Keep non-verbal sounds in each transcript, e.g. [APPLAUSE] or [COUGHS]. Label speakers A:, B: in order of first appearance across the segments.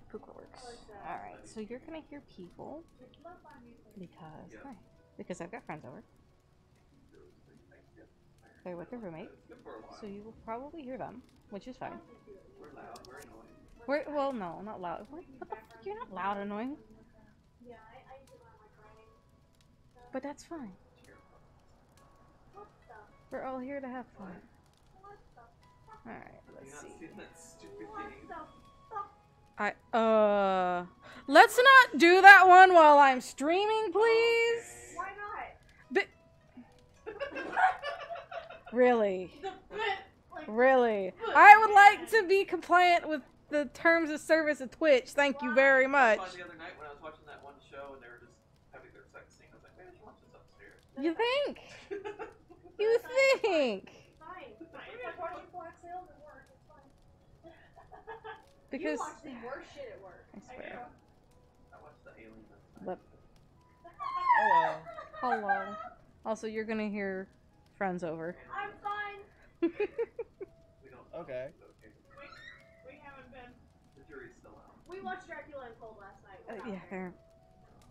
A: that Puka works. Alright, so you're gonna hear people because hi. Because I've got friends over. They're with their roommate. So you will probably hear them, which is fine.
B: We're loud, we're annoying.
A: We're, well, no, not loud. What, what the fuck? You're not loud annoying. But that's fine. We're all here to have fun. Alright, let's
B: not
A: see.
B: seen that stupid game?
A: I, uh. Let's not do that one while I'm streaming, please!
C: Why not?
A: But, really? [LAUGHS]
C: The like,
A: Really? I would like to be compliant with the terms of service of Twitch. Thank you very much.
B: The other night when I was watching that one show and they were just having their sex scene. I was like, man, I should watch this upstairs.
A: You think? [LAUGHS] You think?
C: fine. It's like watching Black Sails at work. It's fine.
A: Because.
C: you watch the worst shit at work.
A: I swear.
B: I watched the Alien. last.
A: But,
D: Hello.
A: hello. Also, you're gonna hear friends over.
C: I'm fine.
B: We don't. [LAUGHS]
D: Okay.
B: It's okay.
C: We haven't been.
B: The jury's still out.
C: We watched Dracula Untold last night.
A: Uh, yeah,
C: there.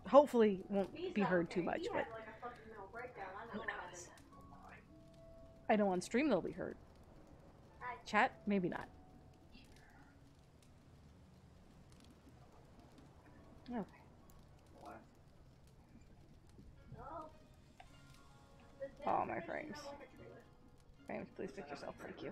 A: hopefully won't
C: He's
A: be heard
C: okay.
A: too much,
C: he
A: but
C: had like a fucking mental breakdown. I
A: who
C: know
A: knows? I know on stream they'll be heard. Chat, maybe not. Okay.
B: Why?
C: No.
A: Follow my frames. Frames, please fix yourself. Thank you.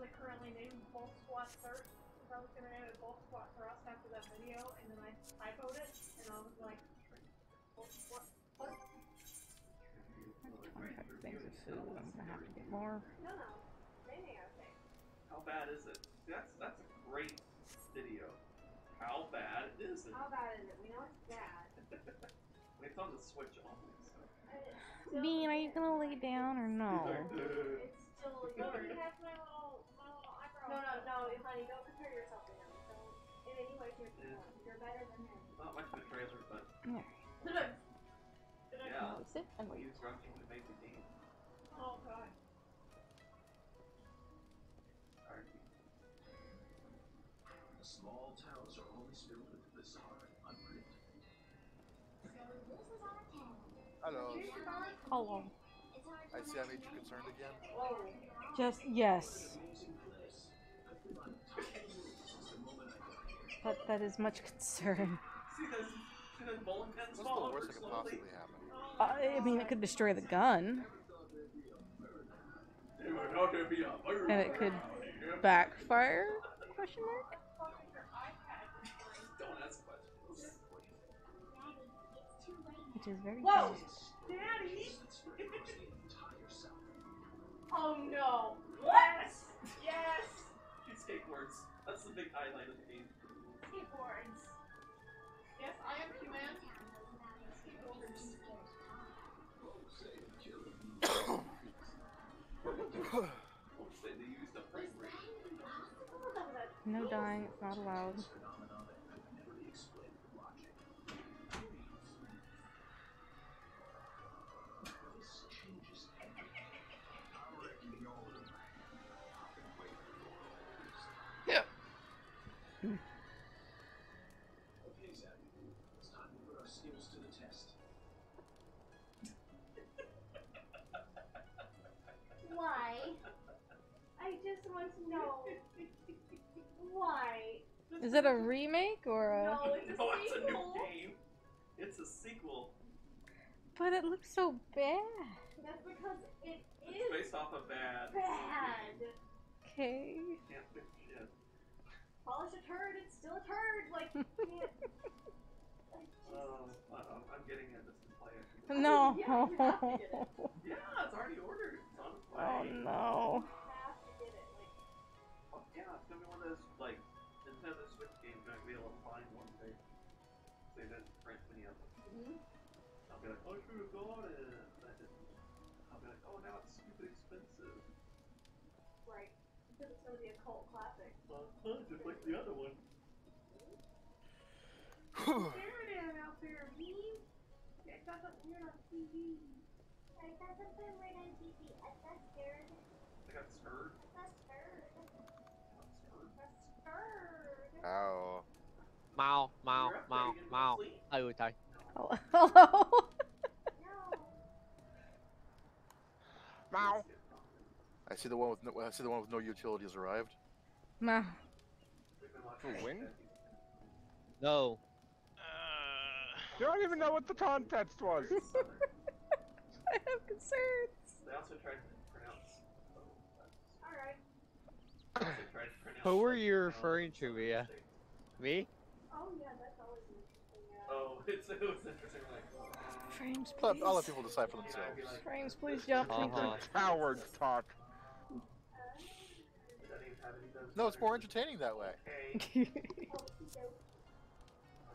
C: Actually currently named Bulk Squat Search. Because I was gonna name it Bulk Squat Thrust after that video, and then I typoed it, and I was like, Bulk Squat. What?
A: 25 things of food. I'm gonna have to get more.
C: No, no. Anything I think.
B: How bad is it? That's that's a great video. How bad is it?
C: How bad is it? We know it's bad.
B: it's on the Switch on. So.
A: Bean, are you gonna lay down or no?
C: It's still yours. No, no, no, honey, don't compare yourself to him. Don't in any way, shape, or form. You're better than him.
B: Not much of a trailer, but
A: Alright.
B: yeah.
A: Sit and wait.
B: He's rushing to make the game.
C: Oh god.
B: Alright.
E: Small towns are always filled with bizarre and unpredictable.
F: Hello.
A: Hello.
F: I see I made you concerned again.
C: Whoa.
A: Just yes. That that is much [LAUGHS] concern.
B: See those, see those bowling pins
F: What's
B: fall
F: the worst that could possibly happen?
A: Uh, I mean, it could destroy the gun,
B: You are not gonna be a murderer.
A: and it could backfire? Question mark.
B: Don't ask questions.
A: Which is very
C: Whoa! Daddy!
E: The entire South.
C: Oh no! What? Yes! Yes!
B: Skateboards. That's the big highlight of the game.
C: Skateboards. Yes, I am human. Skateboards.
B: Folks say they used a frame rate.
A: No dying. It's not allowed.
C: Want to know. [LAUGHS] Why?
A: Is it a remake or a?
C: No, it's a [LAUGHS]
B: No, it's a new game. It's a sequel.
A: But it looks so bad.
C: That's because it
B: It's
C: is
B: based off a bad.
C: bad.
A: Okay.
B: Can't fix shit.
C: Polish a turd, it's still a turd. Like, you can't. [LAUGHS]
B: Oh, I'm, I'm getting it. This is play it.
A: No.
C: Yeah, you have to get it.
B: Yeah, it's already ordered. It's on its oh, way.
A: Oh no.
B: Yeah, gonna be one of those like Nintendo Switch games you're not gonna be able to find one day. So you didn't print many of them.
C: mhm.
B: I'll be like, oh, I should have got it. And I didn't. I'll be like, oh, now it's stupid expensive.
C: Right. Because it's gonna be a cult classic.
B: Uh, huh, just like the other one.
C: There it is out there, me. It doesn't weird on TV.
G: It doesn't feel weird on TV. I got.
B: I got scared.
G: I got scared.
C: That's stirred.
F: Ow.
H: Mau, mau,
B: You're up there,
H: mau, mau.
B: sleep?
H: Ai ui trời.
A: Hello. Hello.
G: No.
F: Meow. I see the one with no, I see the one with no utilities arrived.
A: No.
B: We've been watching
D: Who, win?
B: that.
H: No.
D: You don't even know what the context was. [LAUGHS]
A: I have concerns.
B: They also tried to pronounce. Oh, that's-
C: Alright.
B: they also tried to pronounce
H: Who were you
B: uh,
H: referring to, Mia? Me?
C: Oh yeah, that's always interesting.
B: Oh, it's, it was interesting. Like, uh,
A: Frames,
F: But
A: please.
F: I'll let people decide for
B: you know, I'd
F: themselves.
A: Frames, please jump.
H: Uh-huh.
D: Cowards talk.
B: I don't even have any of those
F: No, it's more entertaining that way.
B: Okay. I'll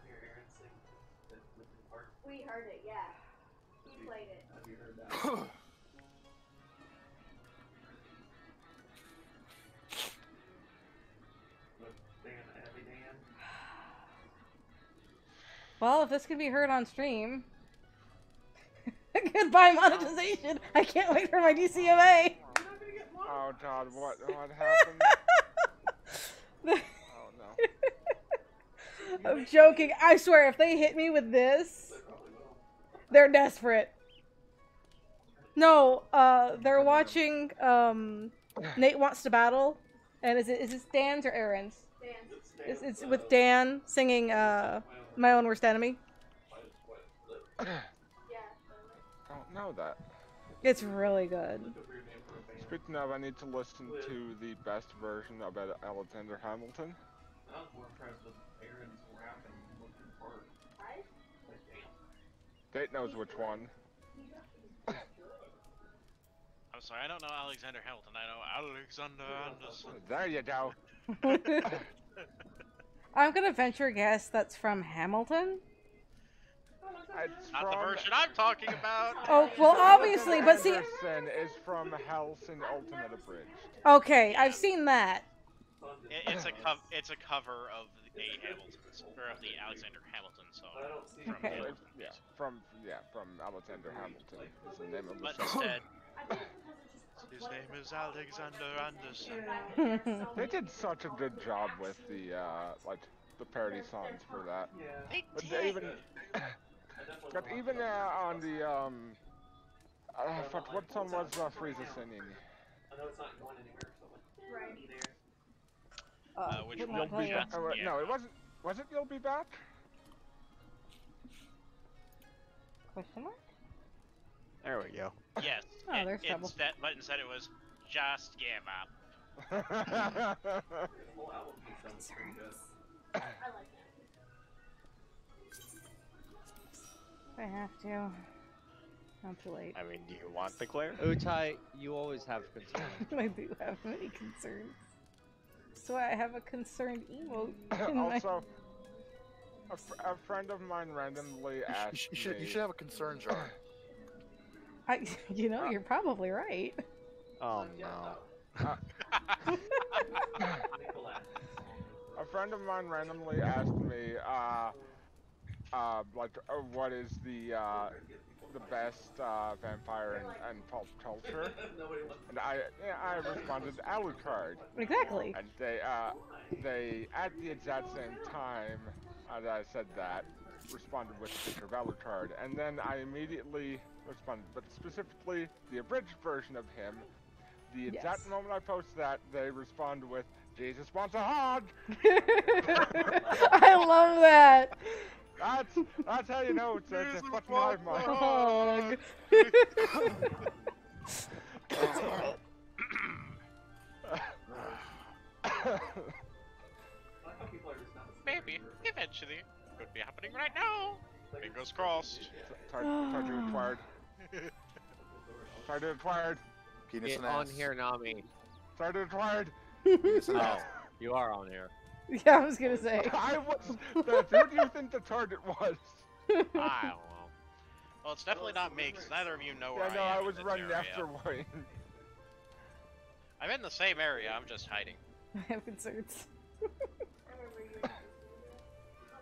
B: hear Aaron sing the Linkin Park.
C: We heard it, yeah. We played it.
B: Have you heard that?
A: Well, if this could be heard on stream. [LAUGHS] Goodbye monetization. I can't wait for my DCMA.
C: You're not gonna get more.
D: Oh god, what what happened? [LAUGHS] Oh no.
A: I'm joking. I swear, if they hit me with this,
B: They probably will.
A: they're desperate. No, uh, they're watching. Um, Nate wants to battle, and is it is this Dan's or Aaron's?
C: Dan.
B: It's
A: It's,
B: Dan's,
A: it's
B: uh,
A: with Dan singing uh,
B: my own-
A: Worst Enemy." [CLEARS THROAT]
B: my- what-
D: Don't know that.
A: It's really good.
B: Look up your name for a band.
D: Speaking of, I need to listen to the best version of Alexander Hamilton.
B: I was more impressed with Aaron's rap and Linkin Park.
C: I
B: Like, damn.
D: Date knows which one. [COUGHS]
I: I'm sorry, I don't know Alexander Hamilton. I know Alexander Anderson.
D: There you go. [LAUGHS] [LAUGHS]
A: I'm gonna venture a guess that's from Hamilton.
D: It's
I: Not the version I'm talking about.
A: Oh well, obviously, but see,
D: Anderson is from Hellsing Ultimate Abridged.
A: okay, I've seen that.
I: It, it's a cov- it's a cover of a Hamilton or of the Alexander Hamilton song.
B: I don't see
I: From
A: Okay.
I: the
D: It's- yeah, from yeah, from Alexander Hamilton is the name of the
I: But
D: song.
I: instead, [LAUGHS] his name is Alexander Anderson.
C: Anderson. [LAUGHS]
D: They did such a good job with the uh, like the parody songs for that.
B: Yeah.
D: But they even, [LAUGHS] but even uh, on the um, uh, fuck, what song was uh, Frieza singing?
B: I know it's not going anywhere, so like,
C: Right.
B: be there.
I: Uh, which
A: wouldn't
I: one?
A: tell you.
I: Yeah.
D: Uh, wait, No, it wasn't. Was it You'll Be Back?
A: Question mark?
H: There we go.
I: Yes.
A: Oh,
I: it-
A: there's trouble.
I: instead, but instead it was just give up.
B: The whole album sounds pretty good.
C: I like that.
A: I have to. Not too late.
H: I mean, do you want the clear? Utai, you always have concerns. [LAUGHS]
A: I do have many concerns. So I have a concerned emote. [COUGHS] in my-
D: also, a, fr- a friend of mine randomly
F: You,
D: asked
F: you, sh- you should, you should have a concern jar. [COUGHS]
A: I, [LAUGHS] you know, you're probably right.
H: Oh no. [LAUGHS]
B: A
D: friend of mine randomly asked me, uh, uh, like, uh, what is the, uh, the best, uh, vampire in, in pulp culture? And I, yeah, I responded, Alucard.
A: Exactly.
D: And they, uh, they, at the exact same time as I said that, responded with a picture of Alucard. And then I immediately responded, but specifically the abridged version of him. The exact moment I post that, they respond with, Jesus wants a hug! [LAUGHS]
A: I love that.
D: That's that's how you know it's, it's a
I: Jesus
D: fucking
I: wants
D: hive mind.
A: Hug.
B: I like how people are just not listening
I: Maybe, eventually, could be happening right now. Fingers crossed.
D: It's hard, [LAUGHS] it's hard to acquired. It's hard to acquired.
F: Penis
H: Get
F: and
H: on
F: ass.
H: here, Nami.
D: It's hard to acquired.
F: Penis and
H: Oh,
F: ass.
H: you are on here.
A: Yeah, I was gonna say. [LAUGHS]
D: I was. That's, who do you think the target was? [LAUGHS]
H: I don't know.
I: Well, it's definitely not me, because neither of you know
D: Yeah,
I: where
D: no,
I: I am.
D: I
I: in
D: was
I: this
D: running
I: area.
D: after Wayne.
I: I'm in the same area. I'm just hiding.
A: I have concerns.
C: I remember you. Oh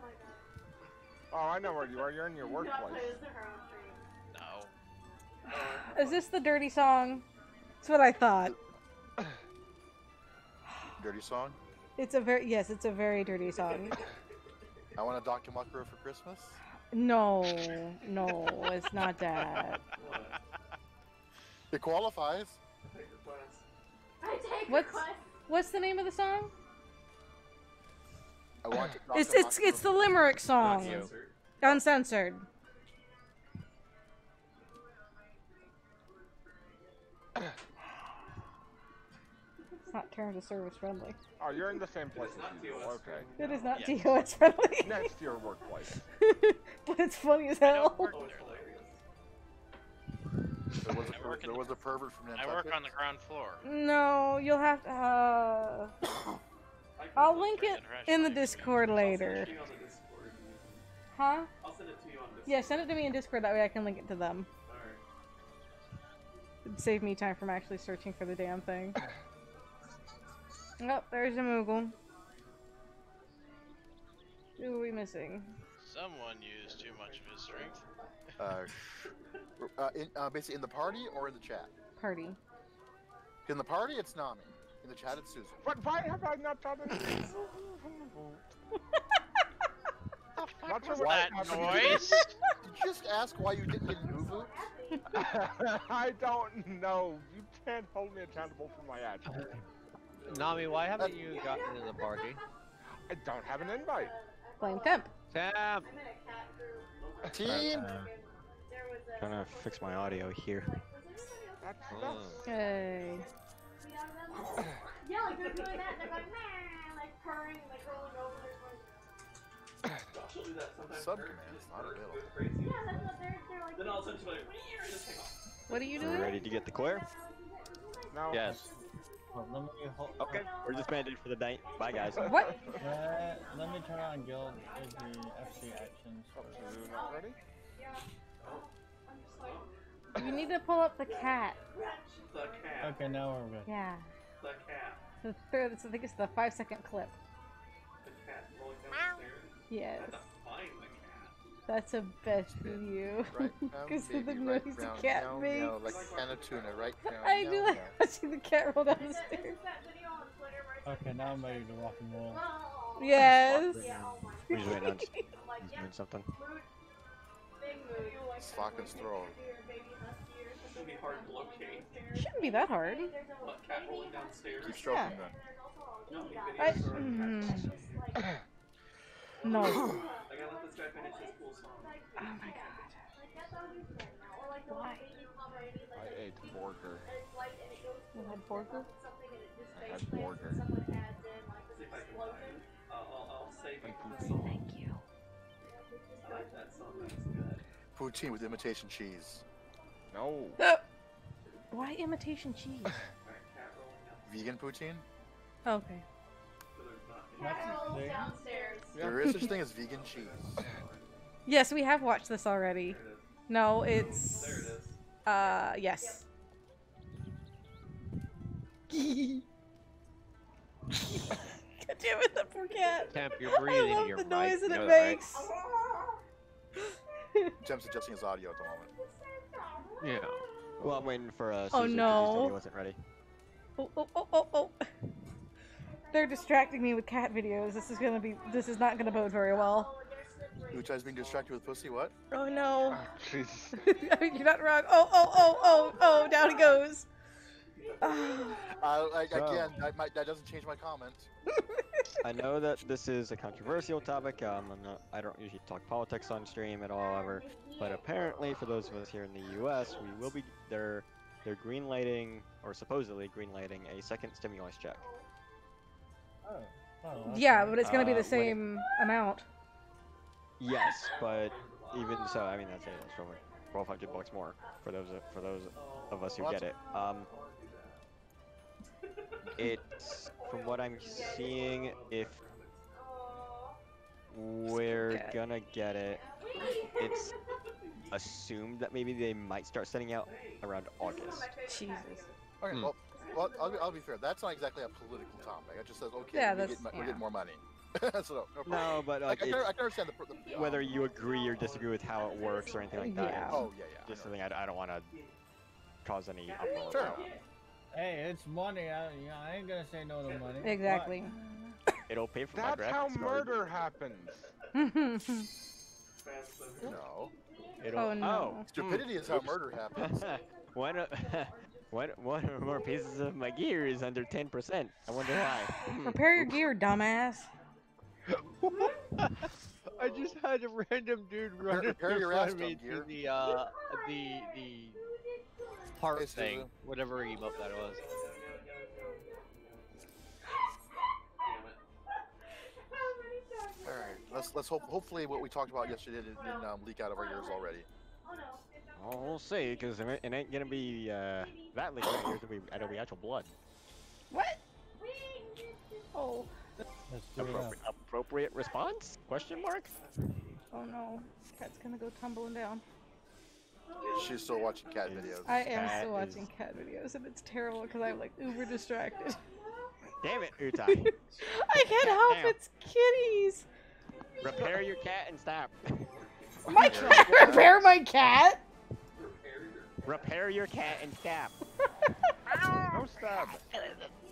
C: my god.
D: Oh, I know where you are. You're in your workplace.
A: Is this the dirty song? That's what I thought.
F: Dirty song.
A: It's a very yes, it's a very dirty song.
F: I want a Dr. Muckrow for Christmas.
A: No, no, it's not that.
F: It qualifies.
B: Take request.
C: I take
A: What's-
C: requests.
A: What's the name of the song?
F: I want Dr.
A: It's it's it's the limerick song,
B: censored.
A: uncensored. It's not terms of service friendly.
D: Oh, you're in the same place
B: It's not
D: as you.
B: TOS
D: Okay.
A: It is not
I: Yeah.
A: TOS friendly, [LAUGHS]
D: Next to your workplace.
A: but it's funny as
I: I
A: hell.
I: don't work there.
B: hilarious.
F: There was a,
I: I
F: per-
I: work in
F: there
I: the-
F: was a pervert from
I: I work on the ground floor.
A: No, you'll have to. Uh,
B: I can
A: I'll link it in the
I: can.
A: Discord
B: I'll send
A: later.
B: it to you on Discord.
A: Huh?
B: I'll send it to you on Discord.
A: Yeah, send it to me in Discord. That way I can link it to them.
B: Alright.
A: It'd save me time from actually searching for the damn thing. Oh, there's a Moogle. Who are we missing?
I: Someone used too much of his strength.
F: Uh, uh, in, uh, basically in the party or in the chat.
A: Party.
F: In the party, it's Nami. In the chat, it's Susan.
D: But why have I not done it? [LAUGHS] Not sure
I: Was
D: what
I: that noise?
F: Did you just ask why you didn't get an Uvu? [LAUGHS]
D: I don't know. You can't hold me accountable for my actions. [LAUGHS]
H: Nami, why haven't you gotten into the party?
D: I don't have an invite.
A: Blame Temp.
H: Sam!
C: I'm in a cat group.
F: Team.
J: Uh,
C: There was a.
J: trying to fix my audio here.
C: Like, was anybody else
D: That's, that's
A: Hey.
C: We got them? Yeah, like they're doing that. They're going, nah, like purring, like rolling over. They're going,
B: I'll do that sometimes.
F: Sub
B: Eric
F: command
B: just
F: is not
B: works
F: available.
B: with crazy.
C: yeah, that's what they're, they're like.
B: Then all of a sudden she's like, "Wee," just take off.
A: What are you
J: Are we
A: doing?
J: ready to get the clear?
D: no.
H: Yes.
J: Well, let me hold. Okay, we're disbanded for the night. Bye, guys. [LAUGHS]
A: What?
J: Uh, let me turn on guild with the FC actions.
D: Oh, so you're not ready?
A: You need to pull up the cat.
B: The cat.
J: Okay, now we're good.
A: Yeah.
B: The cat. [LAUGHS]
A: The third, I think it's the five second clip. Yes.
B: had to find the cat.
A: That's a best video.
F: Right down, [LAUGHS]
A: Because of the
F: baby, right
A: the cat
F: meow,
A: makes.
F: meow, like a can of tuna, right [LAUGHS] down.
A: I
F: meow,
A: do like
F: meow. [LAUGHS]
A: watching the cat roll down the
C: Is it- is
A: stairs.
C: this that video on Twitter where it's
J: Okay, now I'm ready to rock and roll.
A: Yes.
C: Yeah, oh my
J: We're just waiting on. He's doing something.
C: mood. Big mood. You like
F: It's fucking throw.
B: Shouldn't be hard to locate.
A: Shouldn't be that hard.
B: What cat rolling downstairs?
F: Keep stroking
A: Yeah.
F: then.
B: No,
A: I, mm, [CLEARS THROAT]
B: cat.
A: no.
B: I let this guy finish his cool song.
A: Oh my god.
C: Why?
D: I ate burger.
A: You had burger?
D: I had burger.
B: I'll, I'll, save from.
A: Thank you.
B: I like that song. That's good.
F: Poutine with imitation cheese.
D: No.
A: Uh, why imitation cheese? [LAUGHS]
B: Alright, cat rolling down.
F: Vegan poutine?
A: Okay.
B: So there's
J: That's
C: downstairs.
F: There is such thing as vegan cheese.
A: Yes, we have watched this already.
B: There.
A: No, it's.
B: There it is.
A: Uh, yes. [LAUGHS] God damn it, that poor cat.
H: Temp, you're [LAUGHS]
A: I love
H: you're
A: the
H: right.
A: noise
H: You
A: that it
H: that, right?
A: makes. [LAUGHS]
F: Jem's adjusting his audio at the moment.
H: Yeah.
J: Well, I'm waiting for uh,
A: Oh,
J: Susan 'cause he
A: no.
J: he wasn't ready.
A: Oh, oh, oh, oh, oh. They're distracting me with cat videos. This is gonna be. This is not gonna bode very well.
F: Utai's being distracted with pussy, what?
A: Oh no.
D: Oh, [LAUGHS] Jesus.
A: You're not wrong. Oh, oh, oh, oh, oh, down he goes.
F: Uh, like,
J: So-
F: again, that, might, that doesn't change my comment. [LAUGHS]
J: I know that this is a controversial topic. Um, I'm not. I don't usually talk politics on stream at all, ever. But apparently, for those of us here in the U.S., we will be. They're they're greenlighting or supposedly greenlighting a second stimulus check. Oh. oh
A: yeah, but it's gonna be
J: Uh,
A: the
J: when it-
A: same amount.
J: Yes, but even so, I mean that's it. That's over 1,200 bucks more for those for those of us who get it. Um, it's from what I'm seeing, if we're gonna get it, it's assumed that maybe they might start sending out around August.
A: Jesus.
F: Okay,
J: Hmm.
F: well, well I'll, be, I'll be fair. That's not exactly a political topic. It just says, okay,
A: Yeah,
F: we
A: that's-
F: get, mo-
A: yeah.
F: we get more money. [LAUGHS] so, no.
J: No, but
F: I,
J: like
F: I, can, I can understand the, pr- the
J: whether you agree or disagree with how it works or anything like that.
A: Yeah.
F: Oh yeah, yeah. I
J: Just
F: know.
J: something I, I don't want to cause any uproar.
F: Sure.
J: about.
K: Hey, it's money. I, you know, I ain't gonna say no to money.
A: Exactly.
J: It'll pay for my
D: That's how
J: graphics card.
D: murder happens. [LAUGHS]
F: No.
J: It'll,
A: Oh, no.
F: Stupidity is how murder happens. [LAUGHS]
J: one, uh, one, one or more pieces of my gear is under 10%. I wonder why. Hmm.
A: Repair your gear, dumbass. [LAUGHS]
H: I just had a random dude
F: Repair-
H: run
F: repair
H: in
F: your
H: front of me
F: dumb
H: to the uh the the heart
F: Hey,
H: thing,
F: Susan.
H: whatever emote that was.
F: All right, let's let's hope. Hopefully, what we talked about yesterday didn't, didn't um, leak out of our ears already.
J: Well, we'll see, because it, ain't- gonna be uh, that liquid. It's gonna be, it'll be actual blood.
A: What? Oh.
K: Let's do it up.
J: Appropriate, appropriate response? Question mark?
A: Oh no. Cat's gonna go tumbling down.
F: She's still watching cat videos.
A: I am
J: Cat
A: still
J: is-
A: watching cat videos and it's terrible because I'm like uber distracted.
J: Damn it, Utai. [LAUGHS]
A: I can't help
J: Damn.
A: it's kitties.
J: Repair your cat and stop.
A: My [LAUGHS] cat [LAUGHS] repair my cat.
J: Repair your cat and stop. [LAUGHS]
D: No stab.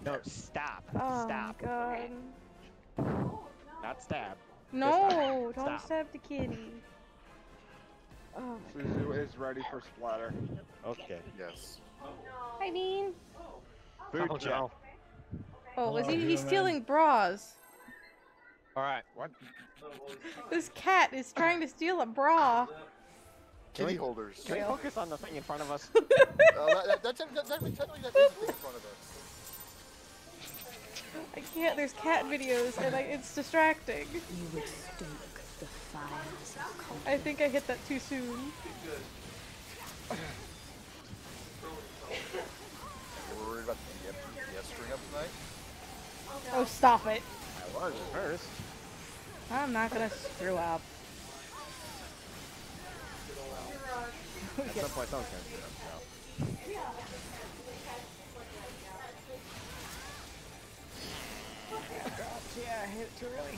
J: No, stop.
A: Oh
J: stop.
A: my god.
J: Not stab.
A: No, don't
J: Stop.
A: stab the kitty. Oh.
D: Suzu is ready for splatter.
J: Okay.
F: Yes.
A: I mean,
J: Food
H: Oh,
J: check.
A: oh, is he? He's stealing bras.
H: All right.
D: What?
A: This cat is trying to steal a bra.
F: Kitty holders.
J: Can we focus on the thing in front of us?
F: Uh, that, that, that, technically, technically that is the thing in front of us.
A: I can't. There's cat videos and I, it's distracting.
L: You would stoke the fires of
A: I think I hit that too soon.
F: You were worried about the FPS string up tonight?
A: Oh, stop it.
J: I was at first.
A: I'm not gonna screw up.
J: At some point, someone's gonna do it. So.
A: Yeah, I hit it too early.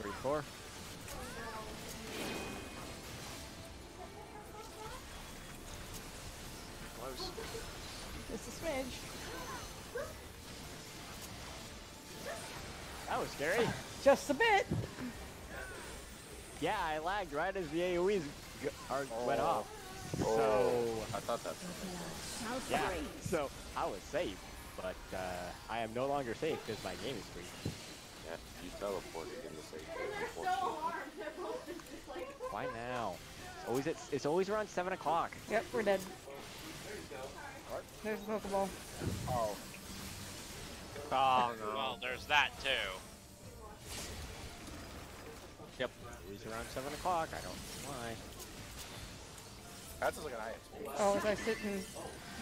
J: Three, four. Close.
A: Just a smidge.
J: That was scary.
A: Just a bit.
J: Yeah, I lagged right as the AoEs g- are, went
F: Oh.
J: off.
F: Oh,
J: So,
F: I thought that's.
J: yeah, so I was safe, but uh, I am no longer safe because my game is free.
M: Yeah, you teleported in the same place, unfortunately. [LAUGHS]
J: Why now? It's always it's, it's always around seven o'clock.
A: Yep, we're dead. There you go. There's a Pokeball.
J: Oh.
H: Oh no.
I: Well, there's that too.
J: Yep. Always around seven o'clock. I don't know why.
F: That's sounds like an ISP.
A: Oh, was I sitting?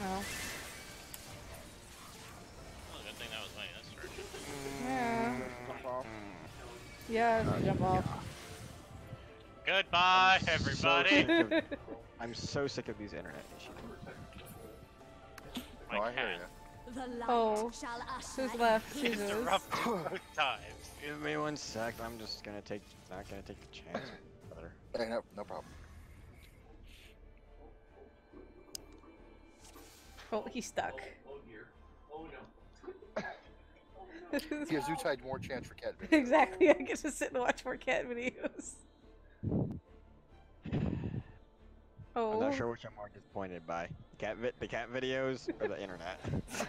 A: No.
I: Oh, good thing that was my this version.
A: Yeah.
D: Jump off.
A: Yeah, I jump off.
I: Goodbye,
J: So
I: everybody.
J: sick of- [LAUGHS] I'm so sick of these internet issues.
F: No,
I: My
F: I hear
I: cat
F: you.
L: The light
A: Oh,
L: shall usher
A: Who's left?
L: peace.
A: Suzu's.
I: interrupted both [LAUGHS] times.
J: Give me one sec. I'm just gonna take not gonna take the chance. [CLEARS THROAT] Brother.
F: Hey, no, no problem.
A: Oh, he's stuck.
B: Oh dear. Oh no.
F: Gives you tied more chance for cat [LAUGHS] videos.
A: exactly. I get to sit and watch more cat videos. Oh.
J: I'm not oh. sure which I'm more disappointed by. Cat vi- the cat videos or the internet. [LAUGHS]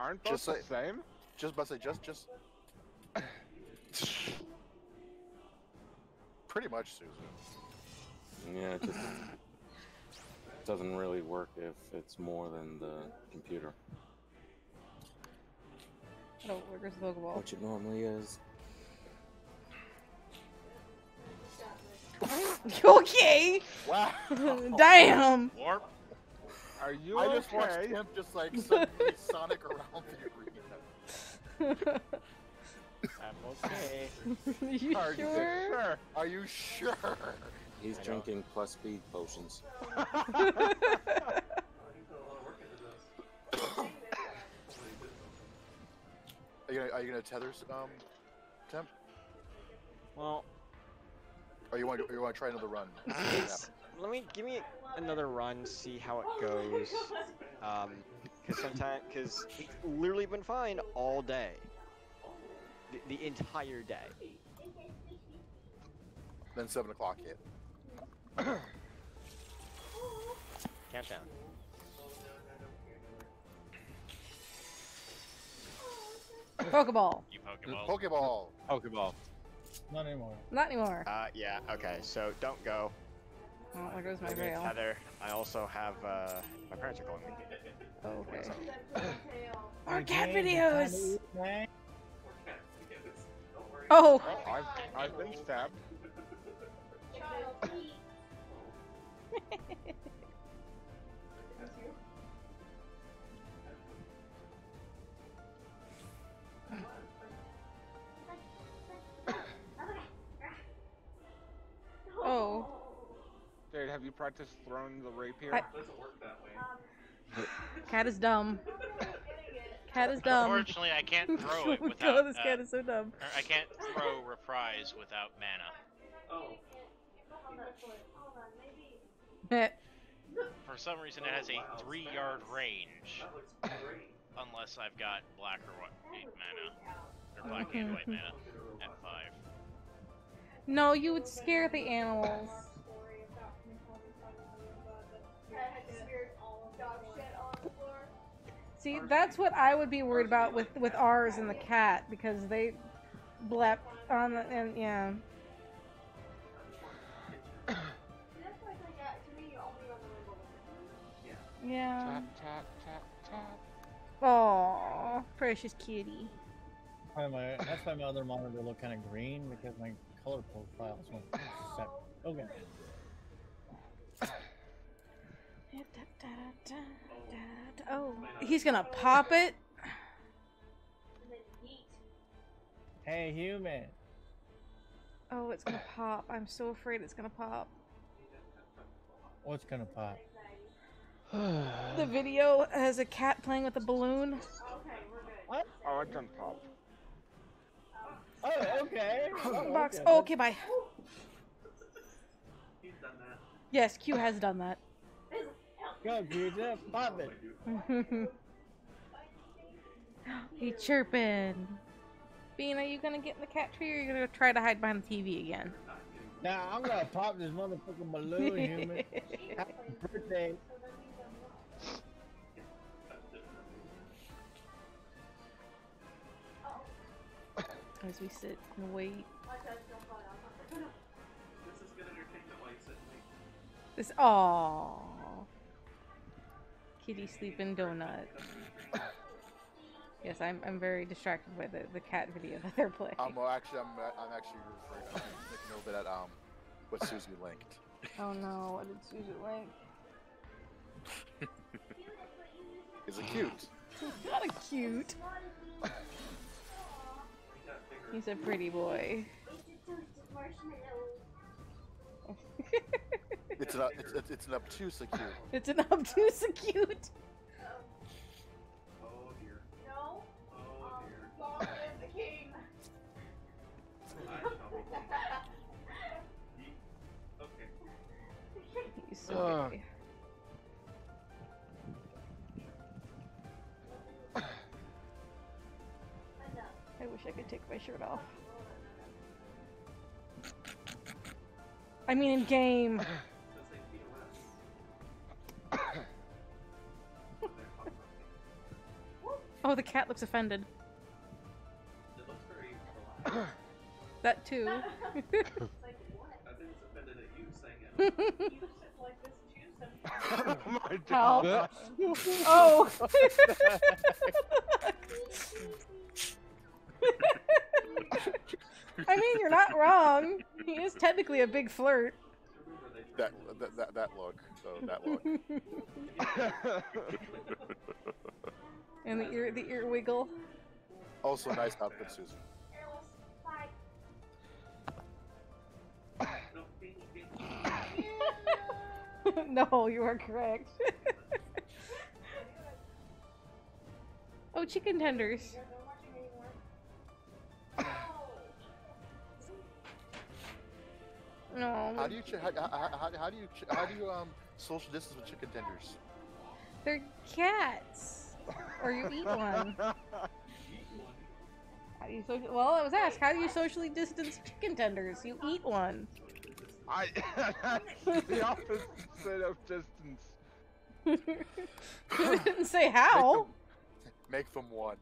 D: Aren't both
F: Just
D: the
F: say-
D: same?
F: Just about to say, just, just. [LAUGHS] Pretty much, Susan.
M: Yeah, it just [LAUGHS] doesn't really work if it's more than the computer,
A: Oh, where's the Pokeball?
M: which it normally is. [LAUGHS]
A: okay.
F: Wow. [LAUGHS]
A: Damn.
I: Warp.
D: Are you
F: I just watched him just like suddenly Sonic around the arena.
J: I'm Okay. [LAUGHS]
A: you
D: Hard to say,
A: sure?
D: sure.
F: Are you sure?
M: He's
J: I know.
M: drinking plus speed potions. [LAUGHS]
F: Are you gonna, are you gonna tether um, temp?
J: Well,
F: Or you want to, you want to try another run?
J: it's, [LAUGHS] let me give me another run, see how it goes. Um, cause sometimes, cause it's literally been fine all day. The, the entire day.
F: Then seven o'clock hit. [COUGHS]
J: Countdown.
A: Pokeball.
I: You Pokeball.
F: Pokeball.
J: Pokeball.
K: Not anymore.
A: Not anymore.
J: Uh, yeah. Okay. So don't go.
A: Oh, there goes my
J: I'm
A: veil.
J: tether. I also have uh, my parents are calling me.
A: Oh, okay.
K: Our
A: More cat videos.
K: Kinda weak, man.
A: Oh.
D: Oh, I've, [LAUGHS] I've been stabbed.
A: Oh.
D: Dude, have you practiced throwing the rapier?
A: I-
B: It doesn't work that way.
A: Cat is dumb. [LAUGHS] Cat is dumb.
I: Unfortunately, I can't [LAUGHS] throw it without.
A: God, this
I: uh,
A: cat is so dumb.
I: I can't throw reprise without mana.
B: Oh. [LAUGHS]
I: For some reason, it has a three-yard range,
B: that looks great.
I: unless I've got black or white mana, or black and white mana at five.
A: No, you would scare the animals. See, that's what I would be worried about with with ours and the cat because they blep on the and yeah. Yeah.
D: Tap, tap, tap, tap.
A: Oh, precious kitty.
K: Why my, that's why my other monitor look kind of green because my color profiles went set. Okay.
A: Oh, he's gonna pop it.
K: Hey, human.
A: Oh, it's gonna pop. I'm so afraid it's gonna pop.
K: Oh, What's gonna pop? [SIGHS]
A: The video has a cat playing with a balloon.
K: okay What?
D: Oh, it done pop.
K: Oh, okay. Oh,
A: Box.
K: okay.
A: Oh, okay, bye.
B: He's done that.
A: Yes, Q has done that.
K: Go, Pizza. Pop it. [LAUGHS]
A: he chirping. Bean, are you gonna get in the cat tree or are you gonna try to hide behind the TV again?
K: Now I'm gonna pop this motherfucking balloon, [LAUGHS] human. Happy birthday.
A: As we sit and wait.
B: This is
A: Kitty sleeping donut. Yes, I'm I'm very distracted by the, the cat video that they're playing.
F: Um, well, actually, I'm I'm actually referring, I'm over that um, what Susie linked.
A: Oh no, what did Susie link?
F: Is it cute?
A: Not a cute. He's a pretty boy.
F: It's an it's, it's, it's an obtuse cute. [LAUGHS]
A: It's an obtuse cute.
B: Oh dear.
C: No.
B: Oh um, dear.
C: Bob is the king.
B: I shall be king. Ye- Okay.
A: He's so
D: Ugh.
A: gay. [LAUGHS] I wish I could take my shirt off. I mean, in game.
B: Does say POS.
A: Oh, the cat looks offended.
B: It looks very. [COUGHS]
A: That too. [LAUGHS] [LAUGHS] [LAUGHS]
B: I think it's offended at you saying it.
C: You sit like this Tuesday.
D: oh my
A: Help.
D: god.
A: oh. I mean, you're not wrong. He is technically a big flirt.
F: That that that, that look, though, that look. [LAUGHS]
A: and the ear the ear wiggle.
F: Also, nice outfit, Susan. [LAUGHS]
A: no, you are correct. [LAUGHS] oh, chicken tenders. No.
F: How do you ch- how, how, how, do you ch- how do you um social distance with chicken tenders?
A: They're cats. Or you eat one. [LAUGHS] How do you social- well, I was asked, how do you socially distance chicken tenders? You eat one.
D: I [LAUGHS] the opposite of distance.
A: you didn't say how.
F: Make them one.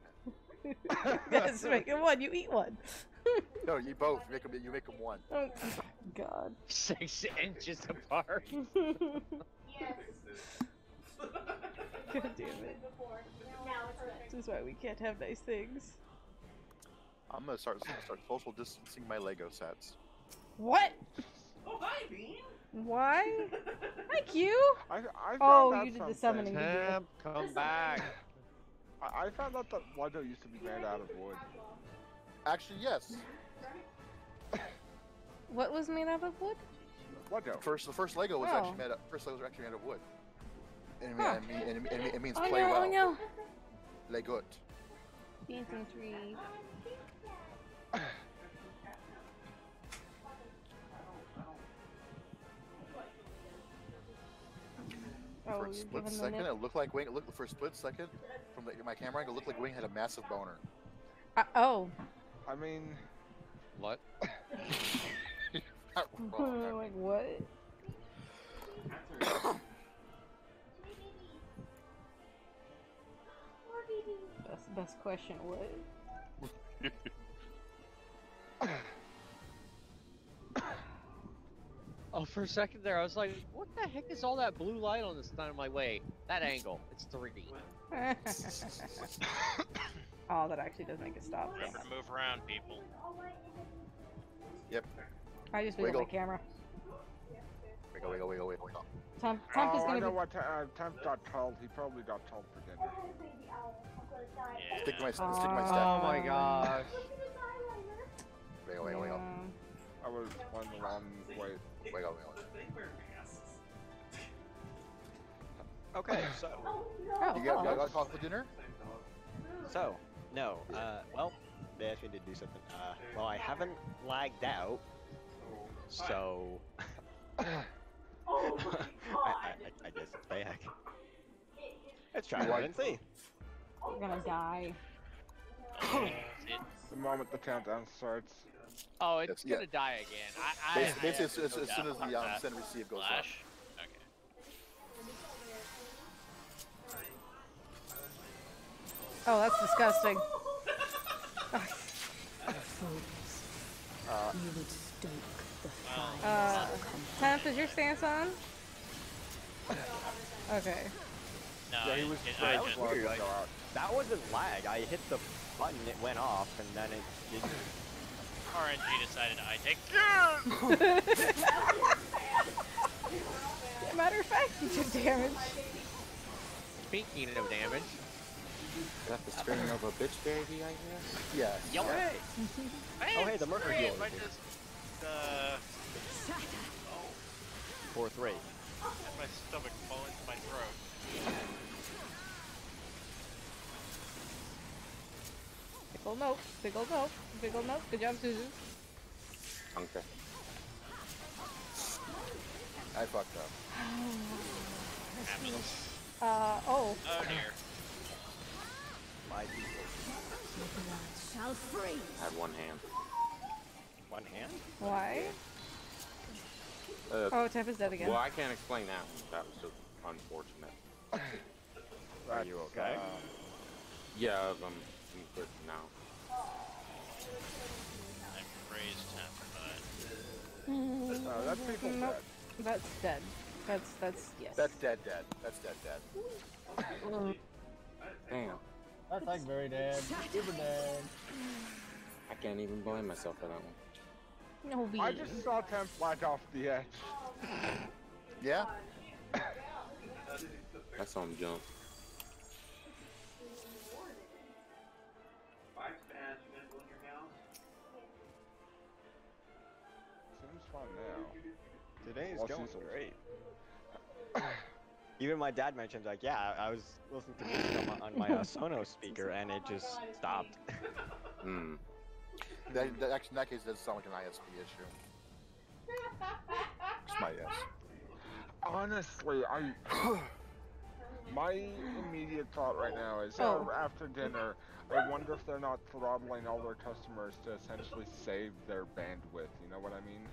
F: [LAUGHS]
A: yes, make it one. You eat one. [LAUGHS]
F: No, you both make them. You make them one.
A: Oh, God.
H: Six inches apart. [LAUGHS] yes. [LAUGHS]
A: God damn it. This is why we can't have nice things.
F: I'm gonna start start social distancing my Lego sets.
A: What?
B: Oh, hi, Bean.
A: Why? Hi, Q.
D: I, I found
A: Oh,
D: out
A: you did the
D: something.
A: summoning. did?
H: Temp, come back.
D: I, I found out that Lego used to be made out of wood.
F: Actually, yes. [COUGHS]
A: What was made out of wood?
D: Lego.
F: First, the first Lego was
A: Oh.
F: actually made. Of, first Lego was actually made of wood. And, it mean-
A: Huh.
F: and, it mean- and, it it means
A: Oh
F: play
A: no,
F: well.
A: oh no.
F: Legot.
A: Season three. Oh,
F: for a split second, it looked like Wing. It looked for a split second from the, my camera angle. It looked like Wing had a massive boner.
A: Uh, oh.
D: I mean,
H: What? [LAUGHS] [LAUGHS]
F: Wrong.
A: like what? That's the best question. What? [LAUGHS]
H: Oh, for a second there, I was like, what the heck is all that blue light on this thing? I'm like, wait, that angle, it's 3D.
A: Oh, that actually does make it stop.
I: Remember to move around, people.
F: Yep.
A: I just wiggled my camera.
F: Wiggle, wiggle, wiggle, wiggle, wiggle.
A: Tom, Tom is
D: oh, I
A: gonna
D: know
A: be.
D: what uh, Temp got told. He probably got told for dinner.
I: Yeah.
F: Stick to my, stick to my
A: Oh.
F: stack.
H: Oh my gosh.
F: Wiggle, wiggle, wiggle,
A: Yeah.
D: I was one along the way.
F: wiggle, wiggle.
B: They wear masks.
J: Okay, so
A: Oh,
F: You got,
A: hello.
F: you got called for dinner?
J: so no. Uh, well, they asked me to do something. Uh, well, I haven't lagged out, so [LAUGHS] [LAUGHS] I, I, I, I guess it's back. Let's try it
F: like-
J: and see.
A: You're gonna die.
I: Oh,
D: The moment the countdown starts.
H: Oh, it's
F: Yes,
H: gonna die again. I, I,
F: Basically,
H: I
F: basically
H: have
F: as, as, soon as the um, send receive goes up.
I: Flash.
A: Oh, that's disgusting.
F: Uh,
L: You would stoke the
I: Well,
L: fires
A: Uh,
L: of comfort.
A: Temp, is your stance on? Okay.
I: No,
D: Yeah, he was
I: it,
D: very
J: that was
I: just,
J: weird, like- That wasn't lag. I hit the button, it went off, and then it didn't.
I: RNG decided I take. [LAUGHS]
A: Matter of fact, you took damage.
H: Speaking of damage,
M: Is that the scream of a bitch baby, I guess?
F: yeah.
H: yo,
J: Hey!
I: Hey,
J: Oh, hey, the
I: it's
J: murder
I: great,
J: healer
I: I
J: is here.
I: just, uh,
J: Four three.
I: had my stomach fall into my throat.
A: Big ol' nope. Big ol' nope. Big ol' nope. Good job, Susan.
M: Okay.
F: I fucked up.
A: Uh, oh.
I: Oh dear.
J: My
L: Your blood shall freeze.
M: I had one hand.
J: one hand.
A: Why?
M: Uh,
A: Oh, Temp is dead again.
M: well, I can't explain that one. That was just unfortunate.
J: Are you okay?
D: uh,
M: Yeah, I'm, I'm good now.
I: I praised him, but
D: no, that's people
A: Nope.
D: dead.
A: That's dead. That's, that's, yes.
F: That's dead, dead. That's dead, dead.
M: Damn.
K: That's like very dead. Super dead.
M: I can't even blame myself for that one.
A: No, B.
D: I just saw Temp lag off the edge.
F: Yeah?
M: I saw him jump.
B: Five spans you gonna go in your house?
D: Seems fun now.
J: Today's
D: Well,
J: going great. Even my dad mentioned like, yeah, I I was listening to music on my, on my uh, Sonos [LAUGHS] speaker and it just stopped. [LAUGHS]
M: Hmm.
F: That, that actually, in that case, it does sound like an ISP issue. Just my guess.
D: Honestly, I. [SIGHS] My immediate thought right now is
A: Oh.
D: uh, after dinner, I wonder if they're not throttling all their customers to essentially save their bandwidth. You know what I mean?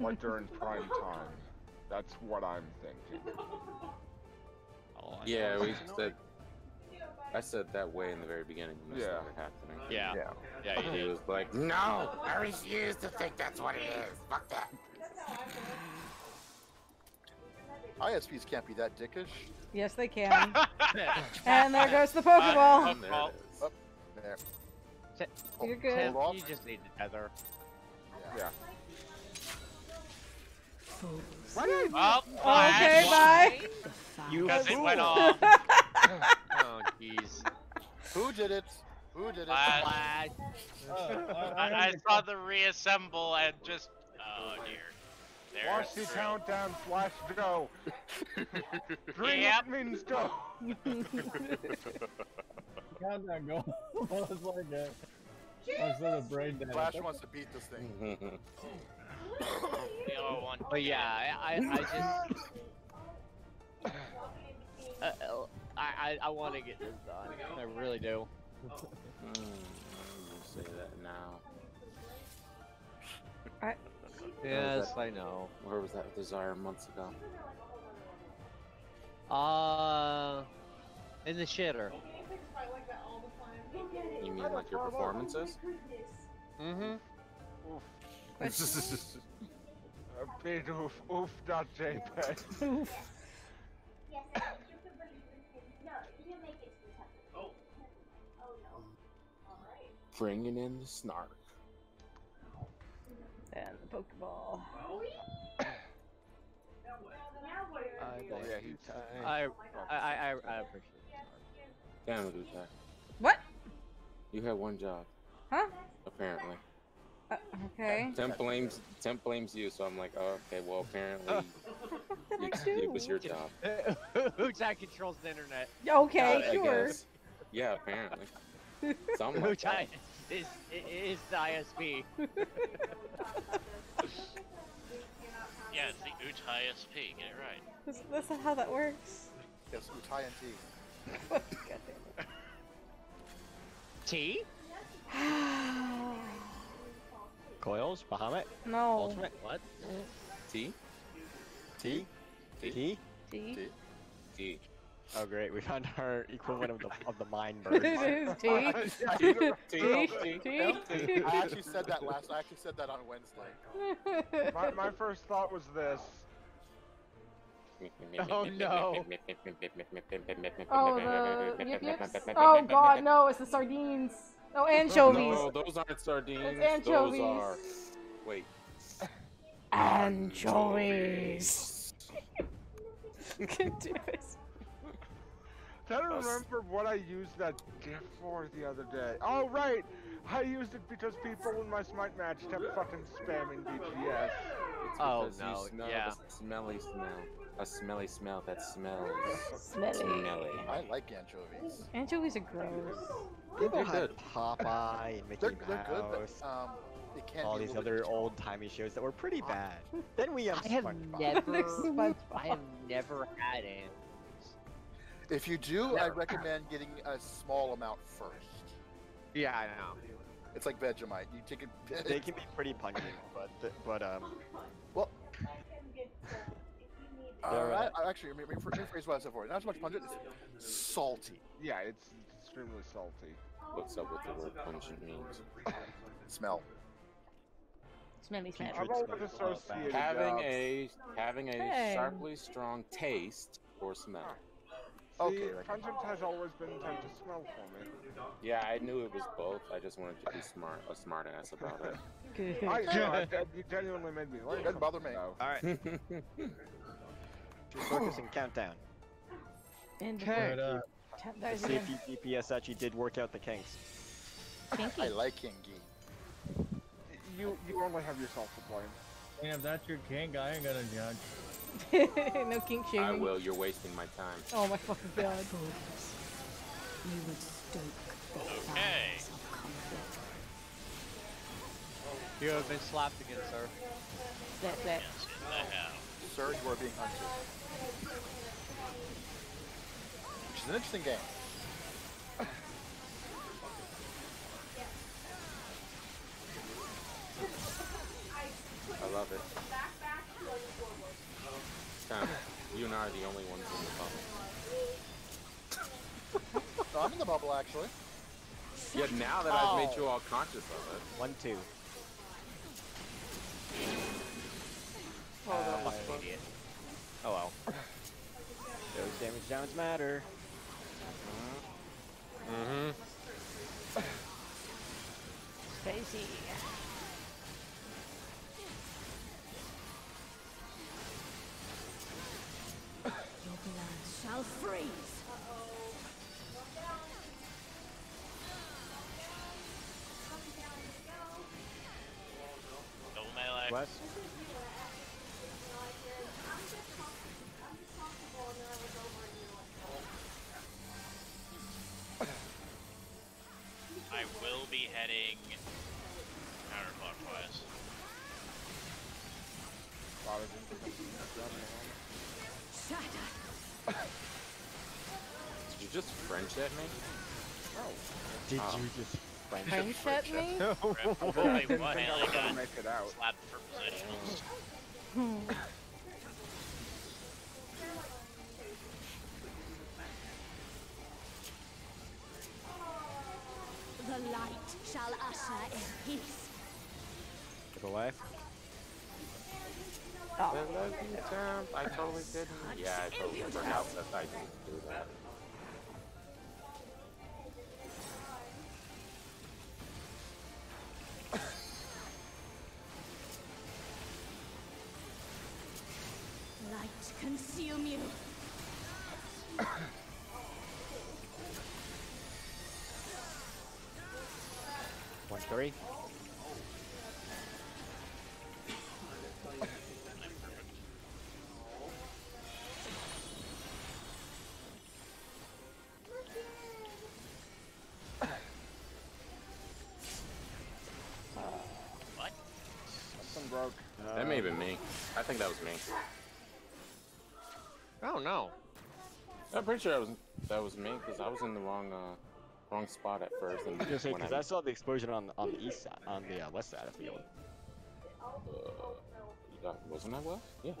D: Like during prime time. That's what I'm thinking. [LAUGHS]
H: Oh, I
M: Yeah, we said. I said that way in the very beginning when
D: Yeah.
M: started happening.
H: Yeah.
F: Yeah.
H: Yeah,
M: He
H: did.
M: was like, "No, I refuse to think that's what it is. Fuck that."
F: ISPs [LAUGHS] can't be that dickish.
A: Yes, they can. [LAUGHS] and there goes the Pokeball.
I: Uh,
M: There
I: oh,
M: it is.
F: Up there.
M: Oh,
A: You're good.
H: Tim, you just need the tether.
F: Yeah.
D: Yeah.
I: Well,
A: Okay, bye.
L: The fire
J: You
I: Because it
J: fool.
I: went off. [LAUGHS]
H: Oh, jeez.
F: Who did it? Who did it?
I: Flash.
H: Flash.
K: Oh,
I: I,
K: I,
I: I saw the reassemble and just. Oh dear. There's
D: Watch the countdown flash go. [LAUGHS] Bring
I: Yep.
D: it means go. [LAUGHS]
K: countdown go. it's like a, instead of brain damage.
F: Flash wants to beat this thing.
I: The other one.
H: But yeah, I, I, I just. [LAUGHS] Uh, uh, I, I, I want to get this done. I really do.
M: I'm say that now.
H: Yes, I know.
M: Where was that desire months ago?
H: Uh, in the shitter.
M: You mean like your performances?
H: Mm-hmm. [LAUGHS]
D: A bit oof oof dot JPEG.
G: Yes, I think you could bring it No, you make it to the top.
B: Oh.
G: Oh no. Alright.
M: Bringing in the snark.
A: And the Pokeball.
D: Yeah, he's.
H: Oh I, I, I, I, I appreciate it.
M: Damn it, Utai.
A: What?
M: You had one job,
A: Huh?
M: apparently.
A: Uh, okay.
M: Temp blames Temp blames you, so I'm like, oh, okay, well apparently [LAUGHS]
A: What
M: it,
A: did I
M: it was your job. [LAUGHS]
H: Utai controls the internet.
A: Okay,
M: I
A: sure.
M: Yeah, apparently. Something like
H: Utai
M: that.
H: is, is the ISP. [LAUGHS]
I: Yeah, it's the Utai SP. Get it right.
A: That's, that's not how that works.
F: Yes, Utai and T.
A: God.
H: T? [SIGHS]
J: Coils, Bahamut,
A: No.
J: Ultimate,
H: What?
M: T?
J: T,
M: T?
J: T.
A: T.
F: T.
M: T.
J: Oh great, we found our equivalent of the of the mind [LAUGHS] bird.
A: it is [LAUGHS] T.
M: T.
A: T.
M: T.
A: T.
F: I actually said that last. I actually said that on Wednesday. [LAUGHS]
D: My, my first thought was this.
H: Oh, no.
A: Oh, the yips. Oh god, no, it's the sardines. Oh, anchovies.
M: No, those aren't sardines.
A: It's anchovies.
M: Those are. Wait.
A: Anchovies. You Can't do it. [LAUGHS]
D: Trying to remember what I used that GIF for the other day. Oh right, I used it because people in my Smite match kept fucking spamming BGS.
M: It's
H: Oh,
M: because
H: no,
M: you smell
H: yeah.
M: the smelly smell. A smelly smell that smells
A: Smelly.
M: smelly.
F: I like anchovies.
A: Anchovies are gross.
J: People
M: They're
J: had
M: good.
J: Popeye and [LAUGHS] Mickey
F: They're, they're good,
J: Mouse,
F: but um, they can
J: all these other old timey shows that were pretty bad. then we have
H: I have
J: SpongeBob.
H: never, [LAUGHS]
A: SpongeBob.
H: I have never had it.
F: If you do, I recommend getting a small amount first.
H: Yeah, I know.
F: It's like Vegemite. You take it.
J: They [LAUGHS] can be pretty pungent, but but um,
F: Well, uh,
J: They're, uh,
F: I, I actually, let me, let me rephrase what I said before. Not as much pungent, it's salty.
D: Yeah, it's extremely salty.
M: What's up with the word pungent means?
F: Smell.
A: Smelly smelly.
D: I've always associated
M: Having a having a
A: Hey.
M: sharply strong taste or smell.
D: See,
F: Okay, like-
D: pungent has always been tend to smell for me.
M: Yeah, I knew it was both. I just wanted to be smart, a smart ass about it.
A: Good.
D: I, [LAUGHS] no, I, you genuinely made me learn.
F: Doesn't bother me.
J: all right, [LAUGHS] just focusing [GASPS] countdown.
A: And
H: Okay.
K: But, uh,
A: Ten-
J: Let's
A: there's
J: see
A: your
J: if DPS actually did work out the kinks.
F: I like Kingi.
D: You you only have yourself to blame.
K: mean, if that's your kink, I ain't gonna judge. [LAUGHS]
A: no kink shaming.
M: I will. You're wasting my time.
A: Oh my fucking [LAUGHS] god.
L: You would stoke the
I: Okay.
L: fires of conflict.
H: You have been slapped again, sir.
A: That that.
I: Yes, in the house.
F: Sir, you are being hunted. Which is an interesting game.
M: I love it. Sam, you and I are the only ones in the bubble. [LAUGHS]
F: No, I'm in the bubble actually.
M: Yeah, now that I've made you all conscious of it.
J: One, two.
A: Oh,
J: Uh,
A: no.
J: idiot. Oh well. [LAUGHS] Those damage downs matter.
M: Mm-hmm.
A: Spacey.
L: Your blood shall freeze.
I: Uh oh. Double
L: Shatter.
M: Did you just French at me? Oh.
J: Did
M: Oh.
J: you just French?
A: French at me? [LAUGHS]
I: Wait,
D: Didn't [LAUGHS]
I: what?
D: I
I: I
D: gonna
I: got
D: make it out.
I: slapped for positionals.
L: The light shall usher in peace.
J: Get away.
A: Oh.
M: The lesbian attempt? I totally didn't. Yeah, I totally forgot that I didn't do that.
L: Light consume you.
M: Have been me. I think that was me.
H: Oh no.
M: I'm pretty sure I was that was me because I was in the wrong uh, wrong spot at first. And [LAUGHS]
J: Just
M: when
J: because I saw the explosion on on the east side, on the uh, west side of the field.
M: uh, wasn't I west? Yeah.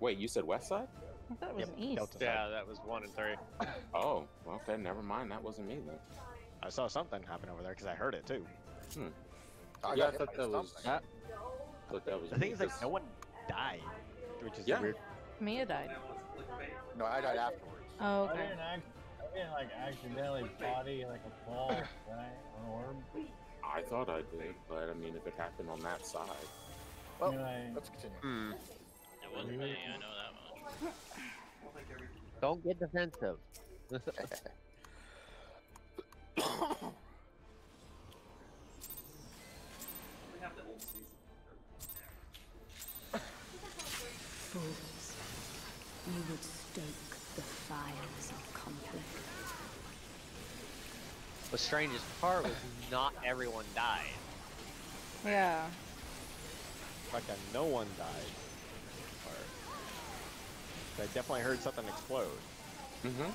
M: Wait, you said west side?
A: I thought it was
J: Yep,
A: east.
J: Delta side.
H: Yeah, that was one and three. [LAUGHS]
M: Oh, okay. Never mind. That wasn't me then.
J: I saw something happen over there because I heard it too.
F: I
M: yeah, I
F: got hit
M: thought that was.
F: something.
M: Thought that was.
J: The thing is, like,
M: 'cause-
J: no one died, which is
M: Yeah.
J: weird.
A: Mia died.
F: No, I died afterwards.
A: Oh,
K: I
A: okay.
K: didn't, act, I didn't like accidentally body like a ball, right? An orb.
M: I thought I did, but I mean, if it happened on that side.
F: Well,
K: You know, I-
F: let's continue.
J: Hmm.
I: It wasn't me, I know that much. [LAUGHS]
H: Don't get defensive. [LAUGHS]
B: We have the old season.
L: Fools. You would stoke the fires of conflict.
H: The strangest part was not everyone died.
A: Yeah.
J: Like a no one died. Part. I definitely heard something explode.
M: Mm-hmm.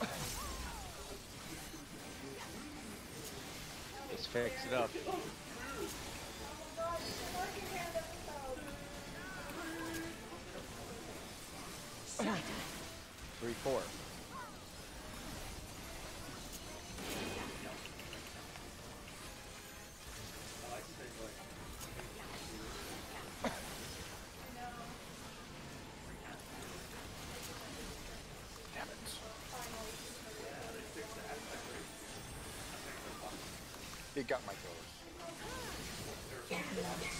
M: [LAUGHS]
H: Let's fix it up. [LAUGHS]
J: Three, four.
F: Damn it. He got my killers.
L: Your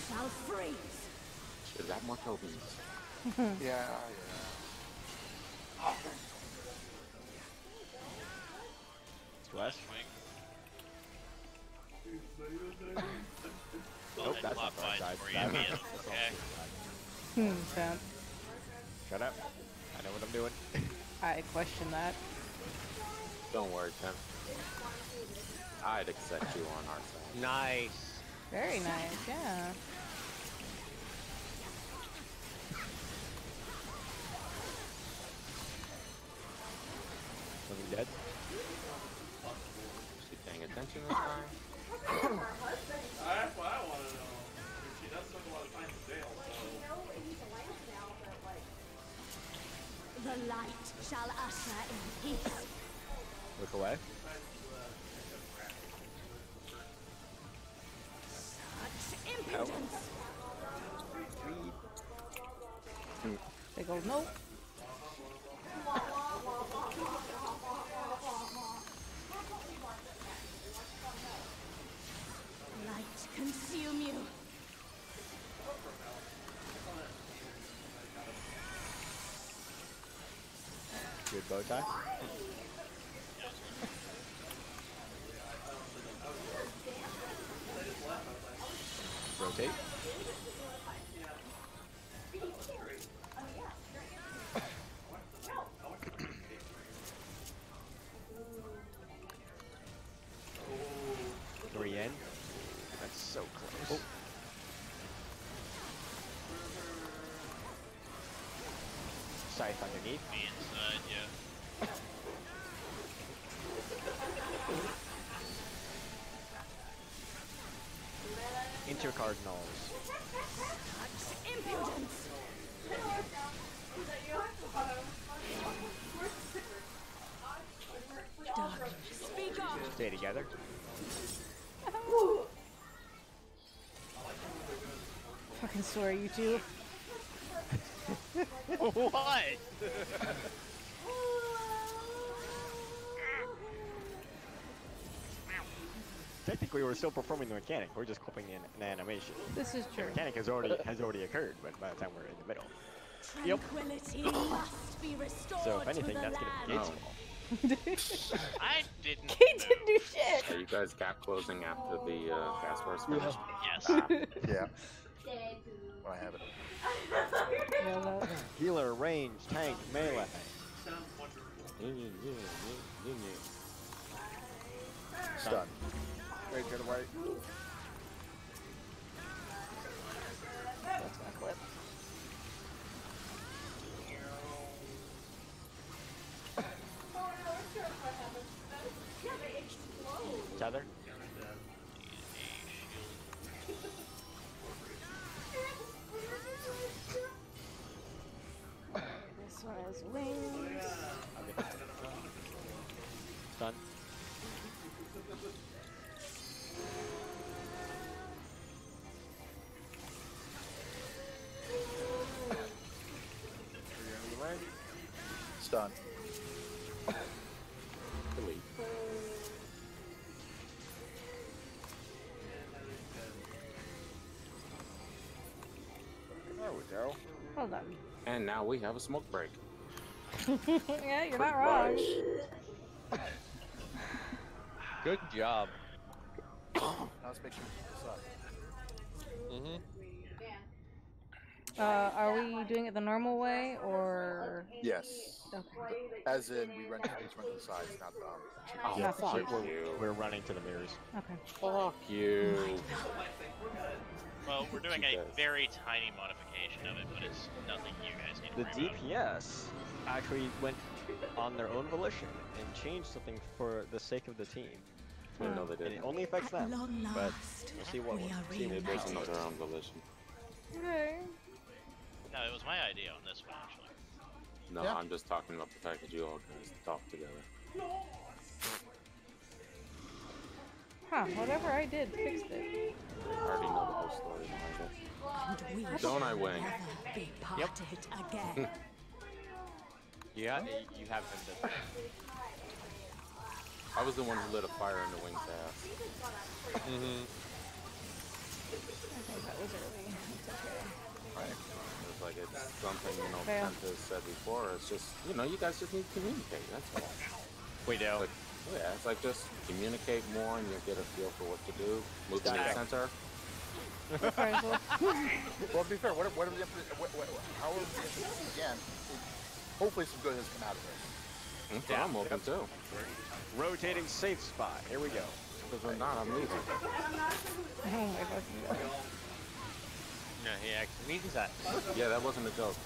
L: shall freeze.
M: Is that more tokens? [LAUGHS]
F: Yeah, yeah.
M: I'd accept you on our side.
H: Nice.
A: Very nice, yeah.
J: Good bow tie. Rotate. Three in. That's so close. Scythe underneath. Intercardinals.
L: Such impudence. Darkness, speak up.
J: Stay together.
A: Fucking sorry, you two. [LAUGHS]
H: what? [LAUGHS]
J: Technically, we're still performing the mechanic. We're just clipping in an animation.
A: This is
J: The
A: true.
J: mechanic has already has already occurred, but by the time we're in the middle. Yep.
L: Must be restored
J: So if anything,
L: to the
J: that's gonna be
L: land.
J: Gates' [LAUGHS] fault.
I: I didn't. [LAUGHS]
A: He didn't do shit.
M: Are you guys gap closing after the uh, fast force finish?
I: Yes. [LAUGHS]
F: Yeah. When I have it.
A: Yeah,
J: Healer, range, tank, melee.
F: Stun.
D: Wait, get away.
A: That's my clip.
J: Tether.
A: This one has wings.
J: Stun.
M: Delete.
D: There we go.
A: Hold on.
M: And now we have a smoke break. [LAUGHS]
A: yeah, you're not wrong. [LAUGHS]
H: Good job.
F: Now let's make sure we keep this up.
H: Mm-hmm.
A: Uh, are we doing it the normal way or?
F: Yes.
A: Okay.
F: As in, we run, we just run to the sides, not the. Um,
M: Oh,
J: Yeah,
M: fuck
J: we're,
M: you.
J: we're running to the mirrors.
A: Okay.
M: Fuck you.
I: Well, we're doing a very tiny modification of it, but it's nothing you guys need to
J: The
I: worry about.
J: DPS actually went on their own volition and changed something for the sake of the team.
M: Didn't know they
J: And it only affects
L: At
J: them.
L: long
J: But
L: last,
J: we'll see what
L: we
J: we'll
L: are
J: see
M: It
J: we
M: wasn't their own volition.
A: Okay.
I: No, it was my idea on this one, actually.
M: No,
F: Yeah.
M: I'm just talking about the fact that you all guys talk together.
A: Huh, whatever I did fixed it.
M: I already know the whole story behind it.
L: and we
M: Don't I
L: shall
M: wing?
L: never be parted again. [LAUGHS]
H: You have you have him to.
M: I was the one who lit a fire in the wing's ass.
H: Mm-hmm.
A: I think that was early. It's okay.
M: Right. It's like it's something, you know,
A: Fair.
M: Kent has said before. It's just, you know, you guys just need to communicate. That's all.
H: We do.
M: Like, oh yeah, it's like just communicate more and you'll get a feel for what to do. Move to the center.
F: Well, to be fair, what, what are the imp- what, what, how are the implications again? it- Hopefully, some good has come out of this. Mm-hmm.
M: Okay, I'm open too.
J: Rotating safe spot. Here we go.
M: Because if not, I'm losing. [LAUGHS]
H: No, he actually means that.
M: Yeah, that wasn't a joke.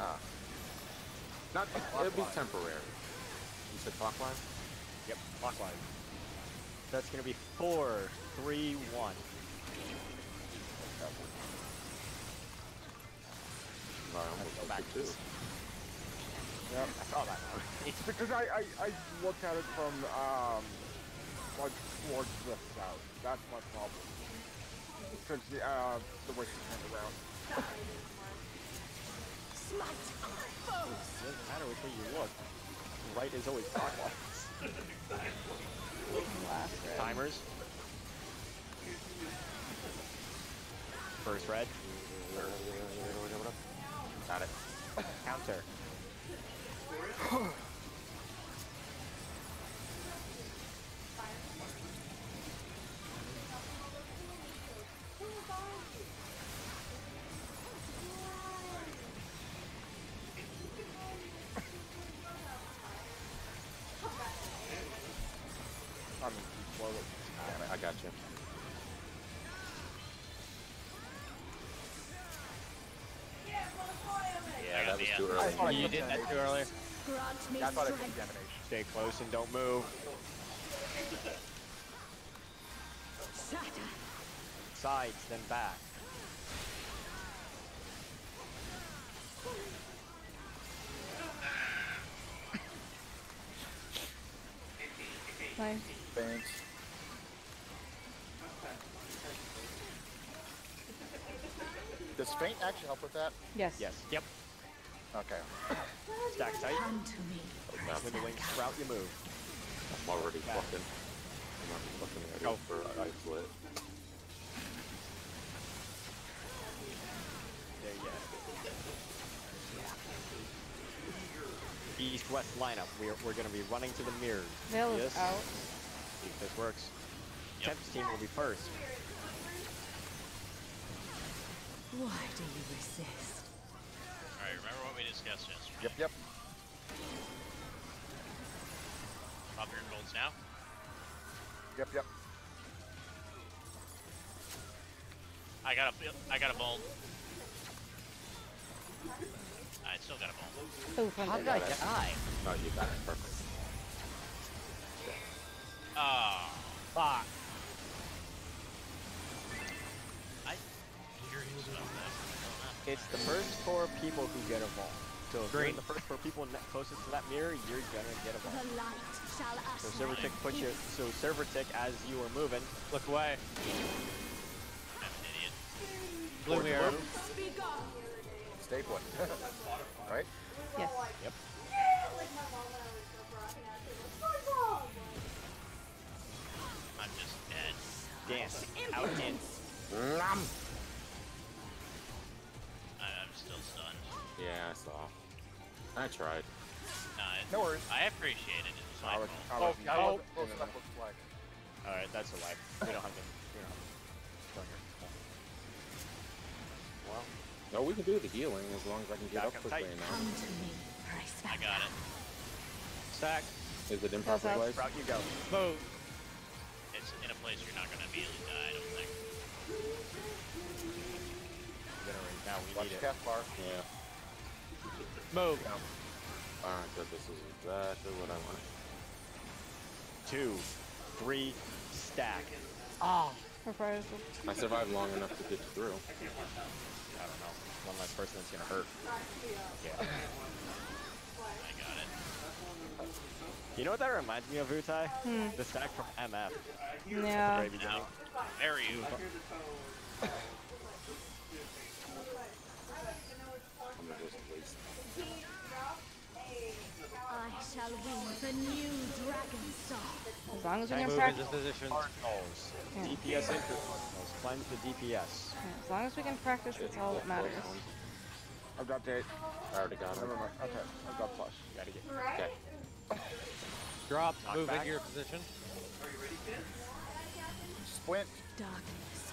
F: Ah.
M: Not. it'll be temporary. You said clockwise.
J: Yep, clockwise. That's gonna be four, three, one.
M: No, I'm
J: Go back
M: too.
J: Yep, I saw that one.
D: It's [LAUGHS] because I, I, I looked at it from um like towards the south. That's my problem. Because the uh the way she turned around.
L: Smite our foes.
J: Doesn't matter which way you look. Right is always clockwise.
A: Last red.
J: Timers. First red. Got it. Counter. [SIGHS] [SIGHS] [SIGHS]
M: was
I: the.
F: I
H: You did that too earlier.
L: Grant me
F: I thought I took
L: strength.
F: damage.
J: Stay close and don't move. Sides, then back.
A: Nice.
F: Thanks. Does faint actually help with that?
A: Yes.
J: Yes. Yep.
F: Okay.
J: Stack tight.
L: Come to me.
J: When the wings sprout, you move.
M: I'm already fucking. I'm already fucking ready
J: Go.
M: for isolate.
J: There you go. East west lineup. We're, we're going to be running to the mirrors.
A: Veil is
J: yes.
A: out.
J: See if this works.
I: Yep.
J: Temps team will be first.
L: Why do you resist?
I: Alright, remember what we discussed yesterday?
F: Yep, yep.
I: Pop your golds now.
F: Yep, yep.
I: I got a, I got a bolt. I still got a bolt.
A: Oh.
H: How did I die?
M: No, you got it. Perfect.
I: Oh,
H: Fuck.
I: I curious about that.
J: It's the first four people who get a vault. So if you're the first four people closest to that mirror, you're gonna get a vault.
L: The light shall
J: So server tick put you. So server tick as you are moving.
H: Look away.
I: I'm an idiot.
H: Blue mirror.
F: Stay put. [LAUGHS] right?
A: Yes.
J: Yep.
I: I'm just dead.
J: Dance. Out in.
M: Nom.
I: I, I'm still stunned.
M: Yeah, I saw. I tried.
I: No, it,
F: No worries.
I: I appreciate it. It's my
D: I was,
I: fault.
D: I was,
F: Yeah,
D: oh,
F: well, close enough looks like.
J: All right, that's a life. We don't have to. We don't have to. Well,
M: No, we can do the healing as long as I can get
J: Back
M: up
J: up
M: quickly enough.
L: Come to me. Praise
I: I got it.
H: Stack.
M: Is it in
A: That's
M: proper place?
J: sprout you go.
H: Move.
I: It's in a place you're not gonna immediately die. I don't think.
J: Generate now. We
F: Watch
J: need
F: the
J: it.
F: cast bar.
M: Yeah.
H: Move.
M: Alright, good. This is exactly what I wanted.
J: Two, three, stack.
H: Oh.
A: Reprisal.
M: I survived long enough to get you through.
J: I don't know. One less person that's gonna hurt. Yeah.
I: I got it.
J: You know what that reminds me of, Utai?
A: Hmm.
J: The stack from MF.
A: Yeah.
J: Very beginning.
I: Now, very you. [LAUGHS]
M: I'm gonna just waste.
L: I shall win the new dragon star.
A: As long as we can practice.
H: into position.
A: Yeah.
J: DPS intervals. Cleanse the DPS.
A: As long as we can practice, that's all that matters.
D: I've got date.
M: I already got
D: it.
M: Never
D: mind. Okay, I've got plus.
J: Gotta get.
M: Okay.
H: Drop.
J: Knock
H: Move
J: back.
H: into your position.
F: Squint.
L: Darkness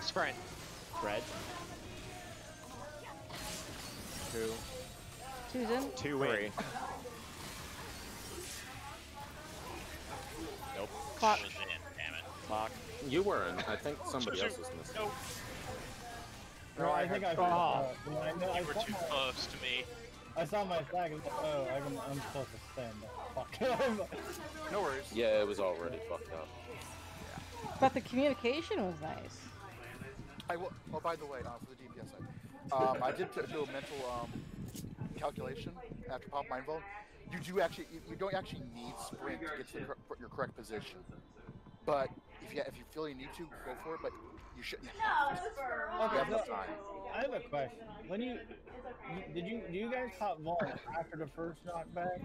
H: Sprint.
J: Fred. Two.
A: Susan.
J: Two win.
H: Nope.
A: Clock.
I: Was in, damn it.
J: Clock.
M: You weren't. I think somebody else was missing.
I: Nope.
K: No, I think I.
H: Oh.
K: Uh, I, know, I,
I: were
K: saw
I: too
K: my,
I: close to me.
K: I saw my flag. and like, oh, I'm, I'm supposed to stand up. Fuck. [LAUGHS]
F: No worries.
M: Yeah, it was already fucked up.
A: But the communication was nice.
F: I will. Oh, by the way, uh, for the DPS side, um, I did do a mental um, calculation after pop mind vote. You do actually, you don't actually need sprint to get to your correct position. But if you if you feel you need to, go for it. But you shouldn't have to.
K: Okay,
F: You have enough
K: so
F: time.
K: I have a question. When you, you did you do you guys pop vault after the first knockback?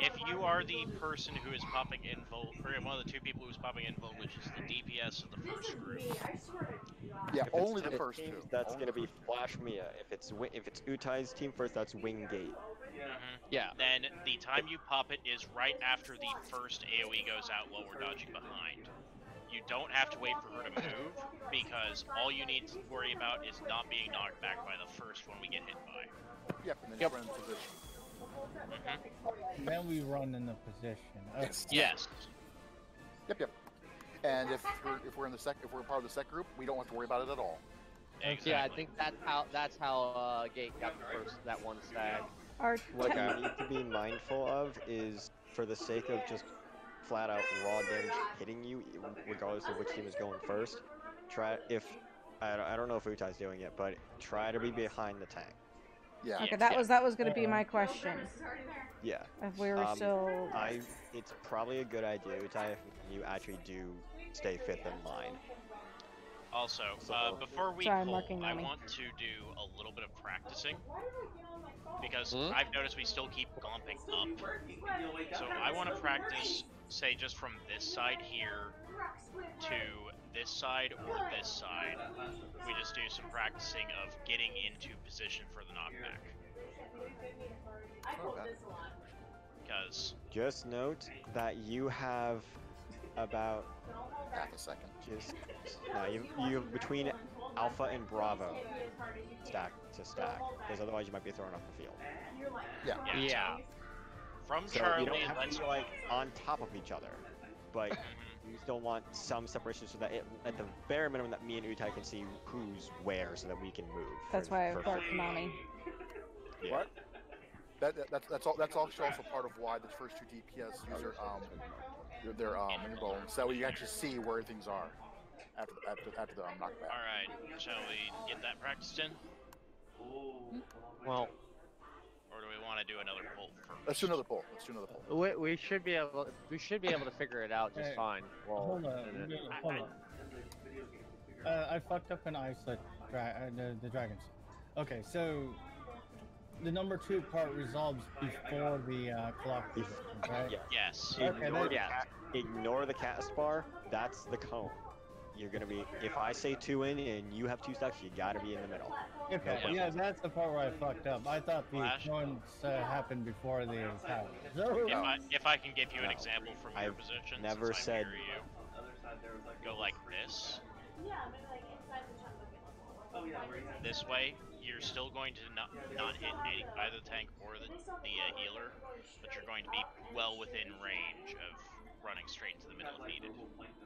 I: If you are the person who is popping in volt, or one of the two people who's popping in volt, which is the DPS of the first group,
F: Yeah,
J: If
F: only the first
J: teams,
F: two.
J: That's
F: Only
J: gonna be Flash Mia. If it's if it's Utai's team first, that's Wingate. Mm-hmm.
H: Yeah.
I: then the time you pop it is right after the first AoE goes out while we're dodging behind. You don't have to wait for her to move, because all you need to worry about is not being knocked back by the first one we get hit by.
F: Yep, and then
H: Yep.
F: run in position.
I: Mhm.
K: Then we run in the position. Okay.
F: Yes.
I: Yes.
F: Yep, yep. And if we're if we're in the sec if we're part of the sec group, we don't have to worry about it at all.
I: Exactly.
H: Yeah, I think that's how that's how uh, Gate got the first that one stag.
A: Our
J: What
A: te-
J: you need to be mindful of is, for the sake of just flat out raw damage hitting you, regardless of which team is going first, try if I don't, I don't know if Utai's doing it, but try to be behind the tank.
F: Yeah.
A: okay, that was that was gonna be my question.
J: Yeah.
A: If we were
J: Um,
A: still
J: I. It's probably a good idea, Utai, if you actually do stay fifth in line.
I: Also, uh, before we
A: Sorry, I'm
I: pull, I
A: on me.
I: want to do a little bit of practicing because
H: Hmm?
I: I've noticed we still keep gomping up. So I want to practice, say, just from this side here to this side or this side. We just do some practicing of getting into position for the knockback. Because
J: Just note that you have about
F: Half a second.
J: just no, you you between Alpha and Bravo stack to stack, because otherwise you might be thrown off the field.
F: Yeah.
I: yeah,
H: Yeah.
I: from
J: So
I: Charlie,
J: you don't have
I: let's
J: to be like on top of each other, but [LAUGHS]
I: Mhm.
J: you still want some separation so that it, at the bare minimum that me and Utai can see who's where, so that we can move.
A: that's
J: for-
A: why I
J: for-
A: barked Nami.
J: Yeah.
F: What? That, that, that's that's all. That's also also part of why the first two DPS use their um their, their um bones, so you actually see where things are after after after the um, knockback.
I: All right, shall we get that practiced in,
H: Well,
I: or do we want to do another pull first?
F: Let's do another poll. Let's do another poll.
H: we, we should be able we should be able to figure it out just
K: Hey,
H: fine. Well,
K: Hold on.
H: and then-
K: Hold on. Uh, I fucked up an isolate dra- uh, the, the dragons. Okay, so the number two part resolves before the uh, clock right?
J: Yeah.
I: Yes.
K: Okay,
J: Ignore,
K: then-
J: the ca- ignore the cast bar. That's the cone. You're gonna be. If I say two in and you have two stacks, you gotta be in the middle.
K: Okay,
I: Yeah.
K: yeah, that's the part where I fucked up. I thought the
I: Flash?
K: coins uh, happened before the tower. So,
I: If I if I can give you an
J: No.
I: example from your
J: I've
I: position,
J: never
I: since
J: said-
I: I'm near you, go like this. This way, you're still going to not not hit any, either the tank or the the uh, healer, but you're going to be well within range of running straight into the middle if needed.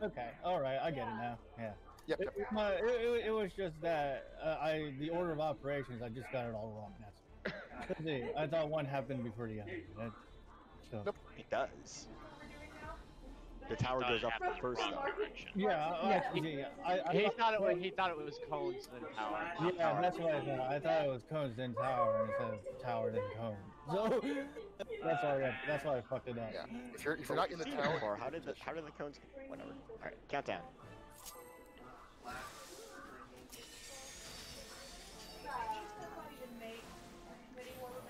K: okay, all right, I get it now. Yeah.
F: Yep.
K: It,
F: yep.
K: it, my- it, it- it was just that uh, I the order of operations I just got it all wrong. That's [LAUGHS] see, I thought one happened before the other. That, so,
F: Nope.
J: It does. The tower goes up
I: happened
J: first
I: wrong
J: though.
I: direction.
K: yeah, I-
A: Yeah.
K: actually, I, I,
H: he
K: thought-
H: thought it was he thought it was cones then tower.
K: Yeah,
H: tower.
K: that's what I thought. I thought it was cones then tower instead of tower then cone. [LAUGHS] So that's why I, that's why I fucked it up.
F: Yeah. If you're if you're not in the tower,
J: before, how did the how did the cones? Whatever. All right, countdown.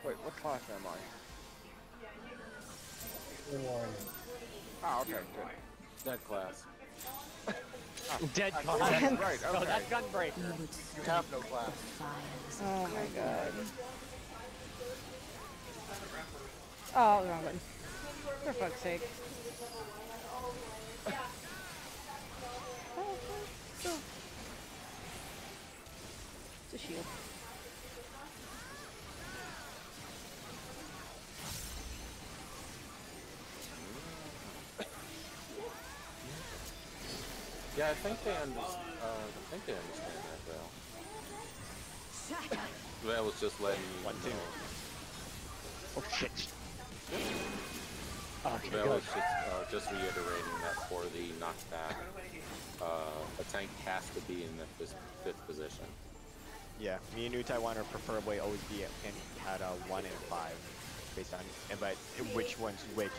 D: Wait, what class am I?
K: Good lord.
D: Oh, okay, good.
M: Dead class. [LAUGHS]
H: Dead class.
D: Right,
H: right,
D: okay. [LAUGHS]
H: No, that's Gunbreaker.
F: You have no class.
A: Oh my god. Oh, wrong one. For fuck's sake. [LAUGHS] oh, it's a shield.
M: Yeah, I think they under- uh, I think they understand that though. That was just letting you
J: One, two.
M: know.
J: Oh shit. Okay,
M: That was just, uh, just reiterating that for the knockback, uh, a tank has to be in the fifth, position.
J: Yeah, me and Utai Taiwan are preferably always be in, at a one and five, based on, but which one's which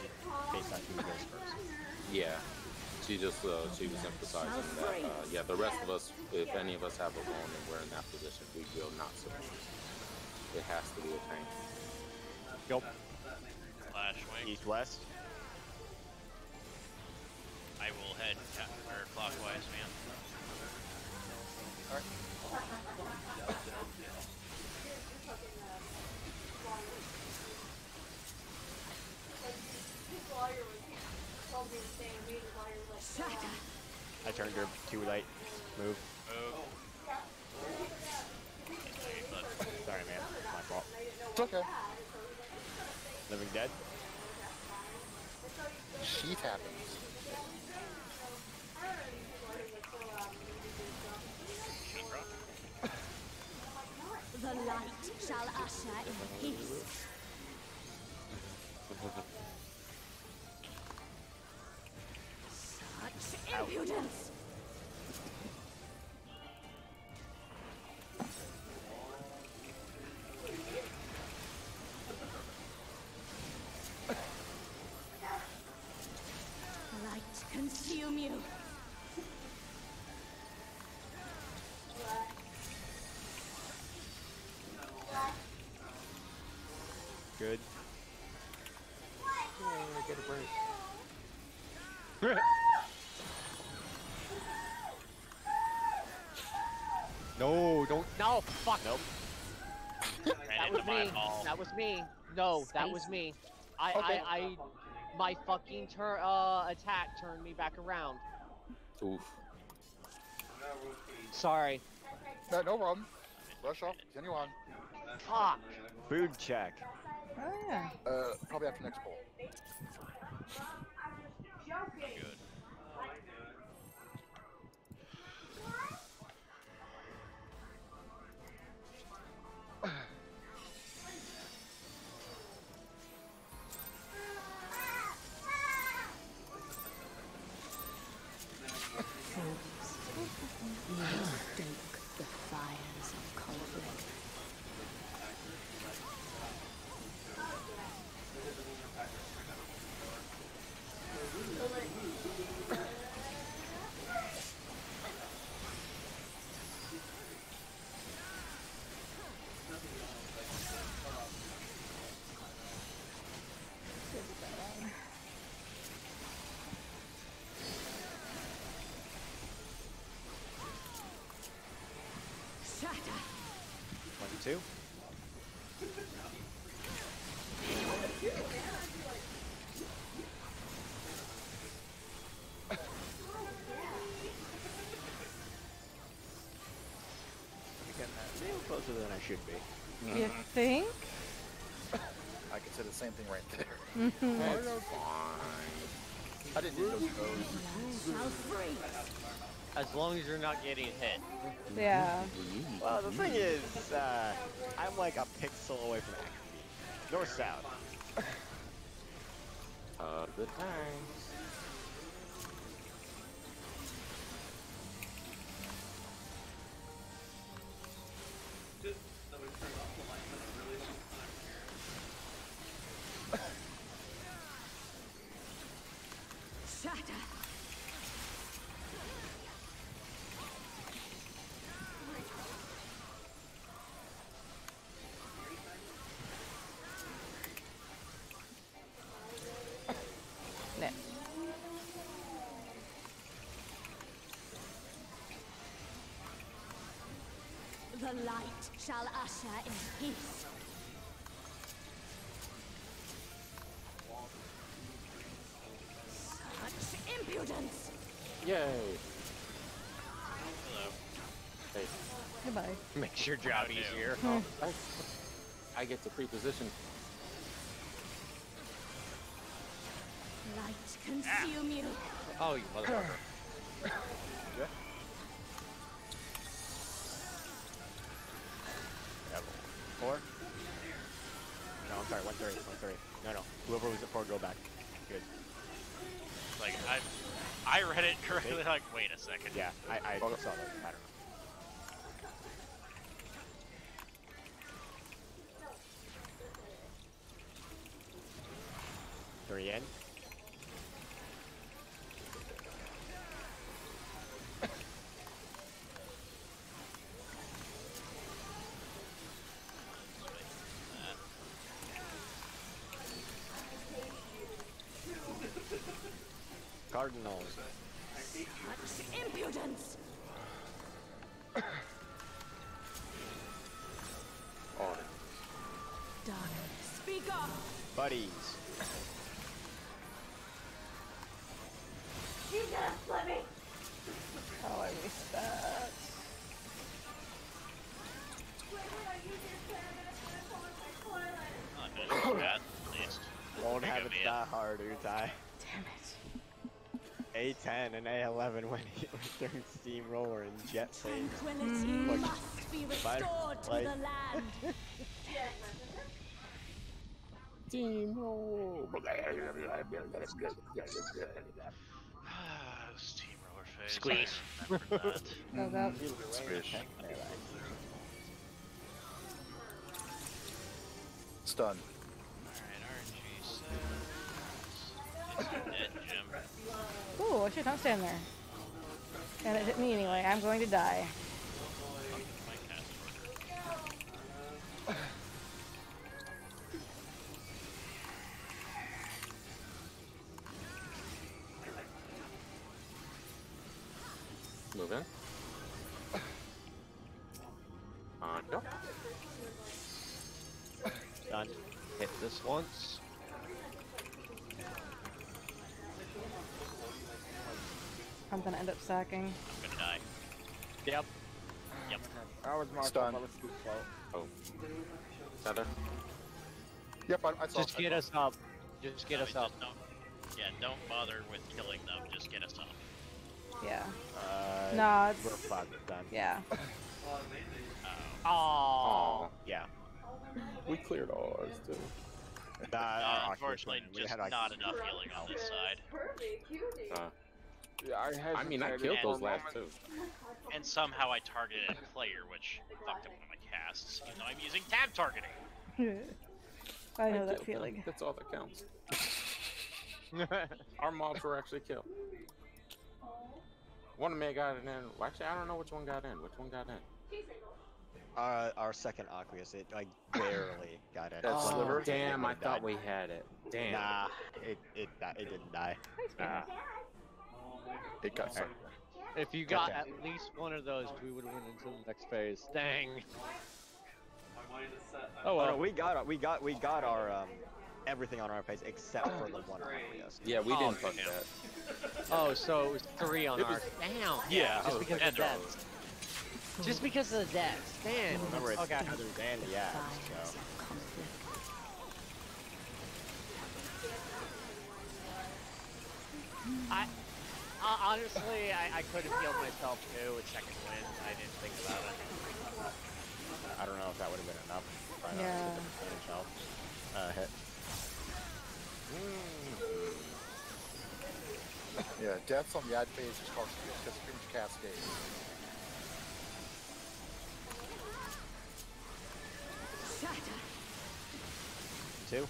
J: based on who goes first.
M: Yeah. She just, uh, she was emphasizing that, uh, yeah, the rest of us, if any of us have a loan and we're in that position, we will not support. It has to be a tank.
J: Nope.
B: Flash wing.
J: East west.
B: I will head ca- or clockwise, man.
J: I turned her too late. Move.
B: Move.
J: Sorry, man. My fault.
C: It's okay.
J: Living dead.
C: Sheet happens.
L: The light shall usher in peace. [LAUGHS] impudence!
H: Fuck.
J: Nope.
H: That was me. That was me. No, that was me. I,
C: Okay.
H: I, I, my fucking turn, uh, attack turned me back around.
M: Oof.
H: Sorry.
C: No, no problem. Rush off. Continue on.
H: Fuck.
J: Food check.
A: Oh yeah.
C: Uh, probably after next bowl.
B: Good.
J: One, two. I'm getting a little closer than I should be.
A: You think?
C: I could say the same thing right there.
A: Mhm.
M: That's fine.
C: I didn't need those toes.
L: Shall freeze!
H: As long as you're not getting hit.
A: Yeah.
J: Well, the thing is, uh, I'm like a pixel away from accuracy. North south.
M: Uh, good times.
N: The light
L: shall usher in peace. Such impudence!
M: Yay.
B: Hello.
M: Hey.
A: Goodbye.
H: Makes your job
I: Oh,
H: easier.
A: Hmm.
M: I, I get to pre-position.
L: Light consume you.
H: Oh, you motherfucker. [LAUGHS]
I: read it. Like, wait a second.
J: Yeah, I, I saw that pattern. Three in. [LAUGHS] Cardinals.
A: That
J: hard, Utai.
A: Damn it.
J: A10 and A11 when he was during Steamroller and Jet Phase.
L: Tranquility
J: Look,
L: must be restored to the land.
I: Steamroller phase.
H: Squeeze.
I: I remember that.
A: Go, go.
M: Squish.
F: Stun.
I: Alright, RNG says. It's dead,
A: I should not stand there. And it hit me anyway. I'm going to die. Gonna end up sacking.
I: I'm gonna die.
H: Yep.
I: Yep.
D: That was my
F: Stun.
D: fault. I was too slow.
M: Oh. Tether.
F: Yep, I, I saw.
H: Just get us up. Just get
I: No,
H: us up.
I: Don't, yeah, don't bother with killing them. Just get us up.
A: Yeah.
J: Uh,
A: Nah, it's-
J: We're fucked then.
A: Yeah. [LAUGHS]
I: Oh.
H: Oh.
J: Yeah.
M: We cleared ours too.
J: Uh,
I: Uh, unfortunately,
J: we
I: just
J: had, like,
I: not enough healing on this side.
M: Uh,
D: Yeah, I.
M: I mean, I killed those last two.
I: And somehow I targeted a player, which fucked up one of my casts, even though I'm using tab targeting. [LAUGHS]
A: I know that
M: killed them.
A: feeling.
M: That's all that counts. [LAUGHS] Our mobs were actually killed. One of them got it in. Actually, I don't know which one got in. Which one got in?
J: Uh, our second Aqueous, it like barely got it.
F: That
J: One
F: sliver?
J: of the
M: Damn, I
J: died.
M: thought we had it. Damn.
J: Nah, it it it didn't die.
M: Ah.
F: It got sucked.
H: If you got
J: Okay.
H: at least one of those, we would win into the next phase. Dang.
B: I might have set.
J: Oh
H: Oh
J: no,
H: well.
J: we got our- we got we got our um everything on our page except for the one Aqueous.
M: Yeah, we
H: Oh,
M: didn't fuck
I: yeah.
M: that.
H: Oh, so it was three on
M: It
H: our.
M: was-
H: Damn.
I: Yeah,
H: Just
I: oh,
H: because of the deaths. Just because of the deaths. Damn.
J: Remember, it's
H: okay.
J: others and the ads, so.
H: Honestly, I, I could have healed myself too with second wind. I didn't think about it.
J: I don't know if that would have been enough. Right
A: Yeah.
J: Finish health. Uh, hit.
F: Yeah, deaths on the ad phase is called just pretty much cascade.
J: Two.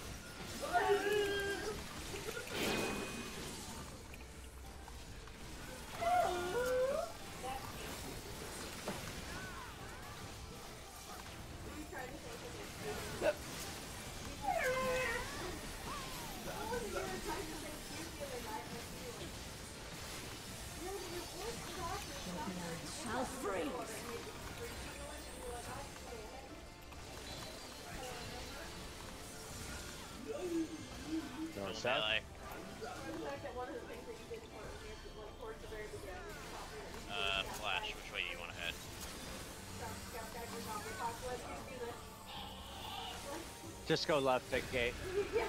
H: Just go left at gate. [LAUGHS]
G: yeah,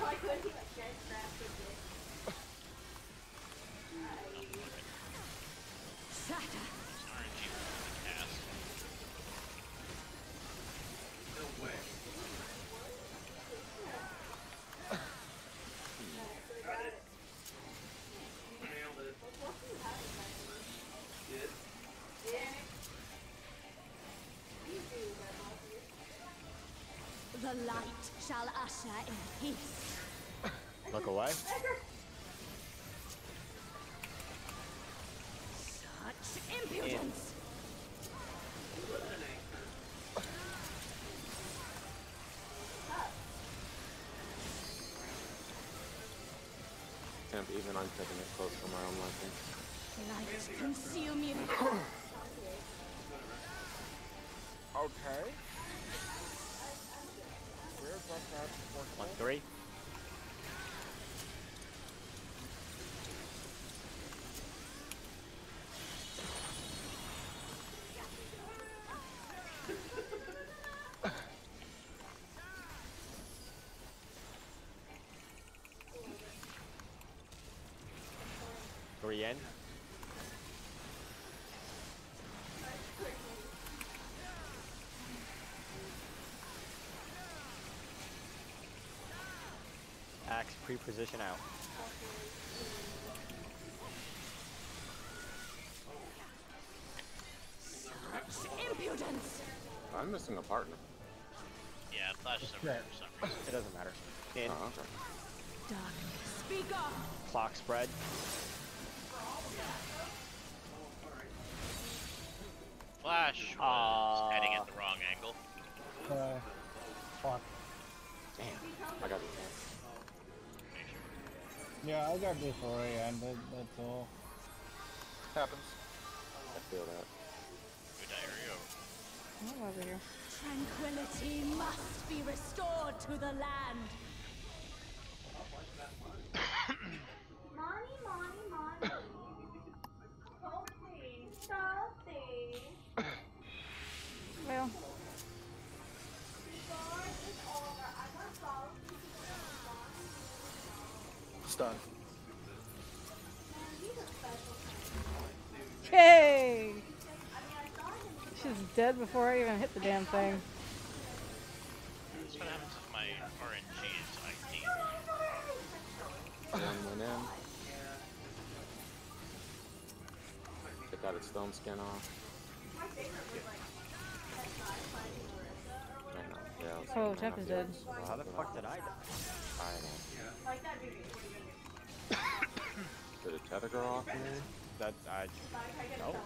L: shall usher in peace.
J: Look away.
L: Such impudence.
M: Temp, even I'm taking it close for my own liking.
L: Light consume you.
J: Three pre-position out.
L: Such impudence.
M: I'm missing a partner.
I: Yeah, Flash is over for some reason.
J: It doesn't matter. In.
M: Oh, okay.
L: Darkness, speak up.
J: Clock spread.
I: Flash was
K: Yeah, I got this already ended, that's all.
F: Happens.
M: I feel that.
I: Good diarrhea.
A: I'm over here.
L: Tranquility must be restored to the land.
A: Dead before I even hit the damn thing.
I: That's what happens if my RNG is ID.
M: One went in. They got its stone skin off.
G: My favorite was like that guy fighting Marissa or
M: Man,
G: whatever.
M: yeah,
A: Oh,
M: thinking
A: Jeff
M: that
A: is
M: the
A: dead.
J: Well, how the fuck did I die?
M: I don't.
G: Like that movie. What are you gonna do?
M: Did it tether go off me?
J: That I.
G: Like, I get a
J: No.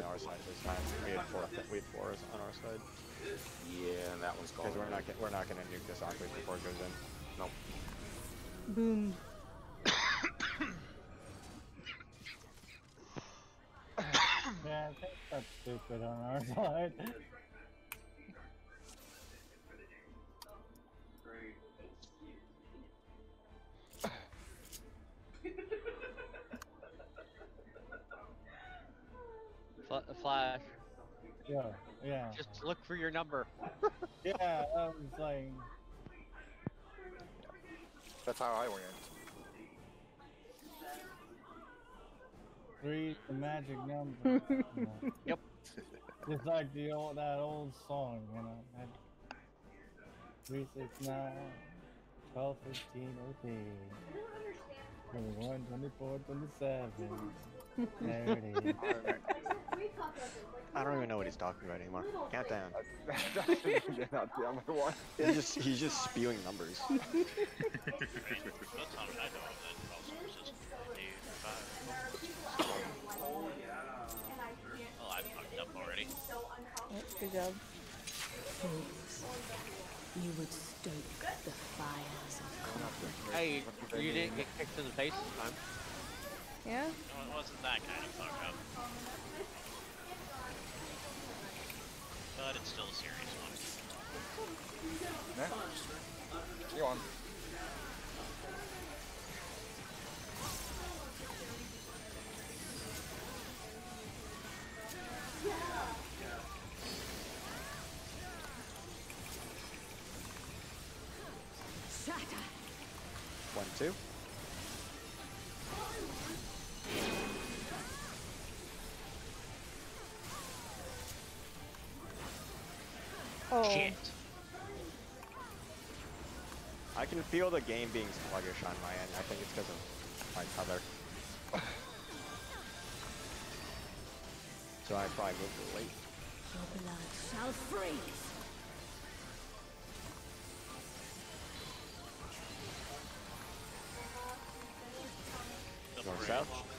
J: Entirely our side this time. We had four. We had four on our side
M: Yeah, and that one's gone.
J: because we're not. Get, we're not gonna nuke this Aqua before it goes in.
M: Nope.
A: Boom.
K: Yeah, I think that's stupid on our [LAUGHS] side.
H: Just look for your number. [LAUGHS]
K: Yeah, I was like,
F: That's how I went.
K: three's the magic number. you [LAUGHS] know.
H: Yep.
K: Just like the old that old song, you know. That three six nine, twelve fifteen oh three. Twenty one, twenty four, twenty seven. [LAUGHS] There it is.
J: I don't even know what he's talking about anymore. Count down.
D: Get out the other one.
J: He's just he's just spewing numbers. [LAUGHS]
I: I mean, most times I know of that also resist dude five. Well, I fucked up already.
A: Yep, good job.
L: You would stoke the fires of conflict.
H: Hey, you didn't get kicked in the face this time.
A: Yeah?
I: No, it wasn't that kind of fuck up but it's still a serious one.
F: Yeah. On. One, two.
H: Shit.
J: I can feel the game being sluggish on my end. I think it's because of my color. So I probably moved it late.
L: Your blood shall freeze.
J: North south.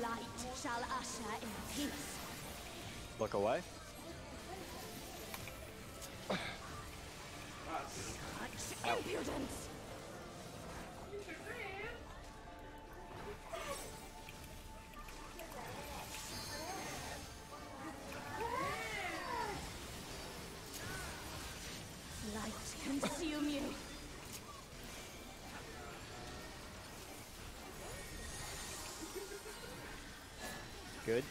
L: Light shall usher in peace.
J: Look away. Good.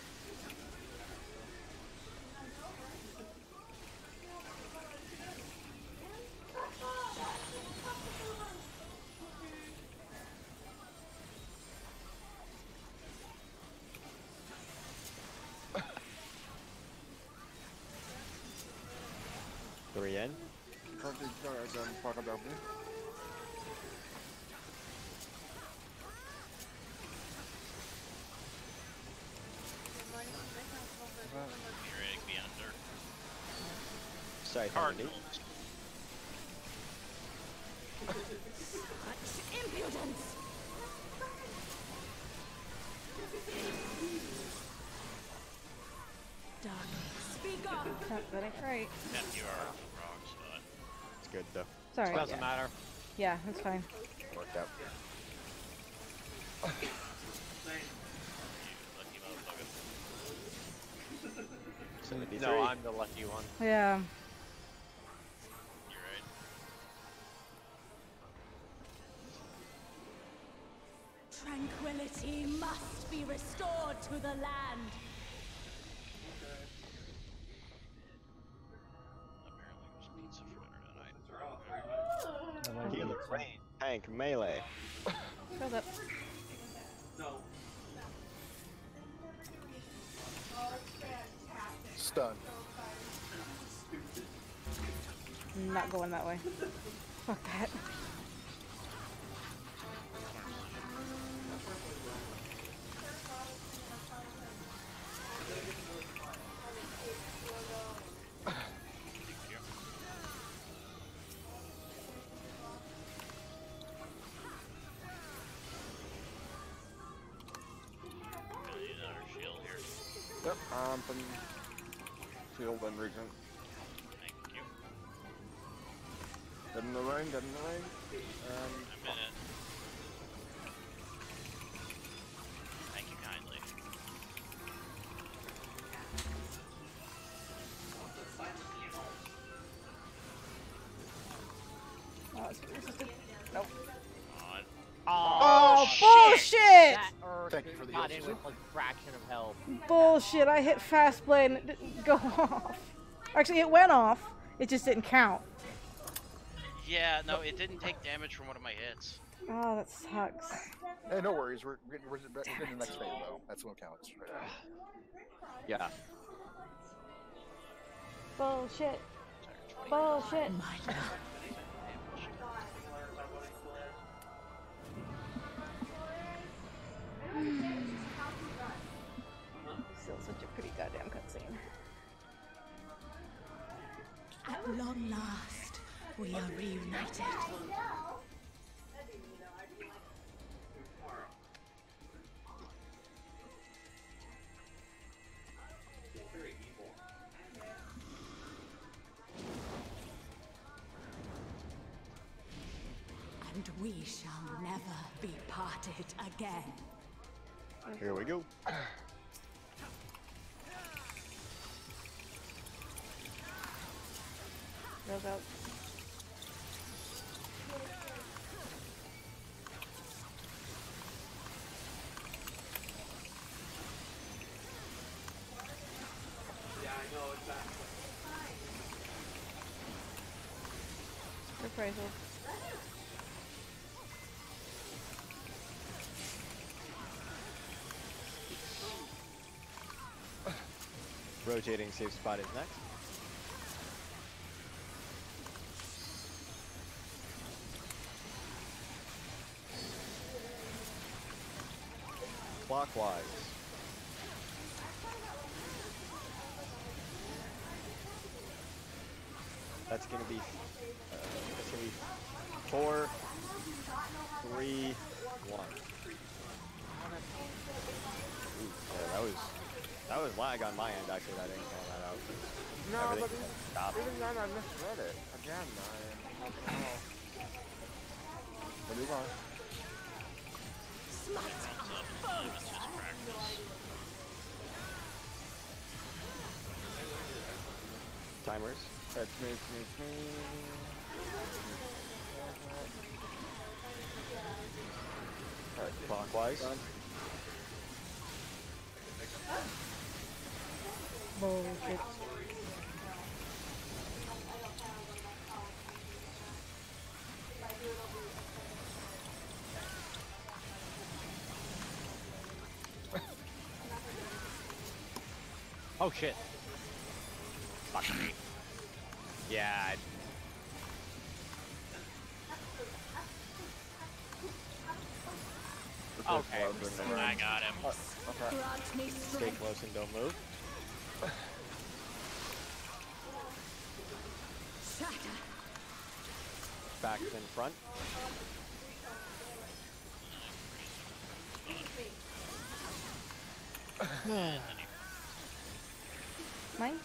J: Three in.
I: Your egg be under.
J: Sorry,
I: Cardinals.
L: Such impudence! Darkness, speak up!
A: That, that ain't right.
I: Nephew are wrong spot.
J: It's good though.
A: Sorry.
H: Doesn't
A: yeah.
H: matter.
A: Yeah, that's fine.
J: Worked out.
I: Lucky motherfucker.
J: Soon to be
H: No. I'm the lucky one.
A: Yeah.
L: Restored to the land.
I: Apparently there's pizza for dinner tonight.
J: Healer, range, tank, melee.
A: Filled up.
B: No.
F: Stun.
A: Not going that way. Fuck that.
D: Dead in the rain, dead in the rain. Um,
I: I'm in it. Thank you kindly.
A: Oh, it's resistant. Nope.
I: On.
A: Oh,
I: shit!
A: bullshit!
F: Thank you for the
H: got in with like fraction of health.
A: Bullshit. I hit fast blade and it didn't go [LAUGHS] off. Actually, it went off. It just didn't count.
I: Yeah, no, it didn't take damage from one of my hits.
A: Oh, that sucks.
F: Hey, no worries. We're, we're, we're, we're in the next phase, though. That's what counts.
J: Yeah.
A: Bullshit. Bullshit.
L: My love.
A: Still such a pretty goddamn cutscene.
L: At long last, we are reunited. And We shall never be parted again.
C: Here we go.
A: Goes
J: know
C: Rotating safe spot is next. Clockwise. That's gonna be, uh, that's gonna be four, three, one. Ooh, yeah, that was, that was lag on my end actually. I didn't call that out.
D: No,
C: Everything
D: but
C: just
D: even,
C: stopped.
D: even then I misread it. Again, I am not know. What
C: Timers.
D: It's me, it's me, it's me.
C: Alright, clockwise.
A: Bullshit.
H: Oh shit. Fuck. Yeah. I- Okay, I got him.
L: Oh, okay.
C: Stay close and don't move. Back in front.
A: Mine?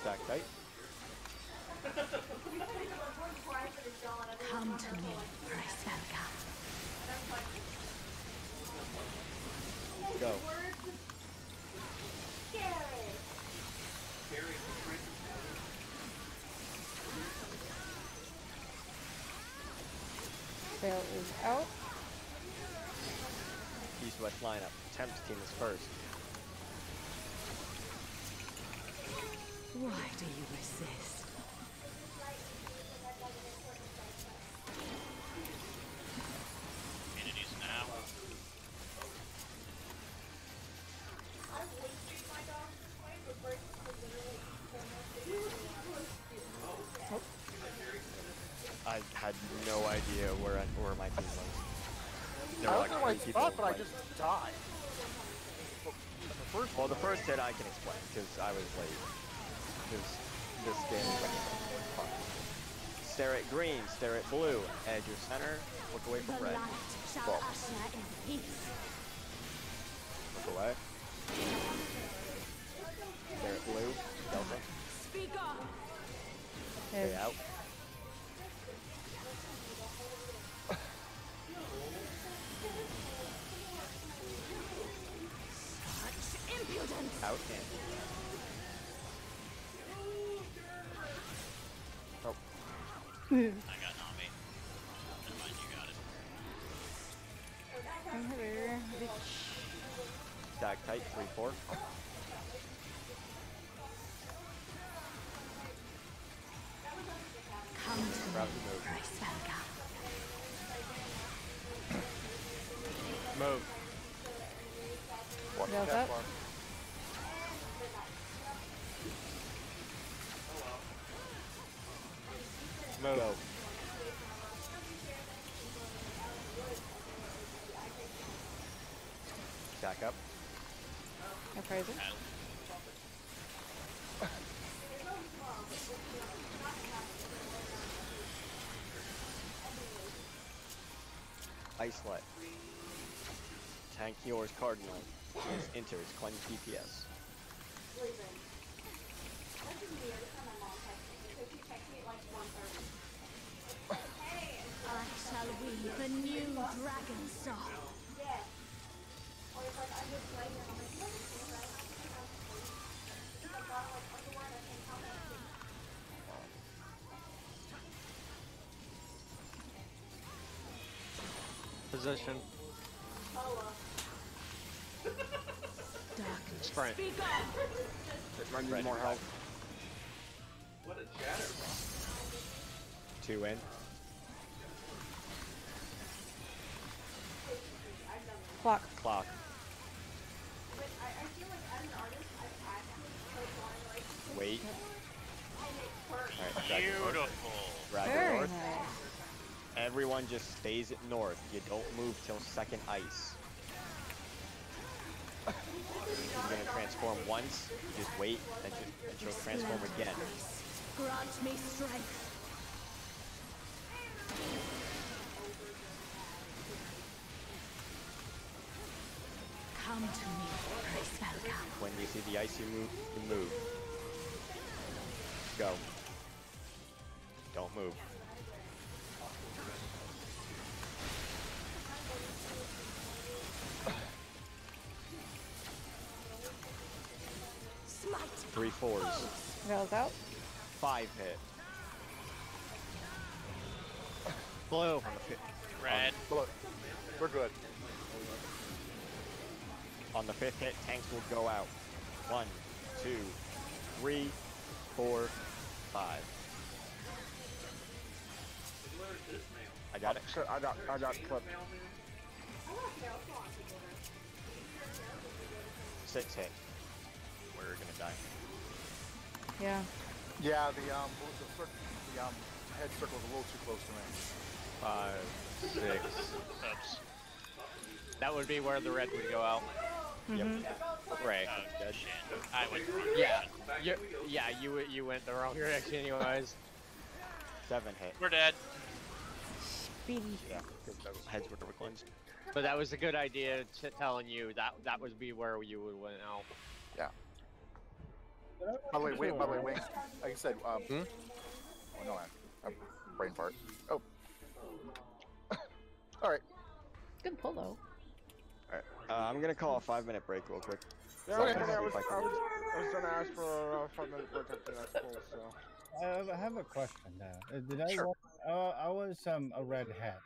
C: Stack tight.
L: Come to me, Hraesvelgr.
C: Go.
A: Sail is out.
C: East-west lineup. Temps team is first.
L: Why do you resist?
B: Communities now.
C: I had no idea where I, where my team was. There
F: I
C: were
F: don't
C: like
F: know my
C: three people
F: spot, but I just died. Well, the first
C: Well, the
F: one,
C: first hit I can explain because I was late. Because this game is fun. Stare at green, stare at blue, edge your center, look away from red.
L: light shall
C: Well,
L: usher in peace.
C: look away. Stare at blue, delta,
L: Speak on.
C: stay out.
B: I got Nami. Never mind, you got it.
A: I'm here, bitch.
C: stack tight, 3-4. Stack up.
A: Reprisal.
C: Icelet. Tank yours Cardinal. Enters, cleanse DPS.
H: Position.
L: Darkness,
H: Sprint.
L: be gone.
D: I need more help.
B: What a chatterbox.
J: Two in. At north. You don't move till second ice. He's gonna transform once. You just wait, and, just, and she'll transform again.
L: Grant me strength. Come to me.
J: When you see the ice, you move. You move. Go. Don't move. Three fours.
A: Rails out.
J: Five hit.
H: Blue.
I: Red.
F: Look, we're good.
J: On the fifth hit, tanks will go out. One, two, three, four, five.
B: Where's this mail?
J: I got it.
D: So I got I got clipped.
J: Six hit. We're gonna die.
A: Yeah.
F: Yeah, the um, the, the um, head circle is a little too close to me.
J: Five, six.
I: Oops.
H: That would be where the red would go out.
J: Yep.
H: Right.
I: Oh, shit. I went the wrong
H: Yeah.
I: direction.
H: You, yeah, you you went the wrong direction anyways.
J: Seven hit.
I: We're dead.
A: Speedy.
J: Yeah, because those heads were were cleansed.
H: But that was a good idea t- telling you that that would be where you would went out.
F: By the way, wait, by the way, wait. Like I said, um,
H: Hmm?
F: oh no, I, I'm brain fart. Oh. [LAUGHS] All right.
A: Good pull though.
J: Alright. Uh, I'm gonna call a five minute break real quick.
D: Yeah,
J: So I
D: okay,
J: can
D: I
J: see
D: was,
J: if I
D: I
J: can-
D: was, I was gonna ask for a five minute break after that school, so.
K: I have, I have a question now. Uh, Did I?
F: Sure.
K: wa- Uh, I was um a red hat.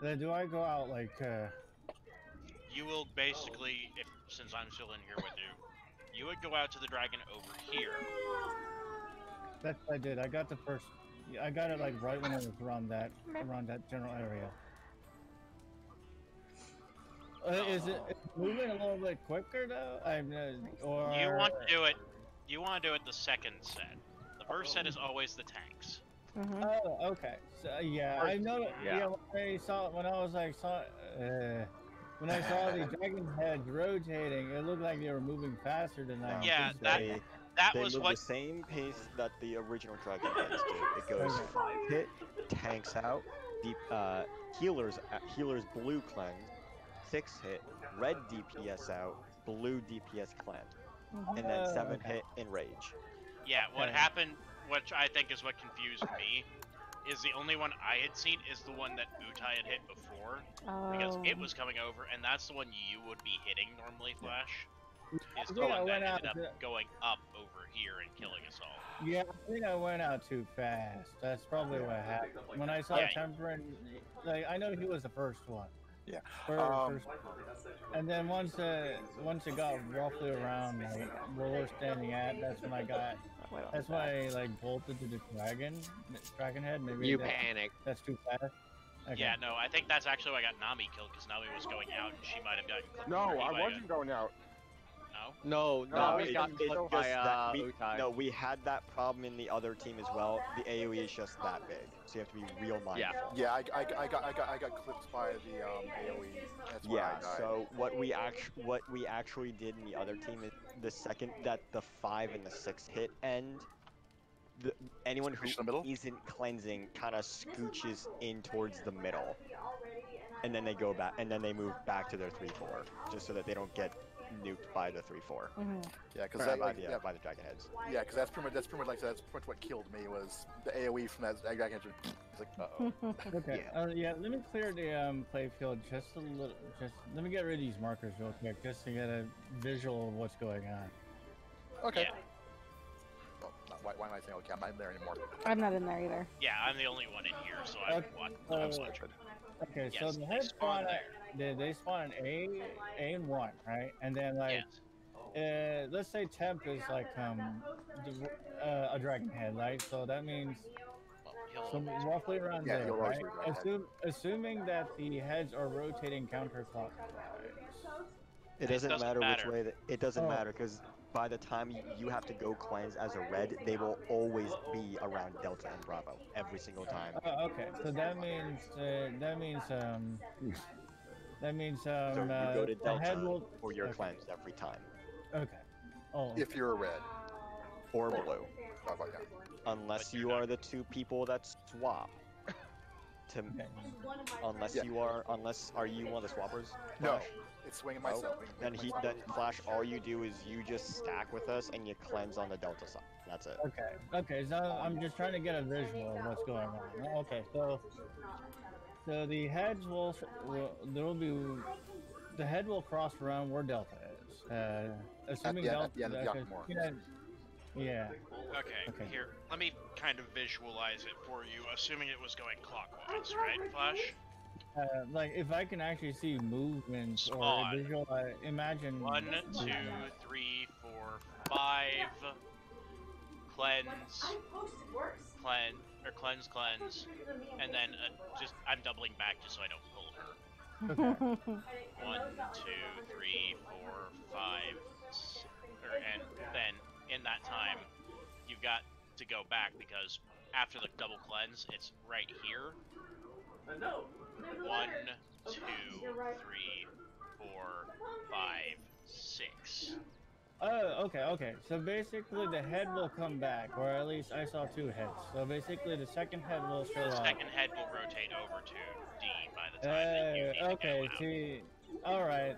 K: Then do I go out like uh?
I: You will basically, if since I'm still in here with you, you would go out to the dragon over here.
K: That's what I did. I got the first. yeah, I got it like right when I was around that around that general area. Uh, is it it's moving a little bit quicker though? I'm uh, or
I: You want to do it. You want to do it the second set. The first set is always the tanks.
A: Mm-hmm.
K: Oh, okay. So yeah, I know. that-
H: yeah.
K: Yeah. when I saw when I was like saw uh, when I saw the [LAUGHS] dragon heads rotating, it looked like they were moving faster than I.
I: Yeah, that-
J: They,
I: That
J: they
I: was
J: move
I: what.
J: the same pace that the original Dragon [LAUGHS] Heads do. It goes five hit, tanks out, deep uh, healers uh, healers blue cleanse, six hit, red DPS out, blue DPS cleanse, and then seven
K: okay.
J: hit enrage.
I: Yeah, what happened, which I think is what confused me, is the only one I had seen is the one that Utai had hit before, because
A: Oh.
I: it was coming over, and that's the one you would be hitting normally, Flash. Is
K: I
I: the
K: think I
I: one that ended up
K: to-
I: going up over here and killing us all.
K: Yeah, I think I went out too fast. That's probably what happened. When I saw
I: Yeah.
K: Temperate, like I know he was the first one.
F: Yeah.
K: Fir-
F: Um,
K: first- and then once uh, once it got roughly around like where we're standing at, that's when I got. That's
J: that.
K: why I like bolted to the dragon, dragon head. Maybe
H: You
K: that-
H: panicked.
K: that's too fast. Okay.
I: Yeah, no, I think that's actually why I got Nami killed, because Nami was going out, and she might have gotten clipped.
D: No, I wasn't going out.
I: No?
H: No,
J: No,
H: no,
J: it-
H: we got
J: it's
H: clipped
J: just
H: by
J: that
H: uh,
J: we, no, we had that problem in the other team as well. The AOE is just that big, so you have to be real mindful.
H: Yeah.
F: Yeah, I, I, I got I got I got clipped by the um, AOE. That's
J: Yeah,
F: I died.
J: so what we act what we actually did in the other team is the second that the five and the six hit end, the, anyone who
F: the middle.
J: isn't cleansing kind of scooches in towards the middle. and then they go back, and then they move back to their three four, just so that they don't get nuked by the three four.
A: Mhm.
F: Yeah, because
J: Or,
F: that,
J: by
F: like,
J: the,
F: yeah,
J: uh, by the dragon heads.
F: yeah, because that's pretty much that's pretty much like that's pretty much what killed me was the AOE from that that dragon. It's like, uh oh. [LAUGHS]
K: Okay. Yeah. Uh, yeah. Let me clear the um, play field just a little. Just let me get rid of these markers real quick, just to get a visual of what's going on.
F: Okay. Oh, not- why, why am I saying okay? I'm not in there anymore.
A: I'm not in there either.
I: Yeah, I'm the only one in here, so I'm,
K: Okay,
I: what,
K: uh,
I: I'm watching.
K: Okay, so
I: Yes,
K: the
I: they
K: head
I: spawn
K: spawn at they, they spawn in A, A and one, right? And then like, uh, let's say temp is like um, uh, a dragon head, right? So that means so roughly around
F: Yeah,
K: there, right?
F: rotate.
K: Assume, assuming that the heads are rotating counterclockwise.
J: It doesn't,
I: doesn't
J: matter,
I: matter.
J: which way. That, it doesn't
K: Oh.
J: matter because by the time y- you have to go cleanse as a red, they will always be around Delta and Bravo every single time.
K: Oh, okay. So that means uh, that means um, that means um,
J: So you
K: uh,
J: go to Delta
K: will.
J: or you're
K: okay.
J: cleansed every time,
K: Okay. Oh.
F: If you're a red.
J: or blue,
F: Oh, well, yeah.
J: unless you are the two people that swap. To, unless
F: Yeah.
J: you are, unless are you one of the swappers?
F: No,
J: Flash?
F: it's swinging
J: Oh,
F: myself.
J: then he, then Flash. All you do is you just stack with us and you cleanse on the Delta side. That's it.
K: Okay. Okay. So I'm just trying to get a visual of what's going on. Okay. So so the heads will, will there will be the head will cross around where Delta is. Uh, assuming
F: yeah,
K: Delta.
F: at the end of
K: okay, yeah, yeah.
I: Okay,
K: Okay.
I: here, let me kind of visualize it for you, assuming it was going clockwise, right, Flash?
K: Uh, like if I can actually see movements or
I: Spawn.
K: visual, uh, imagine.
I: One, two, three, four, five. Cleanse. Cleanse. Cleanse, cleanse. And then uh, just, I'm doubling back just so I don't pull her. One, two, three, four, five. s- Or, and then, in that time, you've got to go back because after the double cleanse, it's right here. One, two, three, four, five, six.
K: Oh, okay, okay. So basically, the head will come back, or at least I saw two heads. So basically, the second head will show up.
I: The
K: up.
I: second head will rotate over to D by the time that you need
K: Uh,
I: to
K: okay,
I: go out.
K: see, all right.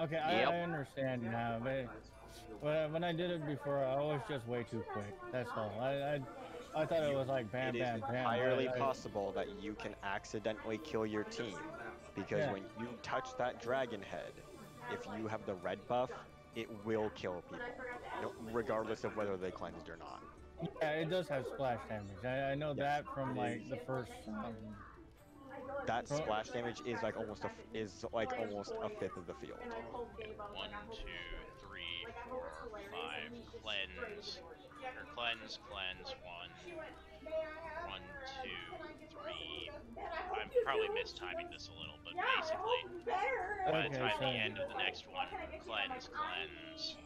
K: Okay, I,
I: Yep.
K: I understand now, but when I, when I did it before, I was just way too quick. That's all. I I, I thought it was like bam,
J: It is
K: bam, bam.
J: entirely
K: I- I-
J: possible that you can accidentally kill your team because
K: Yeah.
J: when you touch that dragon head, if you have the red buff, it will kill people, no- regardless of whether they cleansed or not.
K: Yeah, it does have splash damage. I, I know that from like the first. Um,
J: That
K: Well-
J: splash damage is like almost a f- is like almost a fifth of the field.
I: One, two, three, four, five. Cleanse. Or cleanse, cleanse. One. One, two, three. I'm probably mistiming this a little, but basically, by the
K: Okay,
I: time
K: so-
I: the end of the next one, cleanse, cleanse.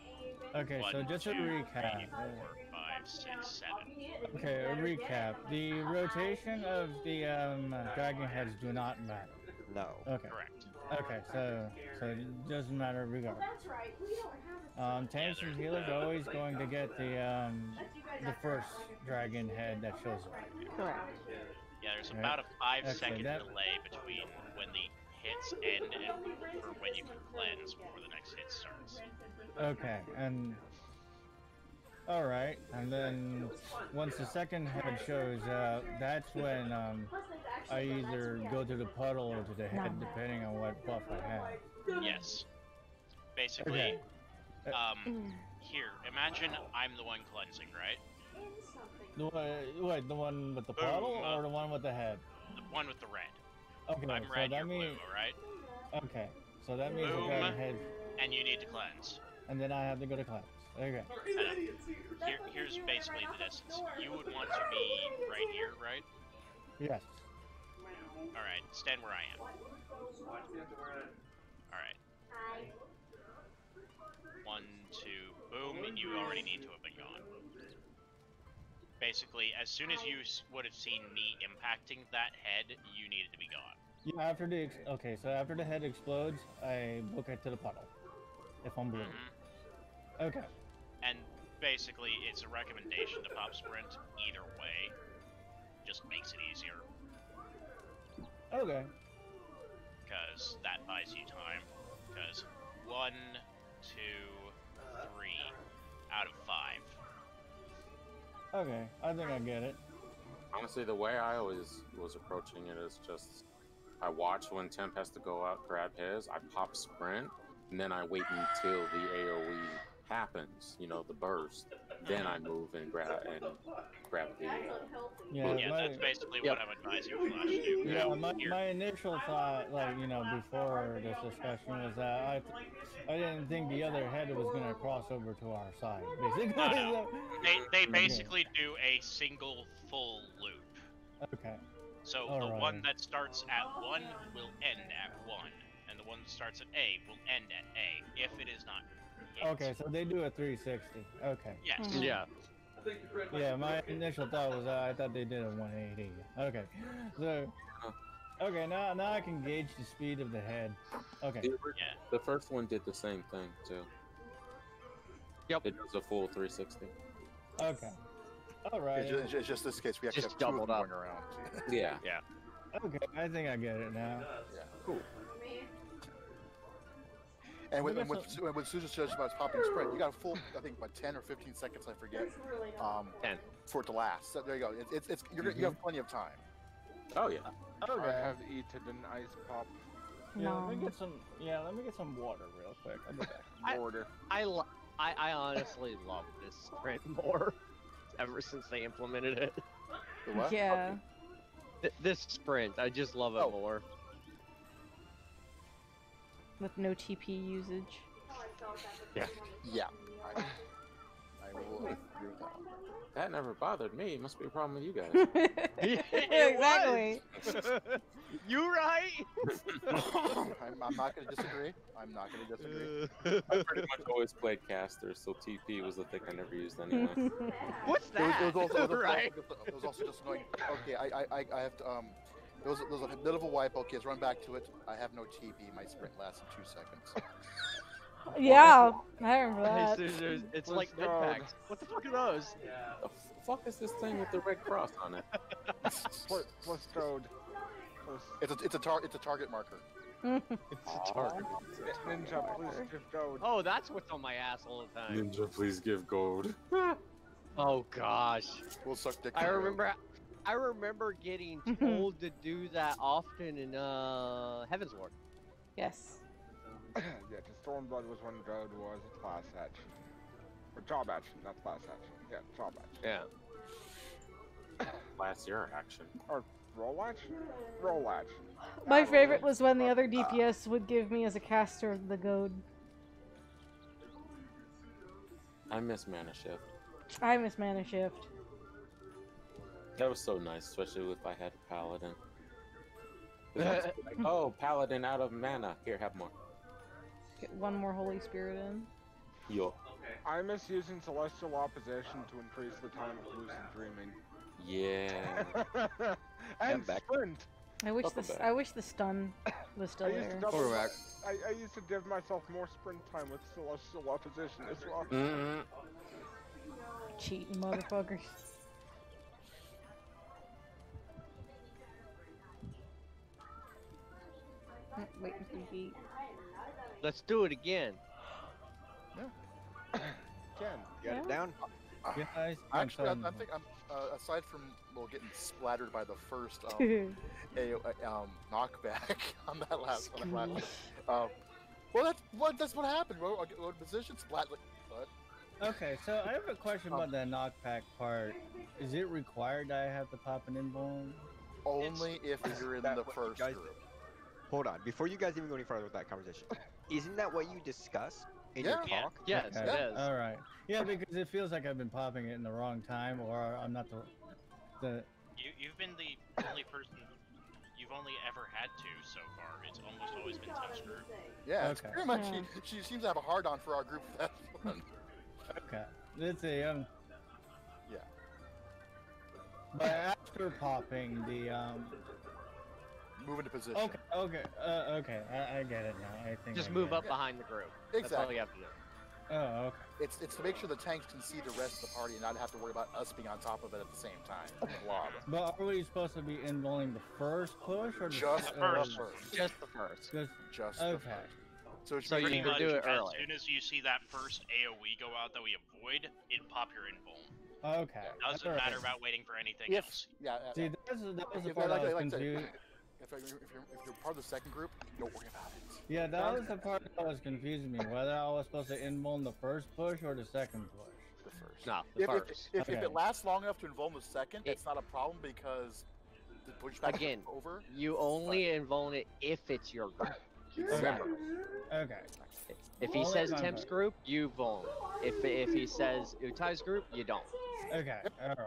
K: Okay, so
I: One,
K: just a
I: two,
K: recap.
I: three, four, five, six, seven.
K: Okay, a recap. The rotation of the um, dragon heads do not matter.
J: No.
K: Okay.
I: Correct.
K: Okay, so so it doesn't matter regardless. Well, that's right. We don't have a Um, tanks and healers are always going to get the um, the first dragon head that shows up.
A: Correct.
I: Yeah, there's
K: Right.
I: about a five
K: Okay,
I: second
K: that-
I: delay between when the hits end and when you can cleanse before the next hit starts.
K: Okay, and all right, and then once the second head shows up, that's when um, I either go to the puddle or to the head, depending on what buff I have.
I: Yes. Basically,
K: Okay. Uh,
I: um, here, imagine I'm the one cleansing, right?
K: The one, wait, the one with the
I: Boom,
K: puddle
I: uh,
K: or the one with the head?
I: The one with the red.
K: Okay,
I: I'm
K: so
I: red,
K: that
I: you're blue,
K: means
I: alright?
K: okay, so that means the
I: Boom.
K: dragon head,
I: And you need to cleanse.
K: and then I have to go to class. Okay.
I: Here, here's basically the distance. You would want to be right here, right?
K: Yes.
I: Alright, stand where I am. Alright. One, two, boom, you already need to have been gone. Basically, as soon as you would have seen me impacting that head, you needed to be gone.
K: Yeah, after the ex- okay, so after the head explodes, I book it to the puddle. If I'm blue.
I: Mm-hmm.
K: Okay.
I: And basically, it's a recommendation to pop sprint either way. Just makes it easier.
K: Okay.
I: because that buys you time. Because one, two, three out of five.
K: Okay, I think I get it.
M: Honestly, the way I always was approaching it is just I watch when Temp has to go out grab his, I pop sprint, and then I wait until the AoE happens, you know, the burst. Then I move and grab and grab the. Uh,
K: Yeah,
I: Yeah,
K: my,
I: that's basically what I'm advising Flash to do.
K: yeah,
I: now
K: my, my initial thought, like you know, before this discussion was that I, I didn't think the other head was gonna cross over to our side, basically.
I: No, no. They, they basically do a single full loop.
K: okay.
I: So the
K: Alright.
I: one that starts at 1 will end at 1, and the one that starts at A will end at A, if it is not hit.
K: Okay, so they do a 360. Okay.
I: Yes.
A: Mhm.
H: Yeah.
K: Yeah, my initial thought was uh, I thought they did a 180. Okay, so okay now now I can gauge the speed of the head. Okay.
M: the,
I: Yeah.
M: the first one did the same thing too.
H: Yep.
M: It does a full 360.
K: Okay. All right.
F: It's just, it's just this case we actually
H: Just
F: have two of them
H: up.
F: going around.
M: Yeah. Yeah.
K: Okay, I think I get it now.
F: Yeah, cool. And when,
K: Look
F: when,
K: at
F: when, when Susan says about popping sprint, you got a full, I think, about 10 or 15 seconds, I forget, um,
H: 10.
F: for it to last. So there you go. It, it's it's, you're, gonna you have plenty of time.
M: Oh yeah.
K: Okay.
D: I have eaten an ice pop.
K: Yeah, let me get some. Yeah, let me get some water real quick. I'll be back.
H: I-
D: Order.
H: I, lo- I, I honestly love this sprint more ever since they implemented it.
F: The what?
A: Yeah.
H: Th- this sprint, I just love it
F: Oh.
H: more.
A: With no TP usage.
H: Yeah.
F: Yeah. I, I will [LAUGHS] agree with that one.
M: That never bothered me. It must be a problem with you guys. [LAUGHS]
A: Exactly. [LAUGHS]
H: you right?
F: I'm, I'm not going to disagree. I'm not going to disagree.
M: I pretty much always played caster, so TP was the thing I never used anyway.
H: What's
F: It was,
H: that?
F: it was also, it was
H: right?
F: also, it was also just annoying. Okay, I, I, I, I have to, um, there was, there was a bit of a wipe. Okay, let's run back to it. I have no TP. My sprint lasts in two seconds. [LAUGHS]
A: yeah, I remember
H: Hey,
A: that.
H: it's
D: Let's
H: like med
D: go.
H: packs. What the fuck are those?
M: the fuck is this thing with the red cross on it? [LAUGHS]
D: Pl- plus code. Plus
F: It's a, it's a tar, it's a target marker. [LAUGHS]
H: It's a target.
D: ninja, please give goad.
H: Oh, that's what's on my ass all the time.
M: Ninja, please give goad.
H: Oh gosh.
F: We'll suck dick.
H: I
F: for you.
H: remember I remember getting [LAUGHS] told to do that often in uh Heavensward.
A: yes. [CLEARS THROAT]
D: yeah, because Stormblood was when goad was a class action. Or job action, not class action. Yeah, job action.
H: Yeah.
M: Last year action.
D: Or roll action? Role action.
A: My favorite was when the other DPS would give me as a caster the goad.
M: I miss Mana Shift.
A: I miss Mana Shift.
M: That was so nice, especially if I had a Paladin. 'Cause I was like, [LAUGHS] oh, Paladin out of mana. Here, have more.
A: Get one more Holy Spirit in.
M: Yo.
D: I miss using Celestial Opposition to increase the time of lucid dreaming.
M: Yeah. [LAUGHS]
D: and
J: back.
D: sprint.
A: I wish
M: Welcome
A: this.
M: back.
A: I wish the stun was still
D: I used to
A: there.
D: double
H: Quarterback.
D: I, I used to give myself more sprint time with Celestial Opposition as well.
M: mm
A: Cheating motherfuckers. Waiting for the beat.
H: Let's do it again. [GASPS] [COUGHS]
D: Ken, you
J: Got
A: Yeah.
J: it down?
K: Guys,
F: Actually, I,
K: I'm
F: think I'm uh, aside from well getting splattered by the first um, [LAUGHS] a, a, um, knockback [LAUGHS] on that last one, that last. [LAUGHS] Um, well, that's what that's what happened. Well, I get- position splat. Like, what?
K: Okay, so I have a question
F: Um,
K: about that knockback part. Is it required that I have to pop an invuln?
F: Only if you're in the
J: what-
F: first
J: guys-
F: group.
J: Hold on, before you guys even go any further with that conversation, [LAUGHS] isn't that what you discuss in your
F: Yeah.
J: talk?
H: Yes,
K: Okay.
H: it is.
K: All right. Yeah, because it feels like I've been popping it in the wrong time, or I'm not the the.
I: You, you've been the only person you've only ever had to so far. It's almost always been touch group.
F: Yeah, it's
K: Okay.
F: pretty much.
A: Yeah.
F: She, she seems to have a hard on for our group. That one. [LAUGHS]
K: Okay. Let's see. Um.
F: Yeah.
K: But after popping the um.
F: Move into position.
K: Okay. Okay. Uh, okay. I, I get it now. I think.
H: Just
K: I
H: move up
K: it.
H: behind the group. That's all
F: Exactly.
H: you have to do.
K: Oh, okay.
F: It's it's to make sure the tanks can see the rest of the party and not have to worry about us being on top of it at the same time. Blob. [LAUGHS]
K: But are we supposed to be involving the first push or the
F: Just the
K: or
F: first.
H: Just the first.
K: Just,
F: Just the
K: okay.
F: first. So, it's
H: So you
F: pretty
H: need to do it
I: as
H: early.
I: soon as you see that first AoE go out that we avoid, it pop your invuln.
K: Okay.
I: Doesn't
K: alright.
I: matter about waiting for anything
F: If
I: else.
F: yeah, yeah,
K: See, that was, that was the part
F: like-
K: I was
F: like
K: confused.
F: If, you're, if, you're, if you're part of the second group, don't worry about it.
K: Yeah, that was the part that was confusing me. Whether I was supposed to invuln the first push or the second push.
F: The first.
H: No, the
F: If, if,
H: first.
F: if, if
K: Okay.
F: it lasts long enough to invuln the second,
H: It-
F: it's not a problem because the pushback
H: Again,
F: is over.
H: You only invuln it if it's your group.
K: Okay. Okay.
H: If he
K: Only
H: says
K: contact.
H: Temp's group, you vuln. If if he says Utai's group, you don't.
K: Okay. Alright.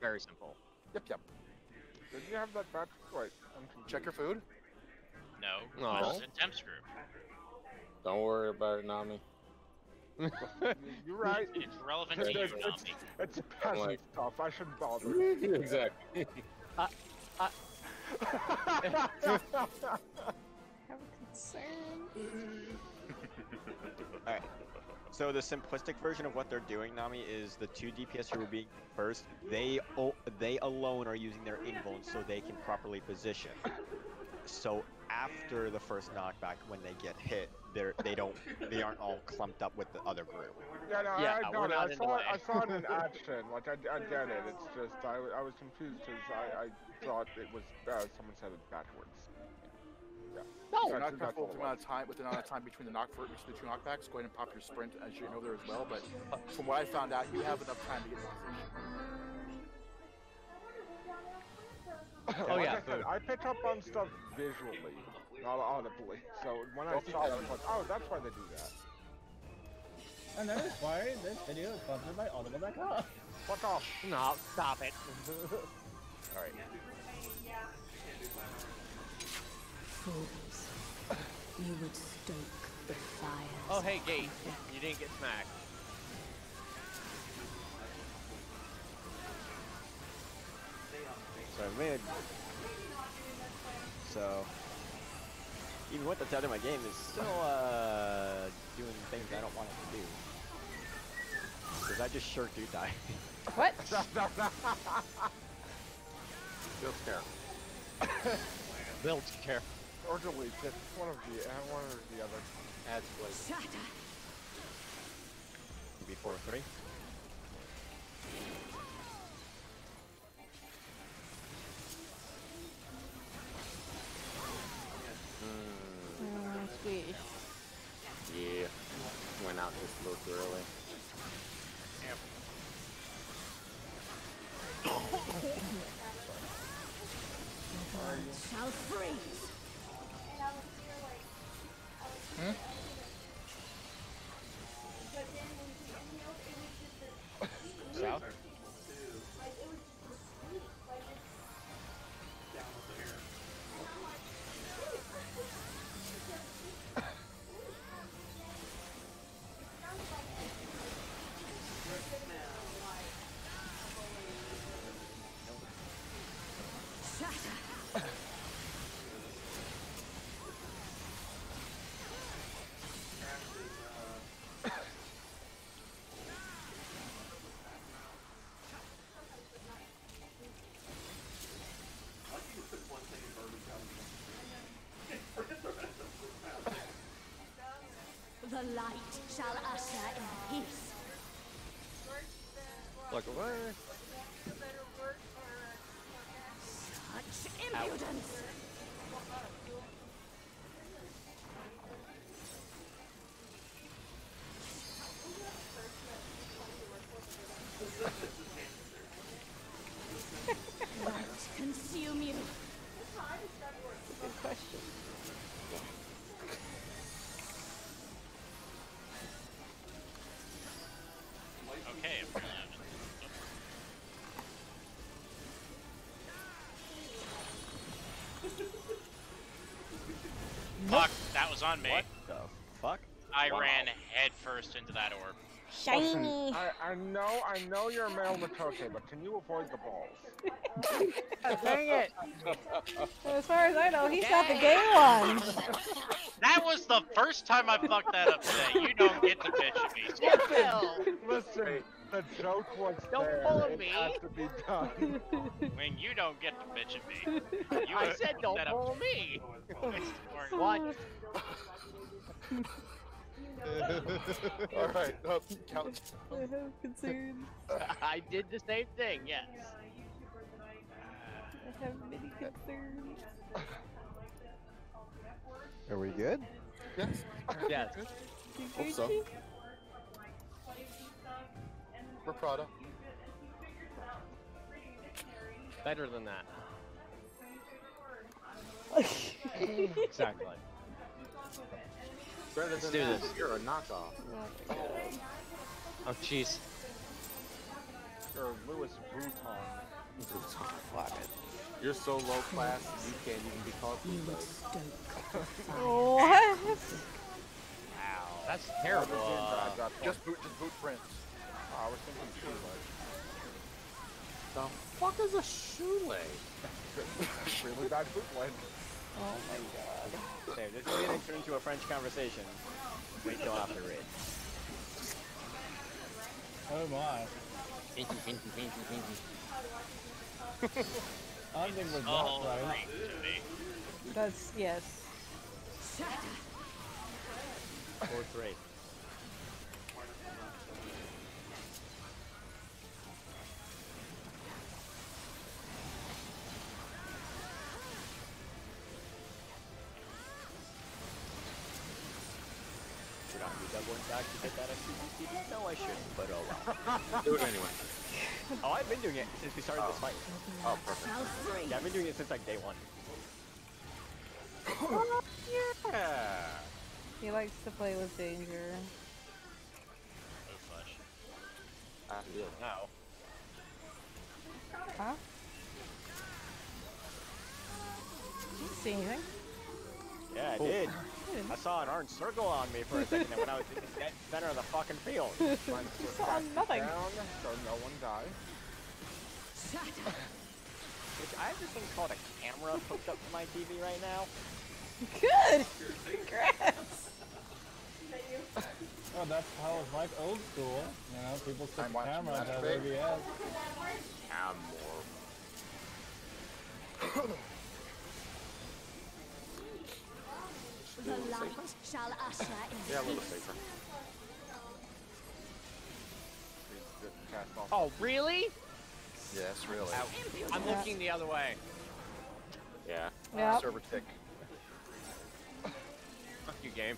H: Very simple.
F: Yep, yep.
D: Did you have that batch? Wait, I'm confused.
F: Check your food.
I: No,
H: No.
I: this is in Temp's group.
M: Don't worry about it, Nami. [LAUGHS]
D: You're right.
I: It's relevant to you,
D: It's,
I: Nami.
D: it's, it's peasant
M: Like-
D: stuff. I shouldn't bother. [LAUGHS]
M: exactly.
A: I [LAUGHS] have a concern.
J: Alright. So the simplistic version of what they're doing, Nami, is the two DPS who are being first. They they alone are using their invuln so they can properly position. So after the first knockback, when they get hit, they're they don't they aren't all clumped up with the other group.
D: Yeah, no,
H: Yeah,
D: I,
H: we're
D: no, I saw,
H: way.
D: I saw it in [LAUGHS] action. Like, I, I get it. It's just, I, I was confused because I, I thought it was, uh, someone said it backwards. Yeah.
F: No,
D: That's-
F: you're not
D: that's
F: comfortable
D: all
F: with the amount of time with the amount of time between the knock for between the two knockbacks. Go ahead and pop your sprint as you know there as well. But from what I found out, you have enough time to get in position. [LAUGHS]
H: Oh,
D: Like
H: yeah,
D: I, said. I pick up on stuff visually, not audibly. So when I
F: Don't
D: saw it, I
F: petty.
D: was like, oh, that's why they do that.
K: And that is why this video is sponsored by Audible.com.
D: Fuck off.
H: No, stop it. [LAUGHS]
F: All right.
L: Fools. You would stoke the fires.
H: Oh, hey, Gate. You didn't get smacked.
J: So I mid. So even with the title, my game is still uh doing things I don't want it to do. Because I just sure do die.
A: What?
M: Feel scared.
H: Build care.
D: Or delete it. One of the, uh, one or the other.
M: Adds flavor.
J: Before three.
M: Mm, yeah. Went out just a little too early.
L: Shall freeze.
F: Hmm?
L: The light shall usher in peace.
H: Look, what?
L: Such impudence!
I: Fuck, that was on me.
J: What the fuck?
I: I
J: Wow.
I: ran headfirst into that orb.
J: Shiny.
D: Listen, I, I know, I know you're a male Matoke, but can you avoid the balls? [LAUGHS]
H: Oh, dang it! [LAUGHS]
A: As far as I know, he's not the gay one.
I: That was the first time I fucked that up today. You don't get to bitch at me. Scorpio.
D: Listen, the joke was
H: Don't
D: there.
H: pull
D: it
H: me.
D: had to be done. [LAUGHS]
I: When you don't get to bitch at me. You
H: I said don't
I: that up
H: pull
I: to
H: me. [LAUGHS] What? [LAUGHS]
F: All right, uh, count.
A: I have concerns.
H: I did the same thing. Yes.
A: I have many concerns.
J: Are we good?
F: Yes.
H: Yes.
F: Hope so. We're Prada.
H: Better than that. [LAUGHS] exactly.
M: Better
H: Let's
M: than
H: do
M: that,
H: this.
M: You're a knockoff.
H: Oh jeez.
D: You're Louis Vuitton.
M: Fuck it. You're so low class, you can't even be called bootleg.
A: What?
H: Wow. That's terrible. Uh,
F: Just boot, just boot Prince.
D: I was thinking shoelace.
M: The fuck is a shoelace? [LAUGHS]
D: really bad bootleg.
J: Oh my god. There, this is gonna turn into a French conversation. Wait till after it.
K: Oh my.
H: Pinky, pinky, pinky, pinky. [LAUGHS]
K: I don't think we're
I: all
K: that oh, right.
I: Greek to me.
A: That's yes.
J: Four three. Be back to get that SCP? No, I shouldn't, but oh well. [LAUGHS]
M: Do it anyway.
J: oh, I've been doing it since we started this oh. fight.
M: Oh, perfect.
J: Yeah, I've been doing it since like day one.
D: Oh, yeah.
A: He likes to play with danger.
I: Oh, fudge.
M: I feel it.
J: Now.
A: Huh? Did you see anything?
J: Yeah, I did. [LAUGHS] I saw an orange circle on me for a second there when I was in the [LAUGHS] center of the fucking field. [LAUGHS]
A: You saw nothing.
D: Down, so no one died.
J: Which I have this thing called a camera hooked up to my TV right now.
A: Good. Congrats.
K: Oh, that's how it's like old school. You know, people stick
F: I'm
K: the
F: watching
K: camera on
F: big.
K: ABS.
M: I'm
L: The light shall usher in
M: Yeah, a little
L: peace.
M: safer.
H: Oh really?
F: Yes, really.
H: I'm looking the other way.
M: Yeah.
A: Yeah.
F: Server tick.
H: Fuck you, game.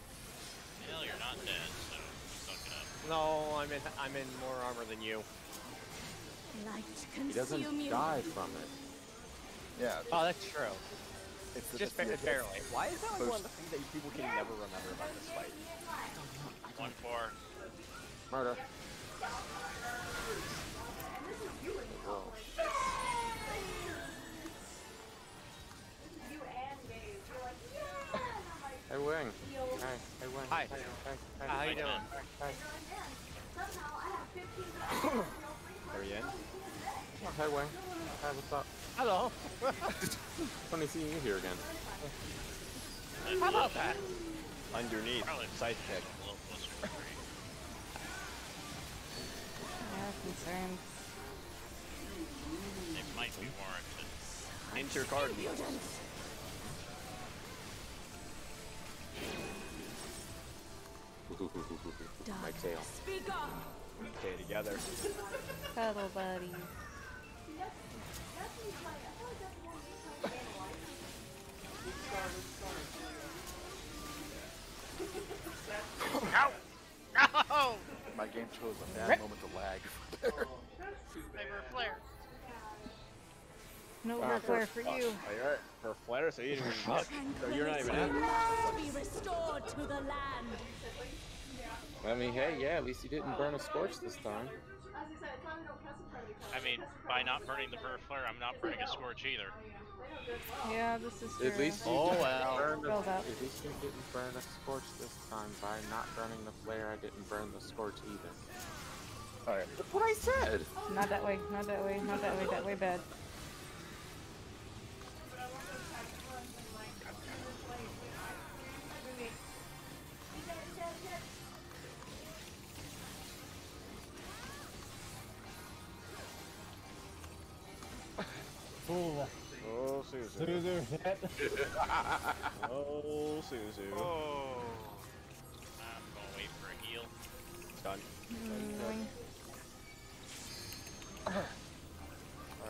I: Hell, you're not dead, so suck it up.
H: No, I'm in. I'm in more armor than you.
L: Light
M: He doesn't
L: you.
M: die from it.
F: Yeah.
H: Oh, that's true.
F: It's the
H: Just
F: it's
H: ba- barely.
J: Why is that like one of the things that people can never remember about this fight?
I: One four.
M: Murder. Whoa. Hey, Wing. Hey, hey, Wing.
H: Hi.
M: Hey, hey, hey.
H: Uh, how you doing?
I: Jen. [COUGHS]
J: Are you in?
M: Oh, hey, Wing. Hey, what's up?
H: Hello. [LAUGHS]
M: Funny seeing you here again.
H: How about that?
J: Underneath.
I: Probably
J: Sidekick.
I: a little closer to three.
A: Yeah, concerns.
I: It might be warranted.
J: Intercardinals. [LAUGHS]
M: My tail.
L: Speak up.
J: Stay together.
A: Cuddle buddy.
I: Ow! [LAUGHS] Ow!
F: My game chose a bad
A: Rip.
F: moment to lag.
I: Favor flare.
A: No
J: Ah,
A: uh, flare for you.
J: Oh, you're. For flare, so you didn't even look. So you're not even
L: Tranquility
J: at
L: must be restored to the land.
M: I mean, hey, yeah, at least you didn't burn a scorch this time.
I: I mean, by not burning the Ver Flare, I'm not burning a Scorch either.
A: Yeah, this is true.
M: At least you
H: Oh,
M: didn't
H: well.
M: burn the,
A: Spells
M: at least you didn't burn a scorch this time. By not burning the flare, I didn't burn the scorch either.
D: Alright.
M: That's what I said.
A: Not that way, not that way, not that way, that way bad.
J: Suzu.
K: Suzu hit. [LAUGHS]
J: Oh, Suzu.
I: Oh. I'm gonna wait for a heal.
J: Done.
A: Mm,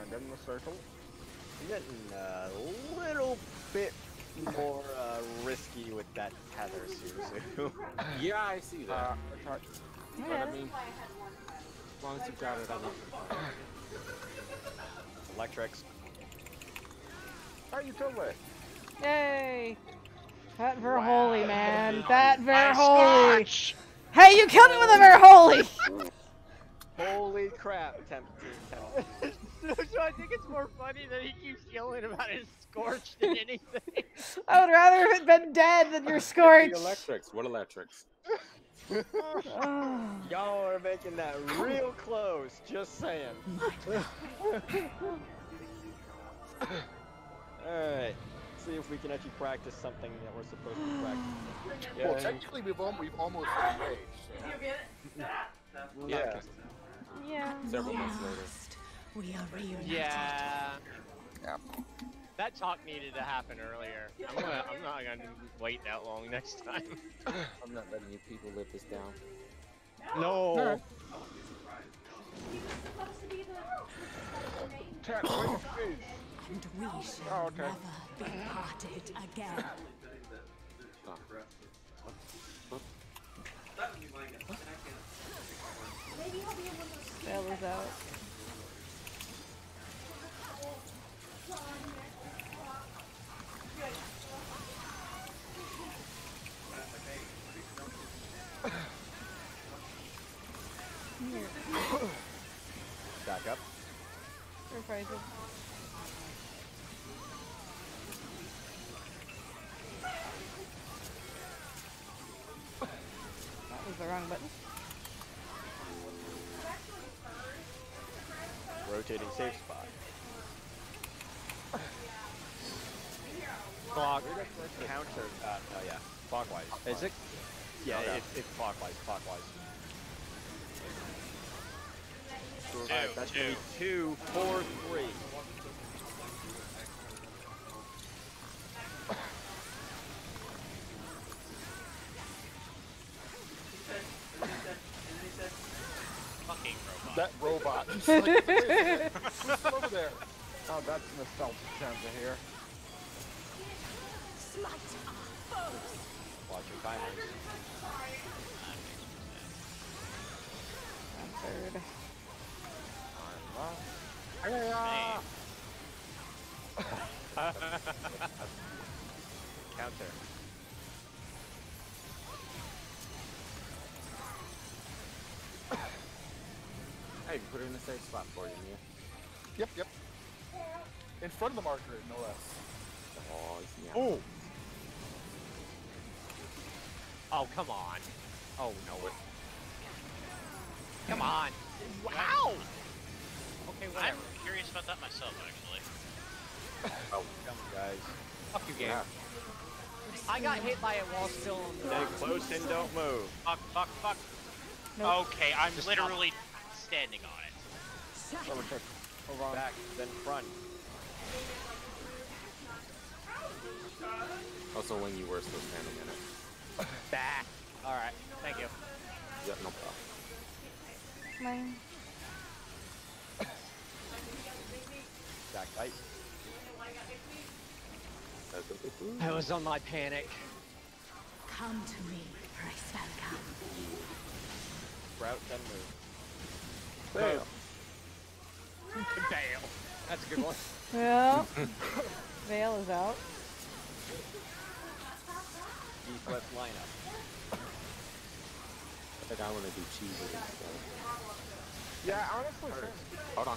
D: And in the circle.
J: I'm getting a little bit more uh, risky with that tether, Suzu. [LAUGHS]
M: Yeah, I see that.
D: Uh, attack.
M: but I mean, as long as you've got it, I don't.
J: Electrics.
D: How you kill it?
A: Yay! That Verholy, man. That
I: I
A: Verholy.
I: Scorch!
A: Hey, you killed it with a Verholy!
J: Holy holy crap, temp team [LAUGHS]
H: so I think it's more funny that he keeps yelling about his scorch than [LAUGHS] anything.
A: I would rather have it been dead than your [LAUGHS]
M: The
A: scorch.
M: electrics. What electrics? [SIGHS] [SIGHS]
J: Y'all are making that real close, just saying. Alright, see if we can actually practice something that we're supposed to practice. [SIGHS]
F: Well, technically, we've, al- we've almost engaged. So.
C: You get it? [LAUGHS]
M: Yeah.
A: Yeah.
M: Several months later.
L: We are reunited.
H: Yeah.
F: Yeah.
H: That talk needed to happen earlier. I'm gonna. I'm not gonna wait that long next time. [LAUGHS]
M: I'm not letting you people live this down.
H: No.
D: Chat, wait, please.
L: And we oh, shall
D: Oh, okay.
L: never be parted again.
B: That would be my guess. And I can't.
C: Maybe he'll be able to
A: That was out.
J: Back up.
A: Reprisal. The wrong button.
J: Rotating safe spot.
H: Clock.
J: Counter. Uh, oh yeah. Clockwise.
H: Is it?
J: Yeah,
H: Okay.
J: it, it's clockwise. Clockwise.
I: Two,
J: Alright, that's gonna be
I: two.
J: two, four, three.
F: That robot. [LAUGHS] Just like, wait a minute. Who's still over there?
D: Oh, that's nostalgia Santa here.
L: Smite our foes.
J: Watch your timers.
A: Third.
J: Counter.
M: Hey, put it in a safe spot for you, Mia.
F: Yep, yep. In front of the marker, no less.
M: Oh, yeah.
H: Oh. Oh come on. Oh no. Come on. Wow. Okay,
I: I'm
H: whatever.
I: curious about that myself, actually.
J: Oh, come on, guys.
H: Fuck you, game. I got hit by it while still on the.
J: Stay close and don't move.
I: Fuck, fuck, fuck.
A: Nope.
I: Okay, I'm literally standing on it.
D: Double check. Hold on.
J: Back, then front.
M: Also, when you were still standing in it. [LAUGHS]
H: Back. All right. Thank you.
M: Yep, no problem.
A: Mine.
J: Back tight.
M: That's what they do.
H: I was on my panic.
L: Come to me, Hraesvelgr.
J: Route, then move.
D: There.
H: Bail. That's a good one.
A: Yeah. Veil is out.
J: East-west lineup.
M: I think I want to do cheesy instead.
D: Yeah, honestly,
F: Hold on.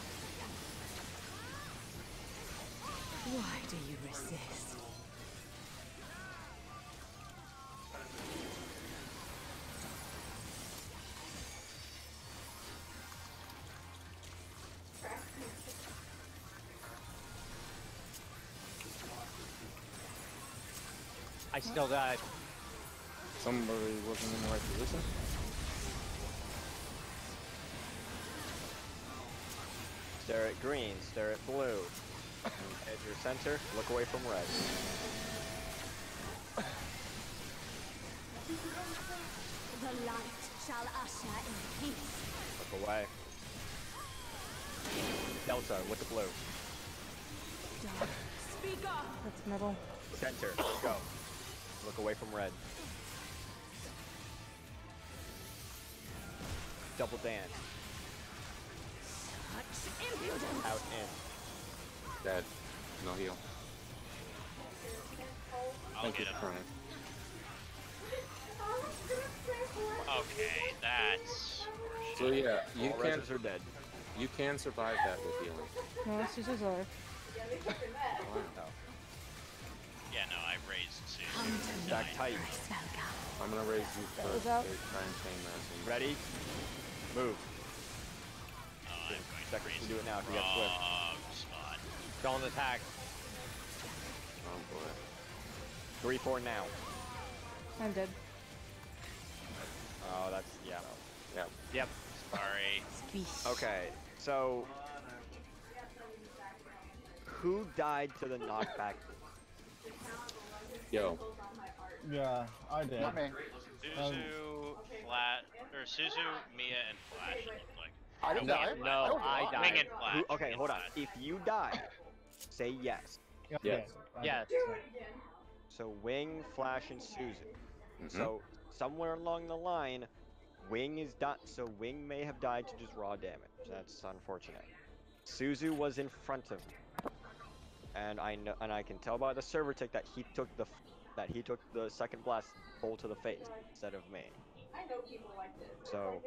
L: Why do you resist?
H: I still died.
M: Somebody wasn't in the right position.
J: Stare at green, stare at blue. At your center, look away from red.
L: The light shall usher in peace.
J: Look away. Delta with the blue.
L: Dark, speak up.
A: That's metal.
J: Center, go. Look away from red. Double dance.
L: Such impudence.
J: Out in.
M: Dead. No heal.
I: I'll
M: Thank you
I: get
M: for
I: him.
M: trying.
I: Okay, that's.
M: So yeah, you
J: All
M: can
J: reses are dead.
M: you can survive that with healing.
A: No, this is alive.
J: No.
I: Yeah, no, I raised Susan.
L: Come to me,
J: Back tight.
L: Hraesvelgr.
M: I'm gonna raise you
A: That
M: first.
A: was out.
M: They try and chain that.
J: Ready? Move.
I: Oh, I'm going to
J: Seconds
I: raise
J: to do it now if you got swift.
I: wrong spot.
H: Don't attack.
M: Oh boy.
J: Three, four now.
A: I'm dead.
J: Oh, that's yeah.
M: Yeah.
H: Yep.
I: Sorry.
J: Okay, so who died to the knockback?
M: Yo.
K: Yeah, I did.
F: Not me.
K: Um,
I: Suzu, Flat, or Suzu, Mia, and Flash. Like.
F: I didn't
I: No,
F: die.
I: Wing-
H: No,
F: was
H: I died.
I: Wing and Flash.
J: Who, okay, hold on. If you die, say yes.
K: yeah,
M: Yes.
K: I
H: Yes.
J: So Wing, Flash, and Suzu.
M: Mhm.
J: So somewhere along the line, Wing is done. So Wing may have died to just raw damage. That's unfortunate. Suzu was in front of me, and I know, and I can tell by the server tick that he took the that he took the second blast full to the face instead of me. So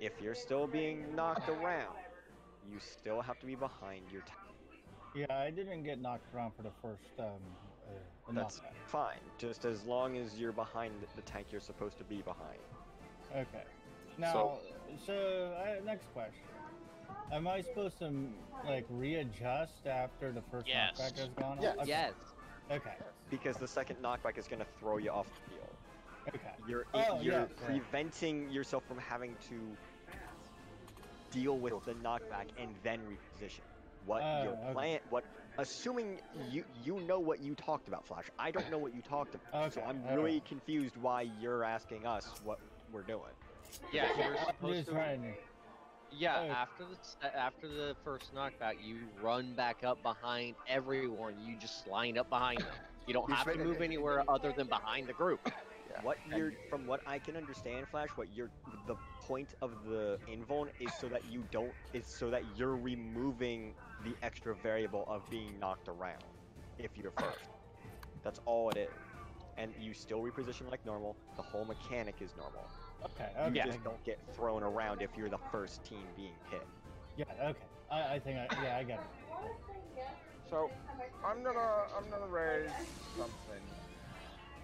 J: if you're still being knocked around, you still have to be behind your. T-
K: Yeah, I didn't get knocked around for the first um, uh,
J: That's
K: knockback.
J: fine, just as long as you're behind the- the tank you're supposed to be behind.
K: Okay. Now, so, uh, next question. Am I supposed to like readjust after the first
I: Yes.
K: knockback has gone?
F: Yes.
K: Okay.
H: Yes.
K: Okay.
J: Because the second knockback is going to throw you off the field.
K: Okay.
J: You're
K: Oh,
J: you're
K: yeah, right.
J: preventing yourself from having to deal with the knockback and then reposition. What
K: Oh,
J: your
K: okay.
J: plan? What? Assuming you you know what you talked about, Flash. I don't know what you talked about, so I'm
K: alright.
J: really confused why you're asking us what we're doing.
H: Yeah, you're supposed to.
K: Trying to.
H: Yeah,
K: Oh.
H: after the uh, after the first knockback, you run back up behind everyone. You just line up behind them. You don't [LAUGHS] have to move anywhere other than behind the group.
F: Yeah.
J: What you're, from what I can understand, Flash, what you're, the point of the invuln is so that you don't, is so that you're removing the extra variable of being knocked around, if you're first. That's all it is. And you still reposition like normal. The whole mechanic is normal.
K: Okay.
J: You
K: Okay.
J: just don't get thrown around if you're the first team being hit.
K: Yeah. Okay. I, I think I yeah I get it.
D: So I'm gonna I'm gonna raise something.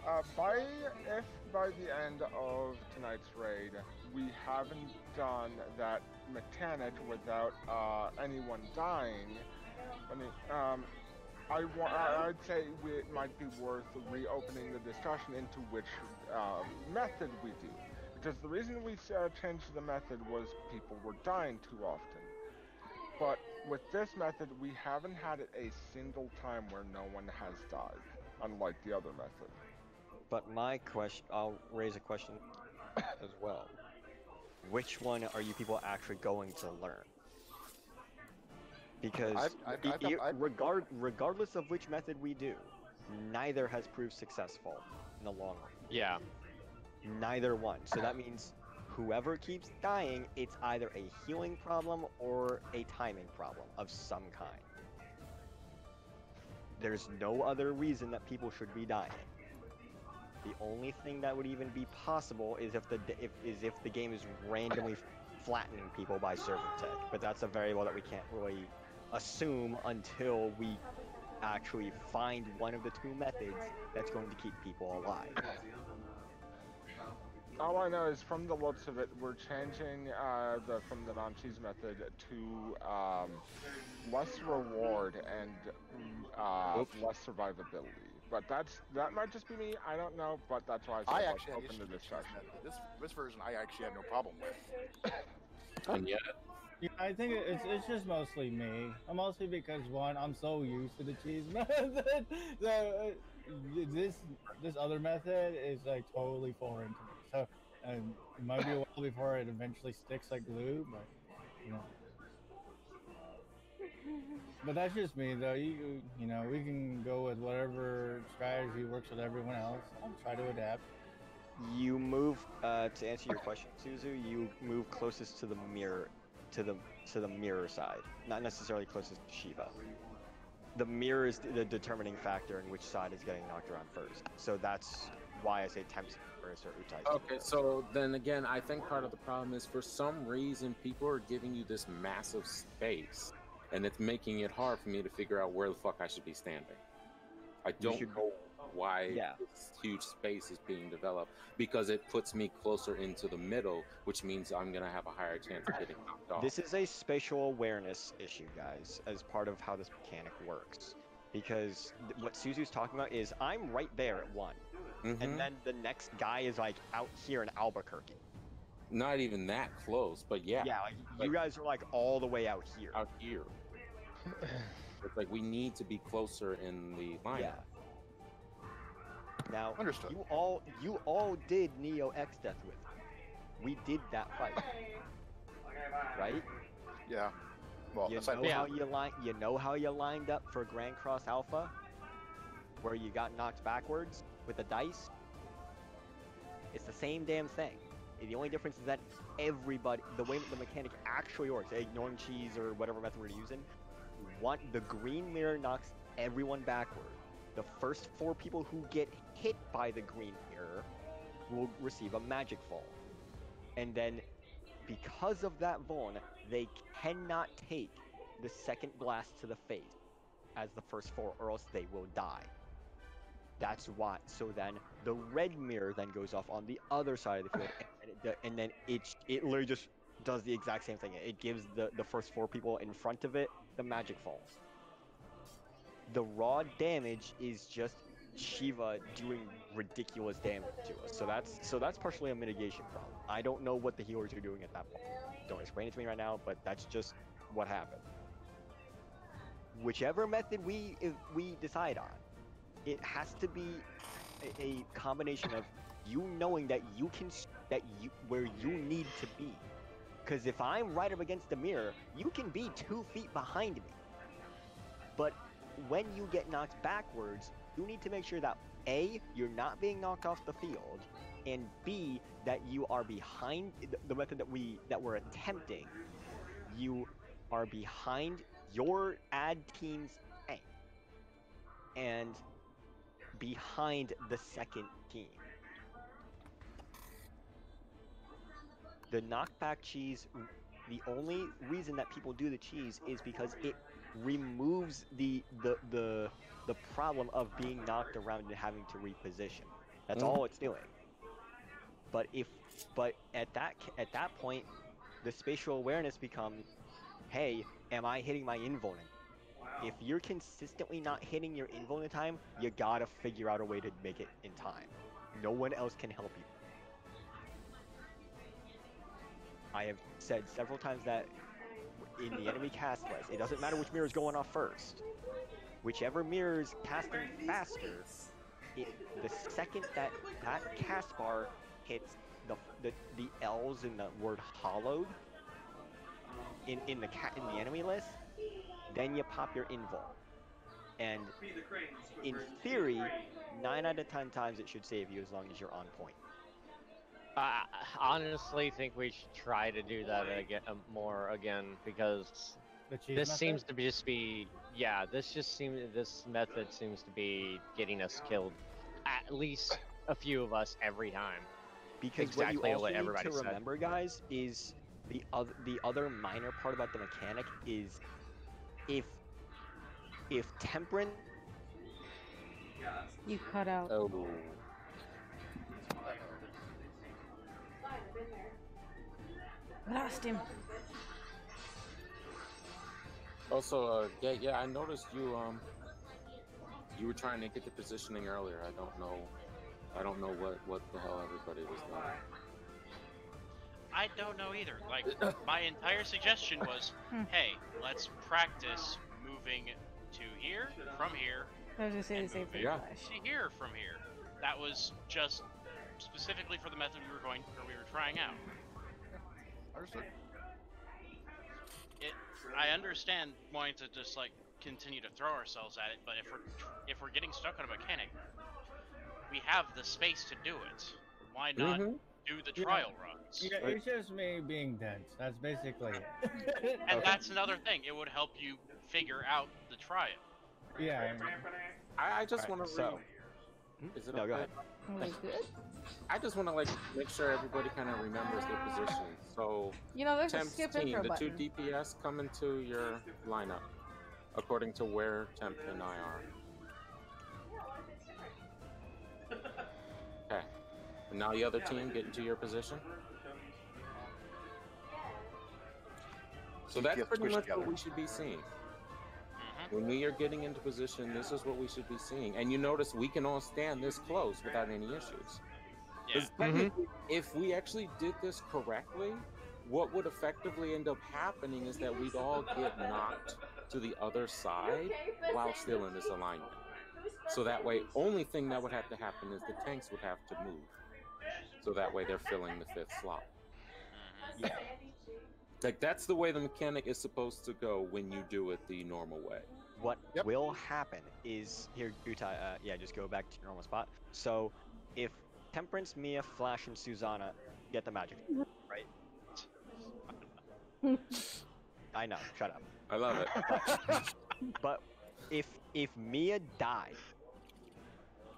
D: Uh, by if by the end of tonight's raid we haven't done that mechanic without uh, anyone dying, I mean um, I wa- I- I'd say we, it might be worth reopening the discussion into which uh, method we do. Because the reason we uh, changed the method was people were dying too often. But with this method, we haven't had it a single time where no one has died, unlike the other method.
J: But my question, I'll raise a question [COUGHS] as well. Which one are you people actually going to learn? Because
F: I've- I've-
J: i-
F: I've I've-
J: regard, regardless of which method we do, neither has proved successful in the long run.
H: Yeah.
J: Neither one. So that means whoever keeps dying, it's either a healing problem or a timing problem of some kind. There's no other reason that people should be dying. The only thing that would even be possible is if the if is if the game is randomly flattening people by server tick, but that's a variable that we can't really assume until we actually find one of the two methods that's going to keep people alive.
D: All I know is from the looks of it, we're changing uh, the from the non-cheese method to um, less reward and uh, less survivability. But that's that might just be me. I don't know, but that's why I
F: I
D: said like,
F: actually
D: open to
F: with the
D: discussion.
F: This this version I actually have no problem with.
M: And yet,
K: Yeah, I think it's it's just mostly me. Mostly because one, I'm so used to the cheese [LAUGHS] method. that uh, this this other method is like totally foreign to me. It might be a while before it eventually sticks like glue, but you know. But that's just me, though. You you know, we can go with whatever strategy works with everyone else. I'll try to adapt.
J: You move uh, to answer your question, Suzu. You move closest to the mirror, to the to the mirror side, not necessarily closest to Shiva. The mirror is the determining factor in which side is getting knocked around first. So that's why I say Temp first or Utai.
M: okay, so then again, I think part of the problem is for some reason people are giving you this massive space, and it's making it hard for me to figure out where the fuck I should be standing. I don't know why
J: Yeah.
M: this huge space is being developed because it puts me closer into the middle, which means I'm gonna have a higher chance of getting knocked off.
J: This is a spatial awareness issue, guys, as part of how this mechanic works. Because what Suzu's talking about is I'm right there at one,
M: Mhm.
J: and then the next guy is like out here in Albuquerque.
M: Not even that close, but yeah.
J: Yeah, like, you guys are like all the way out here.
M: Out here. [CLEARS THROAT] it's like we need to be closer in the lineup.
J: Yeah. Now,
F: Understood.
J: you all you all did Neo Exdeath with. me. We did that fight, right?
F: Yeah. Well,
J: You
F: aside
J: know
F: from
J: how you line, you know how you lined up for Grand Cross Alpha, where you got knocked backwards with the dice. It's the same damn thing. The only difference is that everybody, the way the mechanic actually works, ignoring cheese or whatever method we're using, one the green mirror knocks everyone backward. The first four people who get hit by the green mirror will receive a magic fall, and then because of that vuln, they cannot take the second blast to the face as the first four, or else they will die. That's why. So then the red mirror then goes off on the other side of the field, and, it, and then it it literally just does the exact same thing. It gives the the first four people in front of it the magic falls. The raw damage is just Shiva doing ridiculous damage to us. So that's so that's partially a mitigation problem. I don't know what the healers are doing at that point. Don't explain it to me right now, but that's just what happened. Whichever method we if we decide on, it has to be a, a combination of you knowing that you can that you where you need to be. Because if I'm right up against the mirror, you can be two feet behind me. But when you get knocked backwards, you need to make sure that A, you're not being knocked off the field, and B, that you are behind the, method that we that we're attempting. You are behind your ad team's tank and behind the second team. The knockback cheese, the only reason that people do the cheese is because it removes the the the the problem of being knocked around and having to reposition. That's
M: Mhm.
J: all it's doing. But if but at that at that point, the spatial awareness becomes, hey, am I hitting my invuln? If you're consistently not hitting your invuln in time, you gotta figure out a way to make it in time. No one else can help you. I have said several times that in the enemy cast list, it doesn't matter which mirror is going off first. Whichever mirror is casting faster, it, the second that that cast bar hits the, the the L's in the word Hallowed in in the ca- in the enemy list, then you pop your invul. And in theory, nine out of ten times it should save you as long as you're on point.
H: I I honestly think we should try to do that again uh, more again because this
K: method?
H: seems to be just be yeah this just seems this method seems to be getting us killed at least a few of us every time
J: Because
H: exactly
J: what you also
H: what
J: need
H: everybody
J: to
H: said.
J: remember, guys, is the other the other minor part about the mechanic is if if temperance
A: You cut out.
M: Oh.
A: Lost him.
M: Also, uh, yeah, yeah, I noticed you um you were trying to get the positioning earlier. I don't know, I don't know what what the hell everybody was doing.
I: I don't know either. Like, [COUGHS] my entire suggestion was, [LAUGHS]
A: Hmm.
I: hey, let's practice moving to here, from here,
A: I was gonna say the same thing.
M: Yeah.
A: Flash.
I: to here, from here. That was just specifically for the method we were going, or we were trying out.
F: Understood.
I: It, I understand wanting to just like continue to throw ourselves at it, but if we're if we're getting stuck on a mechanic, we have the space to do it. Why not
M: Mhm.
I: Do the
K: Yeah.
I: trial runs?
K: Yeah, it's just me being dense. That's basically it.
I: And that's another thing. It would help you figure out the trial.
K: yeah.
M: I, I just
J: Alright,
M: want to.
J: so- hmm?
M: Is it
J: No, go
M: okay?
J: ahead.
A: Was.
M: I just want to like make sure everybody kind of remembers their position. So
A: You know, there's a
M: Temp's
A: skip
M: team,
A: intro
M: the
A: button.
M: two DPS come into your lineup according to where Temp and I are. And now the other team get into your position. So that's pretty much
F: together.
M: what we should be seeing.
I: Mhm.
M: When we are getting into position, this is what we should be seeing. And you notice we can all stand this close without any issues.
I: Yeah.
M: 'Cause technically, if we actually did this correctly, what would effectively end up happening is that we'd all get knocked to the other side while still in this alignment. So that way, only thing that would have to happen is the tanks would have to move. So that way, they're filling the fifth slot.
I: Mhm.
J: Yeah.
M: Like that's the way the mechanic is supposed to go when you do it the normal way.
J: What
F: Yep.
J: will happen is here, Utai. Uh, yeah, just go back to your normal spot. So, if Temperance, Mia, Flash, and Susanna get the magic, right? I know. Shut up.
M: I love it.
J: But if if Mia died,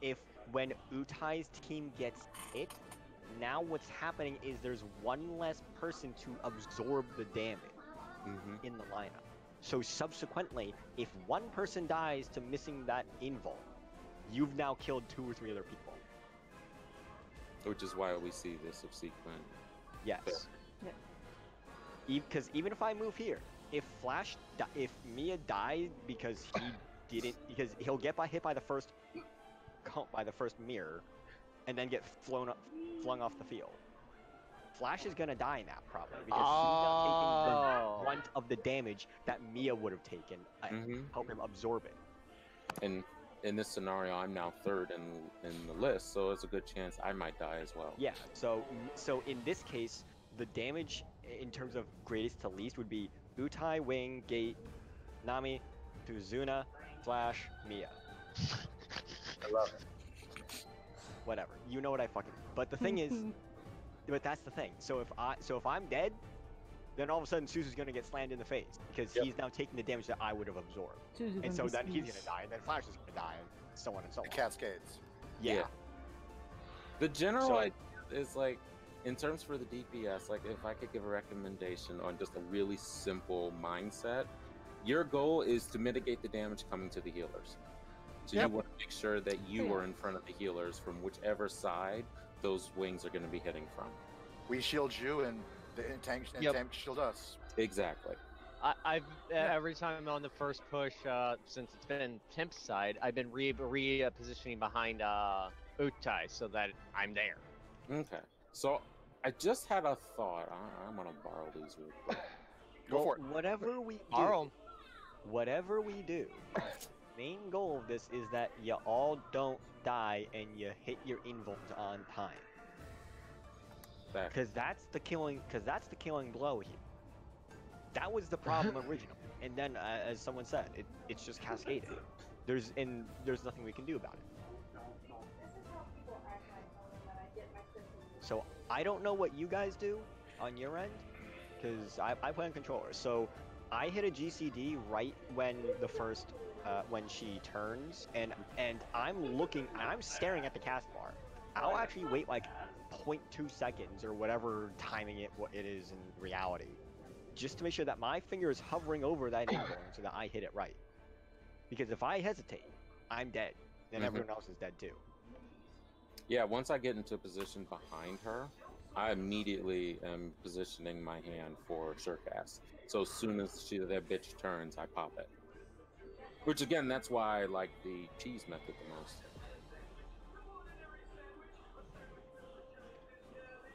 J: if when Utai's team gets hit, now what's happening is there's one less person to absorb the damage
M: hmm
J: in the lineup. So subsequently, if one person dies to missing that invul, you've now killed two or three other people.
M: Which is why we see this subsequent.
J: Yes.
A: Yeah.
J: Because even if I move here, if Flash, di- if Mia dies because he [LAUGHS] didn't, because he'll get by hit by the first, co- by the first mirror, and then get flown up, flung off the field. Flash is gonna die now probably because he's not taking
H: Oh.
J: the brunt of the damage that Mia would have taken. uh,
M: Mhm.
J: Help him absorb it.
M: And in this scenario, I'm now third in in the list, so it's a good chance I might die as well.
J: Yeah. So so in this case, the damage in terms of greatest to least would be Utai, Wing, Gate, Nami, Tuzuna, Flash, Mia. [LAUGHS]
M: I love it.
J: Whatever. You know what I fucking. But the thing is, [LAUGHS] but that's the thing. So if I so if I'm dead, then all of a sudden Suzu's gonna get slammed in the face because
M: Yep.
J: he's now taking the damage that I would have absorbed,
A: Suzu's
J: and so then he's gonna die, and then Flash is gonna die, and so on and so on.
F: It cascades.
J: Yeah.
M: Yeah. The general
J: So-
M: idea is like, in terms for the DPS, like if I could give a recommendation on just a really simple mindset, your goal is to mitigate the damage coming to the healers. So
F: Yep.
M: you want to make sure that you are in front of the healers from whichever side those wings are going to be hitting from.
F: We shield you, and the and tank and
H: Yep.
F: tank shield us.
M: Exactly.
H: I, I've uh, every time I'm on the first push, uh, since it's been Temp's side, I've been re re positioning behind uh, Utai so that I'm there.
M: Okay. So I just had a thought. I, I'm going to borrow these real quick.
F: Go
J: Well,
F: for it.
J: Whatever we do,
H: Borrow 'em.
J: whatever we do, main goal of this is that you all don't die and you hit your invulns on time. Because that's the killing. Because that's the killing blow here. That was the problem [LAUGHS] originally, and then, uh, as someone said, it, it's just cascaded. There's and there's nothing we can do about it. So I don't know what you guys do on your end, because I, I play on controller. So I hit a GCD right when the first uh, when she turns, and and I'm looking, and I'm staring at the cast bar. I'll actually wait like 0.2 seconds or whatever timing it what it is in reality, just to make sure that my finger is hovering over that [COUGHS] invuln so that I hit it right. Because if I hesitate, I'm dead, and
M: Mhm.
J: everyone else is dead too.
M: Yeah, once I get into a position behind her, I immediately am positioning my hand for Surecast. So as soon as she that bitch turns, I pop it. Which again, that's why I like the cheese method the most.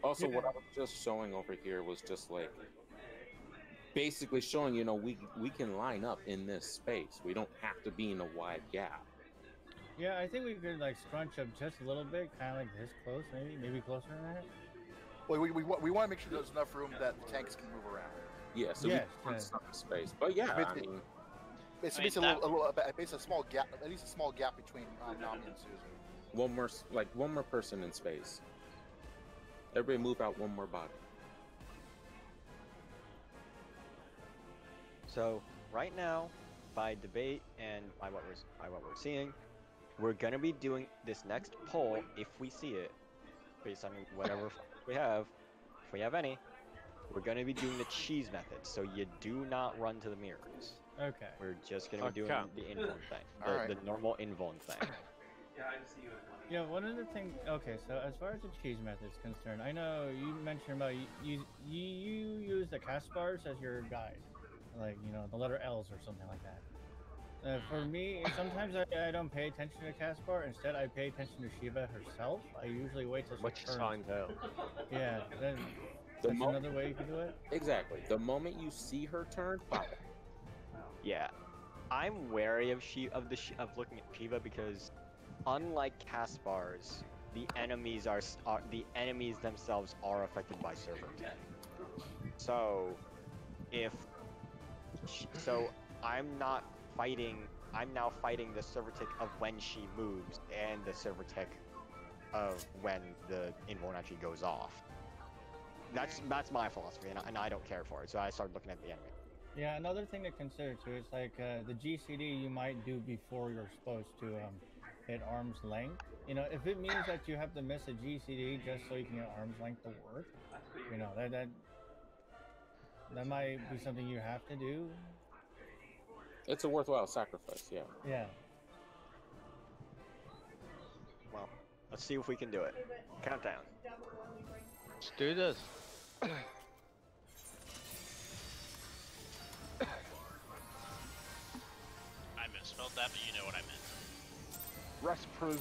M: Also, what I was just showing over here was just like basically showing, you know, we we can line up in this space. We don't have to be in a wide gap.
K: Yeah, I think we could like scrunch up just a little bit, kind of like this close, maybe, maybe closer than that.
F: Well, we, we, wa- we want to make sure there's enough room that the tanks can move around.
M: Yeah, so
K: Yes,
M: we want
K: yes.
M: some space. But yeah, I mean,
F: It's
I: I
F: basically
I: mean,
F: a little, a little, basically a small gap, at least a small gap between um, Nami and Susan.
M: one more like one more person in space. Everybody move out one more body.
J: So right now, by debate and by what we're by what we're seeing, we're gonna be doing this next poll if we see it, based on whatever [LAUGHS] we have, if we have any. We're gonna be doing the cheese method, so you do not run to the mirrors.
K: Okay.
J: We're just gonna be doing the invuln thing, the,
F: Alright.
J: the normal invuln thing.
B: Yeah, I see you at one.
K: Yeah, one of the things. Okay, so as far as the cheese method is concerned, I know you mentioned about you you, you, you use the cast bars as your guide, like you know the letter L's or something like that. Uh, for me, sometimes I, I don't pay attention to cast bar. Instead, I pay attention to Shiva herself. I usually wait till she
H: Which is
K: turns.
H: fine too.
K: Yeah, then
M: The
K: that's
M: mo-
K: another way you can do it.
M: Exactly. The moment you see her turn, pop it.
J: Yeah, I'm wary of she of the of looking at Shiva because, unlike cast bars, the enemies are, are the enemies themselves are affected by server. So, if so, I'm not fighting. I'm now fighting the server tick of when she moves and the server tick of when the invuln actually goes off. That's that's my philosophy, and I, and I don't care for it. So I started looking at the enemy.
K: Yeah, another thing to consider too is like uh, the GCD you might do before you're supposed to um, hit arm's length. You know, if it means that you have to miss a GCD just so you can get arm's length to work, you know that that that might be something you have to do.
M: It's a worthwhile sacrifice, yeah.
K: Yeah.
J: Well, let's see if we can do it. Countdown.
H: Let's do this. [CLEARS THROAT]
I: I misspelled that, but you know what I meant.
D: Respers.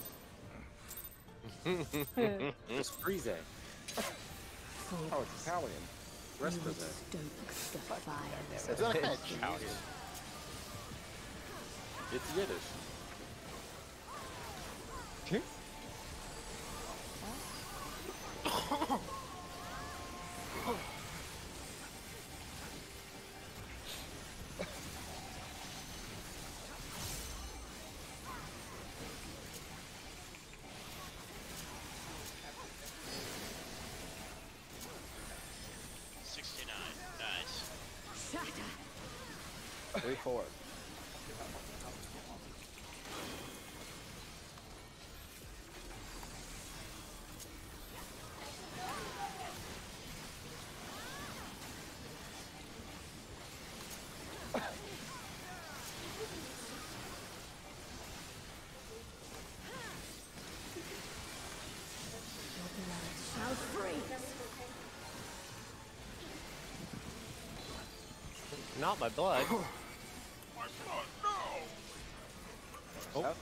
D: [LAUGHS]
M: It's Frieze.
J: Oh, it's Italian.
M: Rest
L: Stoke the fire.
F: Is that a kind of?
M: It's Yiddish.
I: Sixty-nine. [LAUGHS]
H: Not my blood. [COUGHS]
J: Oh.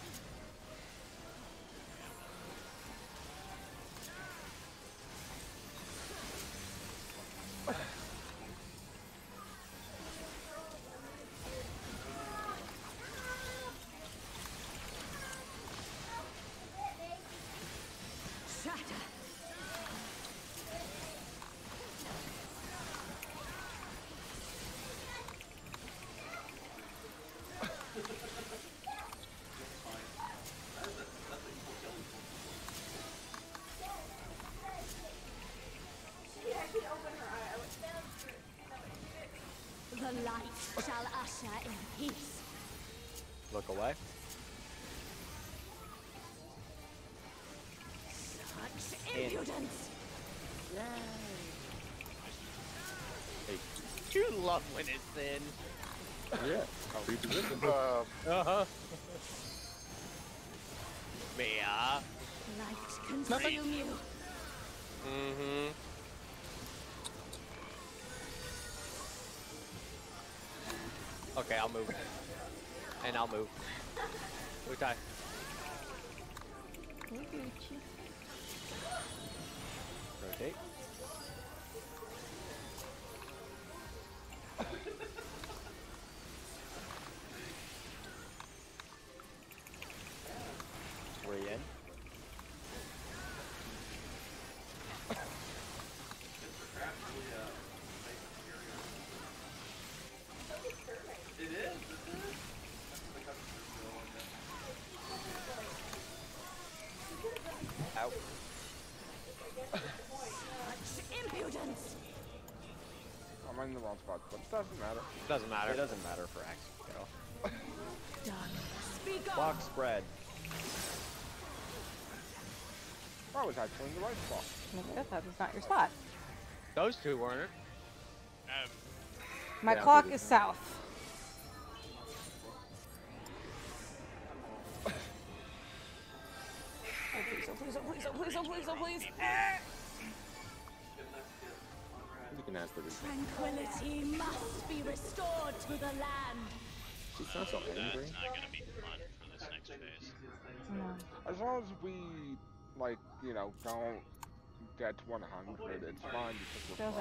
L: The light shall usher in peace.
J: Look away.
L: Such
J: In.
L: impudence.
M: Hey,
H: You love when it's in.
D: Yeah. Reposition.
F: Uh,
H: Uh huh. Yeah.
L: Light
F: Nothing.
L: consume you.
H: Mm-hmm. Move. And I'll move. Utai.
J: Out.
L: Impudence.
D: I'm in the wrong spot, but it doesn't matter.
H: It Doesn't matter.
J: It doesn't matter for Axe. Go.
L: Done. Speak up.
J: Block spread.
D: I was actually in the right spot.
A: Maybe that was not your spot.
H: Those two weren't it?
I: Um,
A: My
J: Yeah,
A: clock is south. Please, oh please, oh please, please, please.
M: You can ask the reason.
L: Tranquility must be restored to the land.
M: She's not so angry.
I: that's not gonna be fun for this next phase.
D: As long as we, like, you know, don't get to 100, it's fine because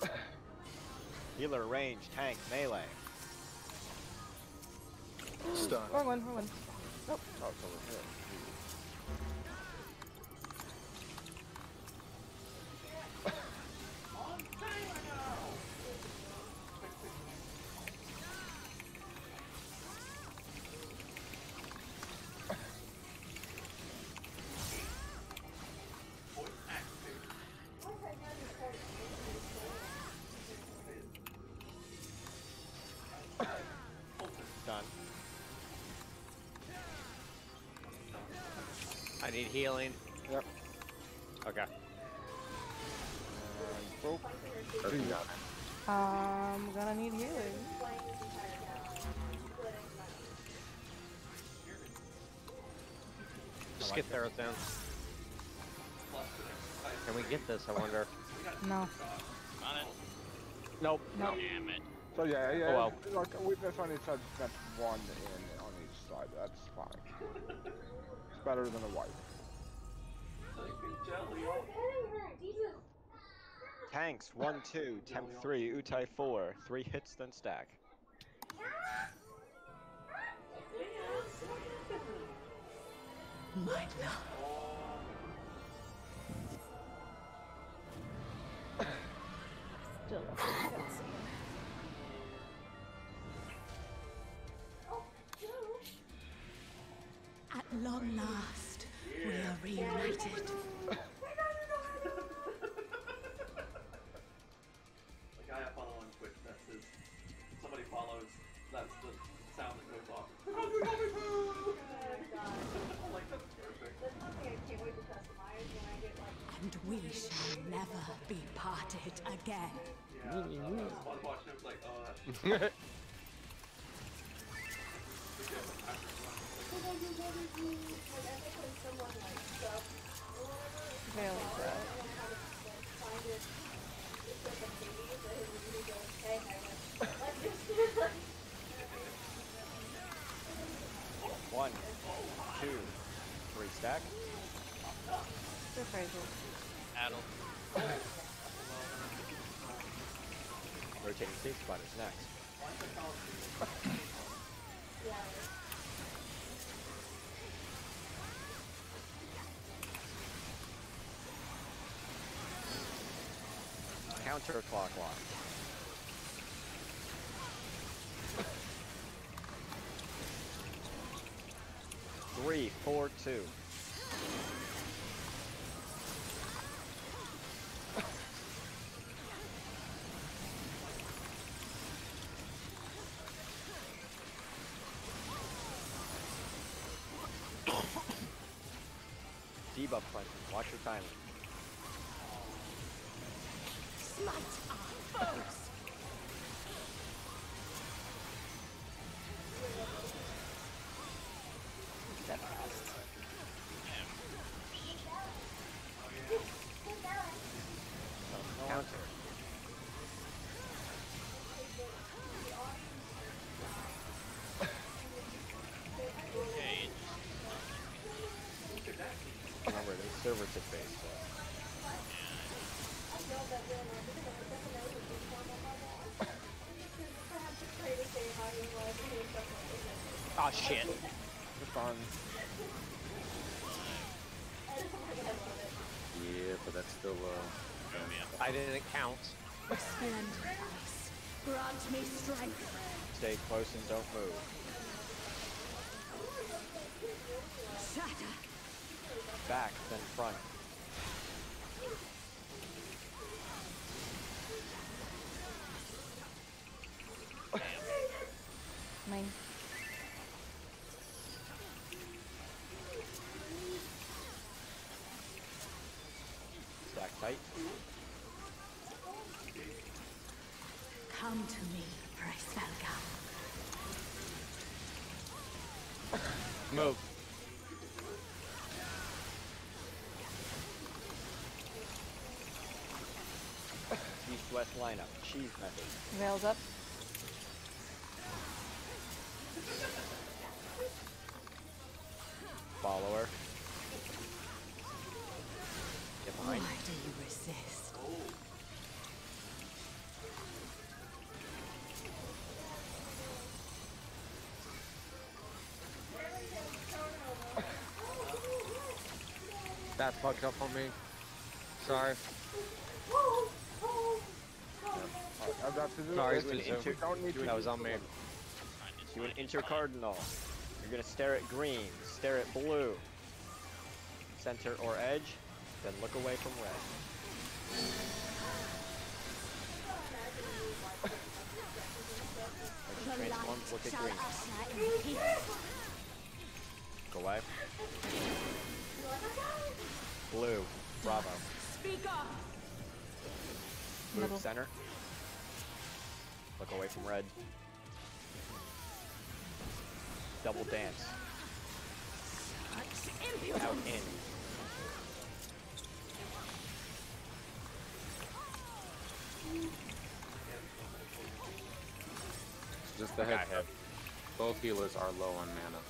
D: we're fine. [LAUGHS]
J: Healer, range, tank, melee.
F: stun.
A: Wrong one, wrong one.
D: Oh, it's over here.
H: Need healing.
D: Yep.
H: Okay.
D: And boop.
M: Perfect.
A: I'm gonna need healing.
H: Just get there, down. Can we get this? I wonder.
A: No.
I: On it.
H: Nope.
A: Nope.
I: Damn it.
D: So yeah, yeah,
H: Oh, well.
D: like, we, this on each side, that's one in on each side, that's fine. It's better than a wipe.
J: Tanks, 1, 2, temp 3, Utai 4. 3 hits, then stack.
L: My love.
A: Still.
L: At long last, we are reunited. We shall never be parted again.
B: Yeah, uh, I was watching it, like, oh, that's
G: Because I do want to do, like, I think when someone, like, subs or whatever,
A: Very
G: I
A: sad.
G: don't want to have to, like, find it, it's like a baby that is really goes, hey, I went, like, this, like,
J: 1, 2, 3 stack.
A: Still crazy.
I: Addle.
J: Rotating spot is next. Counterclockwise. Three, four, two. punch. Watch your timing.
L: Smite our foes!
J: Server to face. So.
H: Oh shit.
J: For fun.
M: Yeah, but that's still uh.
H: I didn't count.
L: Resplendent ice. Grant me strength.
J: Stay close and don't move. Back, then front.
A: Mine.
J: Stack tight.
L: Come to me, Price
H: Move.
J: Lineup. Cheese method.
A: Veils up.
J: Follower. Get
L: Why
J: behind.
L: do you resist?
O: That fucked up on me. Sorry.
D: I'm about to do
H: Sorry,
D: this.
J: Do an inter-
D: Don't need
J: do
D: to
J: an-
H: That was on me.
J: Do an intercardinal. You're gonna stare at green, stare at blue. Center or edge, then look away from red.
L: The
J: As you transform, look at green.
L: usher in peace.
J: Go away. Blue. Bravo.
L: Speak up.
J: Move center. Look away from red. Double dance. Out in.
M: Just a
J: Okay.
M: heads up. Both healers are low on mana.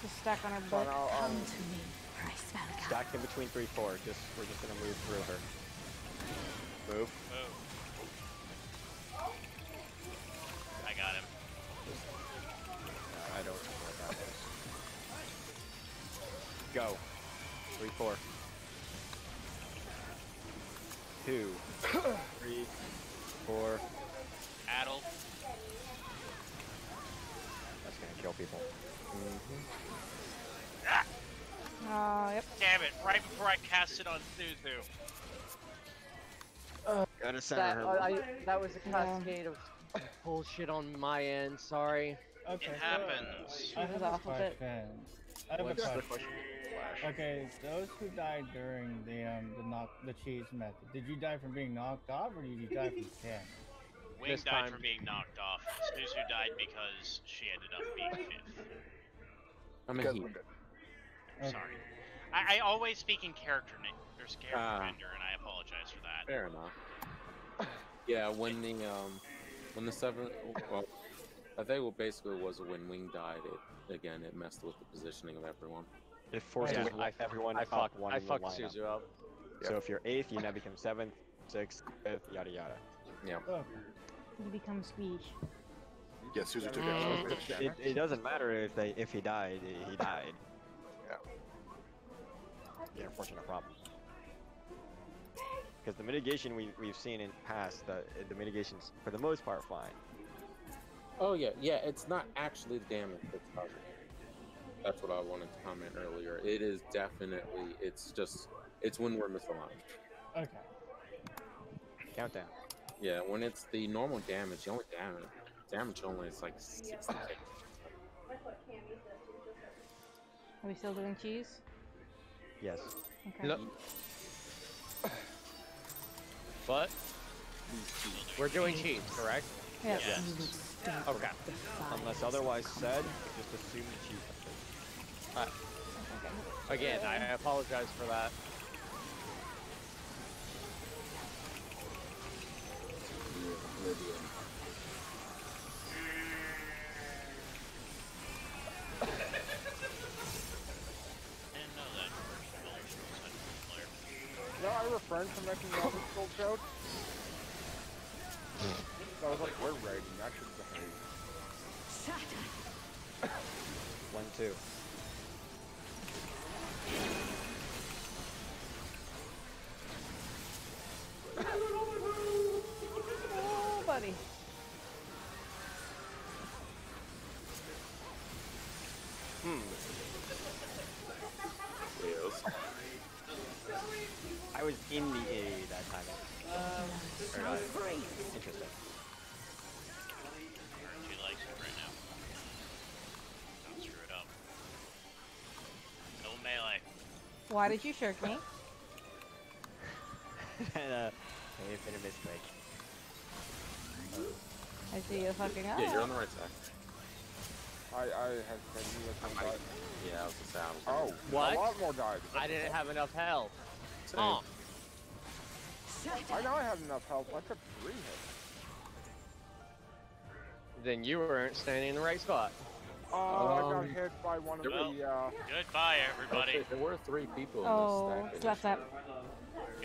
A: Just stack on her
J: Fine,
A: butt.
L: Come
J: um,
L: to me, Price
J: In between 3 4. Just We're just gonna move through her. Gotta center
H: That,
J: her.
H: I, that was a
A: Yeah.
H: cascade of bullshit on my end. Sorry.
K: Okay.
I: It
K: so
I: happens.
K: I have a
A: off of it.
K: question. I have
J: What's
K: a question.
J: question?
K: Okay, those who died during the um the knock the cheese method, did you die from being knocked off or did you die from [LAUGHS] camp?
I: Wing
H: This
I: died
H: time-
I: from being knocked off. Suzu died because she ended up being fifth.
M: I'm a
F: Because
M: heat.
K: Okay.
I: Sorry. I, I always speak in character name. There's character
M: Ah.
I: vendor, and I apologize for that.
M: Fair enough. Yeah, when the um, when the seven, well, I think what basically was when Wing died, it again it messed with the positioning of everyone.
J: It forces
H: Yeah, I,
J: everyone
H: I
J: up
H: fucked,
J: one
H: I
J: in
H: fucked. Suzu up.
J: So if you're eighth, you now become seventh, sixth, fifth, yada yada.
M: Yeah.
K: Okay.
A: You become speech.
F: Yeah, Suzu took
I: Mm.
F: it.
J: It, it doesn't matter if they if he died, he- he died.
F: Yeah.
J: The unfortunate problem. Because the mitigation we we've seen in past, the the mitigation's for the most part fine.
M: Oh yeah, yeah. It's not actually the damage that's causing it. That's what I wanted to comment earlier. It is definitely. It's just. It's when we're misaligned.
K: Okay.
J: Countdown.
M: Yeah, when it's the normal damage, the only damage damage only is like sixty.
A: Are we still doing cheese?
J: Yes.
A: Okay.
H: No. What? We're doing cheese, correct?
A: Yes.
H: Okay.
J: Unless otherwise said, just assume the cheese.
H: Uh, again, I apologize for that.
I: Didn't
D: I refrained from making the other school joke. So I was like, we're raiding, I should behave.
J: One, two.
A: Oh, buddy.
J: Hmm.
M: Yes.
J: I was in the A that time. Or not. Interesting.
I: She likes it right now. Don't screw it up. No melee.
A: Why did you shirk me?
J: and, uh, may have been a mistake.
A: I see you fucking up.
M: Yeah, you're on the right side.
D: I, I had been you with
M: I-
D: my
M: Yeah, I was gonna say I was
D: Oh,
H: What?
D: a lot more died.
H: I didn't have enough health.
M: Same.
H: Oh,
D: I know I had enough health. I took three hits.
H: then you weren't standing in the right spot.
D: Oh, I got
M: Um,
D: hit by one of
I: well,
D: the, uh...
I: Goodbye, everybody.
M: Okay, there were three people in
A: Oh,
M: this
A: slap
M: stack.
A: that.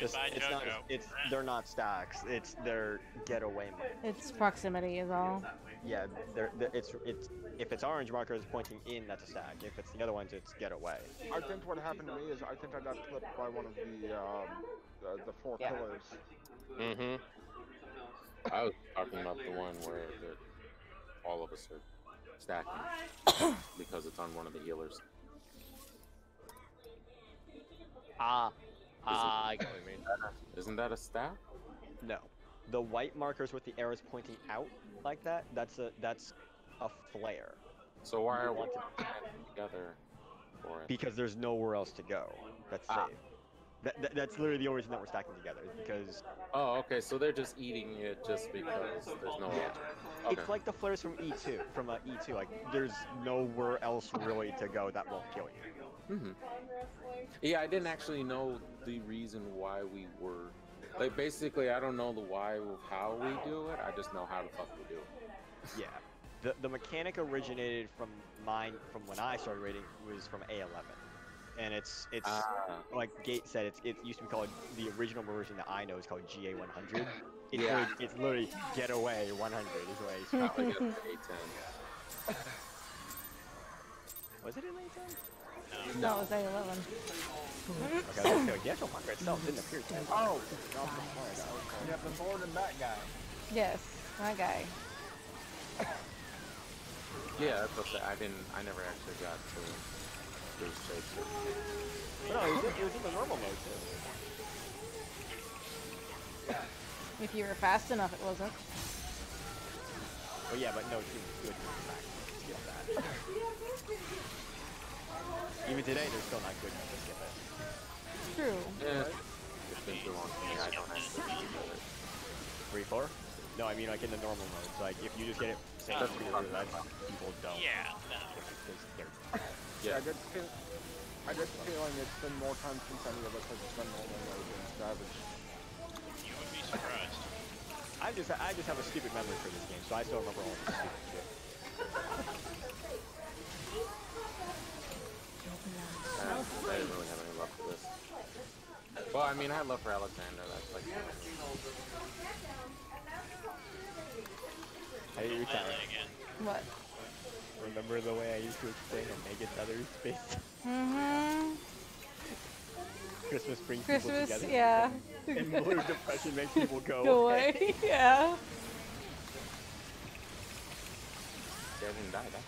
J: Just,
I: Goodbye,
J: it's not, it's, they're not stacks. It's their getaway mode.
A: It's proximity is all.
J: Yeah, they're, they're, it's, it's, if it's orange markers pointing in, that's a stack. If it's the other ones, it's getaway.
D: I think what happened to me is I think I got clipped by one of the, um, the, the four
A: Yeah.
D: pillars.
H: Mm-hmm.
M: I was talking about the one where the, all of us are stacking [COUGHS] because it's on one of the healers.
H: Ah. Ah, I get what you mean.
M: Isn't that a stack?
J: No. The white markers with the arrows pointing out like that, that's a, that's a flare.
M: So why are we
J: want
M: together for it?
J: Because there's nowhere else to go. That's
M: Ah.
J: safe. That, that, that's literally the only reason that we're stacking together, is because
M: Oh, okay. So they're just eating it just because there's no.
J: Yeah.
M: Okay.
J: it's like the flares from E2, from uh, E2. Like, there's nowhere else really to go that won't kill you.
M: Hmm Yeah, I didn't actually know the reason why we were. Like, basically, I don't know the why of how we do it. I just know how the fuck we do it.
J: Yeah. The, the mechanic originated from mine, from when I started raiding, was from A11. And it's, it's
M: Ah.
J: like Gate said, it's, it used to be called, the original version that I know is called GA100. It's,
M: Yeah.
J: literally, it's literally Getaway 100 is what it's called.
M: I get to A10.
J: Was it in A10?
A: No, it was A11.
J: Okay, let's go. The actual marker itself didn't appear to.
D: Oh! No, okay.
K: Yeah, the sword and that guy.
A: Yes, that guy.
M: Yeah, that's what the- I didn't. I never actually got to those shapes.
J: But no, it was, in, it was in the normal mode too.
A: If you were fast enough, it wasn't.
J: Well, yeah, but no, it was good. Back. Skip that. [LAUGHS] Even today, they're still not good enough to skip it.
A: True.
M: Yeah, it's been too long for me. I don't actually remember it.
J: Three, four? No, I mean like in the normal mode. So like if you just get it same
M: That's
J: speed
M: fine.
J: as people don't.
I: Yeah, no.
J: Because they're
D: Yeah, I get feel- I get the feeling it's been more time since any of us have done normal mode than Savage.
I: You would be surprised.
J: I just I just have a stupid memory for this game, so I still remember all the stupid shit. [LAUGHS]
M: I I didn't really have any love for this. Well, I mean, I had love for Alexander. That's like.
J: Hey, you
I: Melee again.
A: What?
J: Remember the way I used to explain Omega Tether's space?
A: Mm-hmm.
J: Christmas brings people
A: Christmas,
J: together.
A: yeah.
J: And Blue Depression makes people go,
A: Go away. [LAUGHS] yeah.
M: Yeah, I didn't die that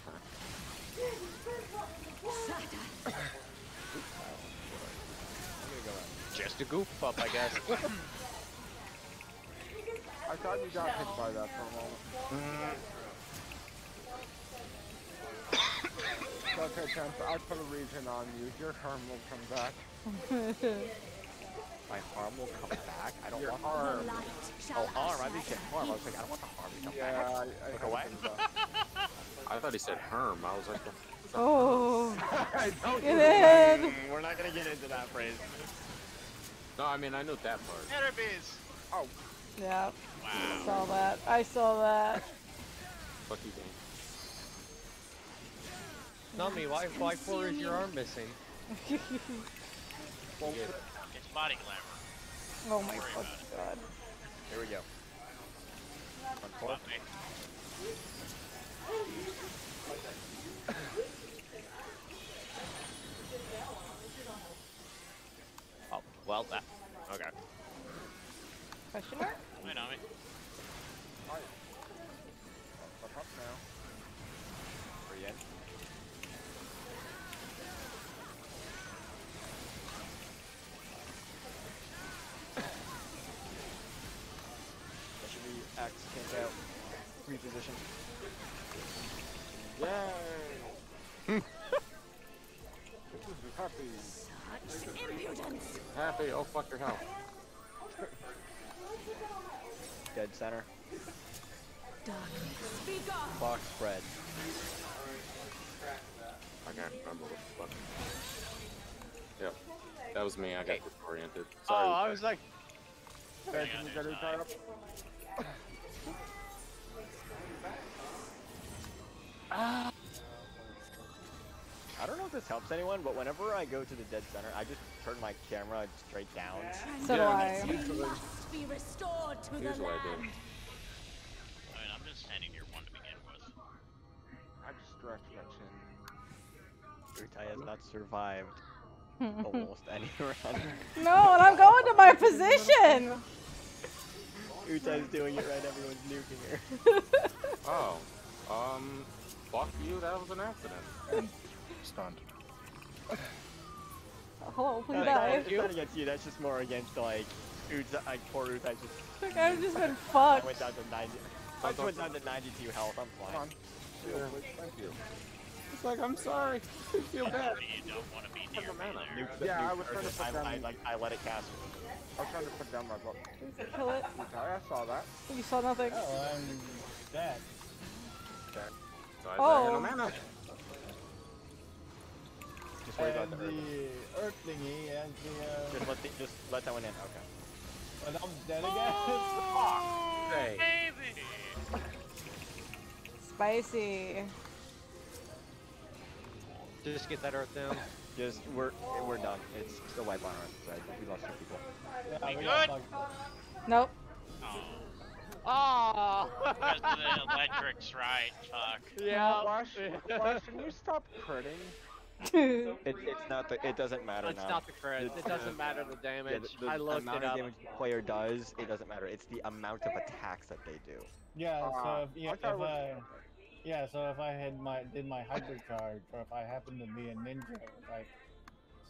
M: time.
H: Just a goof up, I guess. [LAUGHS]
D: I thought you got hit by that for a moment. But Okay, Temp, I put a Regen on you. Your harm will come back.
J: My harm will come back. I don't
D: Your
J: want
D: harm.
J: the
L: light
J: Oh, harm. I
L: usher
J: didn't say harm. I was like, I don't want the harm to come
D: Yeah,
J: back.
D: I, I
J: Look away.
D: some,
M: I thought he said harm. I was like,
A: Oh. [LAUGHS]
D: I don't
A: Get in.
J: Mm, We're not gonna get into that phrase.
M: No, I mean I knew that part.
I: Enemies!
D: Oh,
A: Yeah.
I: Wow.
A: Saw that. I saw that.
M: Fuck you, game.
H: Not me. Why? Why four is your arm missing? [LAUGHS]
D: well,
I: It's body glamour.
A: oh my fucking god.
J: Here we go. One four.
I: Not me.
H: Oh, well, that. Okay.
A: Question mark?
I: Wait on me.
D: Alright. Up, up now.
J: Three in. That should be X came out. Reposition.
D: Yay! [LAUGHS] this is happy.
L: Such impudence!
M: Happy, oh fuck your health.
J: Dead center.
L: Darkness, be gone!
J: Box spread.
M: I can't remember what the fuck. Yep. That was me, I got disoriented.
H: Oh,
M: Sorry.
H: I was like,
D: Hey, can [LAUGHS]
J: I don't know if this helps anyone, but whenever I go to the dead center, I just turn my camera straight down.
A: So do
M: Yeah,
A: I.
L: You must be restored to
M: Here's
L: the
M: what I
L: land.
M: did.
I: I mean, I'm just standing near one to begin with.
D: I just stretched my chin.
J: Utai has not survived [LAUGHS] almost any [LAUGHS] round.
A: No, and I'm going to my position.
J: Utai's doing it right, everyone's nuking her. [LAUGHS]
M: Oh. Um, fuck you, that was an accident.
F: Stunned. [SIGHS]
A: Hello, please
J: No,
A: die.
J: It's not against you, that's just more against like Utai, like poor Utai just
A: Like, I've just been
J: I
A: fucked.
J: went down to 90. I just went down to 92 health, I'm
D: Come
J: fine.
D: on. Yeah, thank you. It's like, I'm sorry. [LAUGHS] I feel bad.
I: You don't want to be near me.
J: Nuke,
D: Yeah,
J: nuke
D: I was trying to put
J: I,
D: down-
J: I, like, I let it cast.
D: I was trying to put down my book.
A: Please kill it.
D: I saw that.
A: You saw nothing.
K: Oh, I'm dead.
M: So I
A: Oh.
M: said, no mana.
J: Just worry about the earth.
K: the earth thingy and the, uh,
J: Just let, the, just let that one in, okay.
K: and I'm dead again.
M: Hey.
I: Baby!
A: Spicy.
H: just get that earth down.
J: Just, we're, we're done. It's still wipe on our side. We lost two people.
K: Yeah,
I: We
K: we
I: good?
A: Nope.
I: Oh.
H: Oh! [LAUGHS]
I: Because of the electrics, right? Fuck.
H: yeah.
D: Flash, Flash, can you stop critting?
J: It, it's not the, it doesn't matter
H: It's
J: now.
H: not the crit. It doesn't
J: uh,
H: matter the
J: Yeah,
H: damage.
J: the, the
H: I looked
J: amount
H: it
J: of damage the player does, it doesn't matter. It's the amount of attacks that they do.
K: Yeah,
D: Ah,
K: so if, yeah,
D: I
K: if
D: thought it was-
K: I, yeah, so if I had my did my hyper charge, or if I happened to be a ninja, like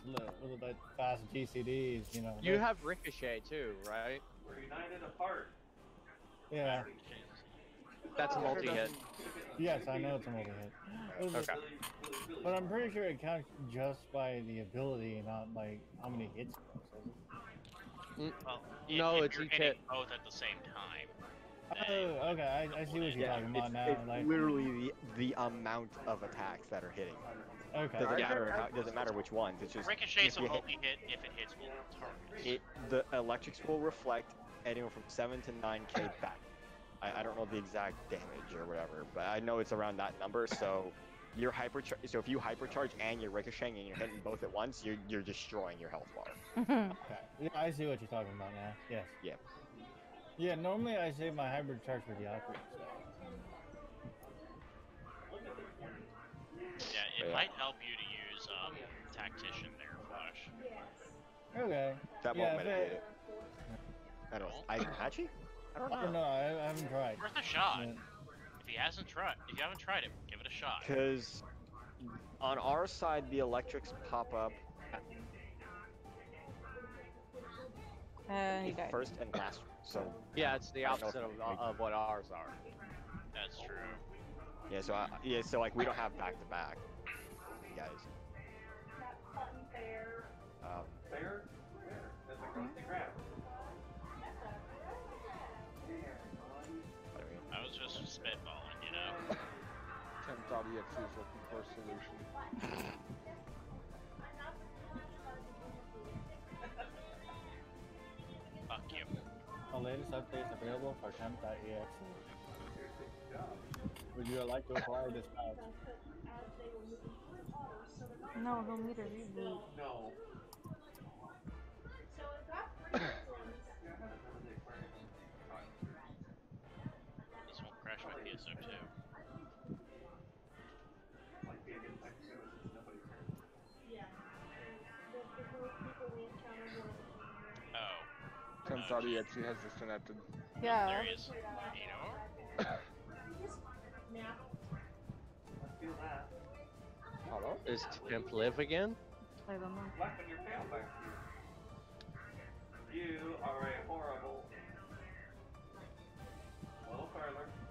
K: a little, little bit fast GCDs, you know.
H: You
K: that-
H: have ricochet too, right?
B: We're united apart.
K: Yeah.
H: That's a multi-hit.
K: Yes, I know it's a multi hit.
H: Okay.
K: But I'm pretty sure it counts just by the ability, not like how many hits.
I: Mm, well, if,
H: No,
I: if
H: it's
I: you're
H: each hit.
I: both at the same time.
K: Oh, okay, I, I see what you're talking about
J: it's,
K: now.
J: it's
K: like,
J: literally the, the amount of attacks that are hitting.
K: okay.
J: Doesn't
I: Yeah.
J: matter. How, doesn't matter which ones. It's just
I: Ricochet's
J: if
I: a
J: you hit-
I: multi-hit if it hits multiple targets.
J: it, the electrics will reflect anywhere from seven to nine k back. I, I don't know the exact damage or whatever, but I know it's around that number. [LAUGHS] So you're hyperchar- So if you hypercharge and you're ricocheting and you're hitting both at once, you're you're destroying your health bar.
K: Okay. Yeah, I see what you're talking about now. Yes.
J: Yeah.
K: Yeah, normally I save my hypercharge for the Aqua.
I: Yeah, it
J: Yeah.
I: might help you to use um, Tactician there, Flash.
K: Okay.
J: That
K: yeah,
J: won't
K: if
J: mitigate
K: it-
J: it. I don't. I actually. I don't
K: I don't
J: know.
K: know. I, I haven't tried.
I: Worth a shot.
K: Yeah.
I: If he hasn't tried, if you haven't tried it, give it a shot.
J: Because on our side, the electrics pop up
A: And he
J: first and last. So [LAUGHS]
H: Yeah, it's the
J: I don't know
H: opposite of,
J: uh,
H: of what ours are.
I: That's true.
J: yeah, so I, yeah, so like we don't have back to back. guys.
D: Temp.exe is looking for a solution.
I: Fuck you.
K: The latest updates available for temp.exe. Would you like to acquire this patch?
A: No, he'll need a reboot.
B: No. [COUGHS]
I: Oh.
D: Temp.exe has disconnected.
A: Yeah.
I: There he is. You know?
C: now.
B: I feel.
D: Hello?
H: Is Temp live again?
A: I don't know.
B: Like when you're back here. You are a horrible. Little further.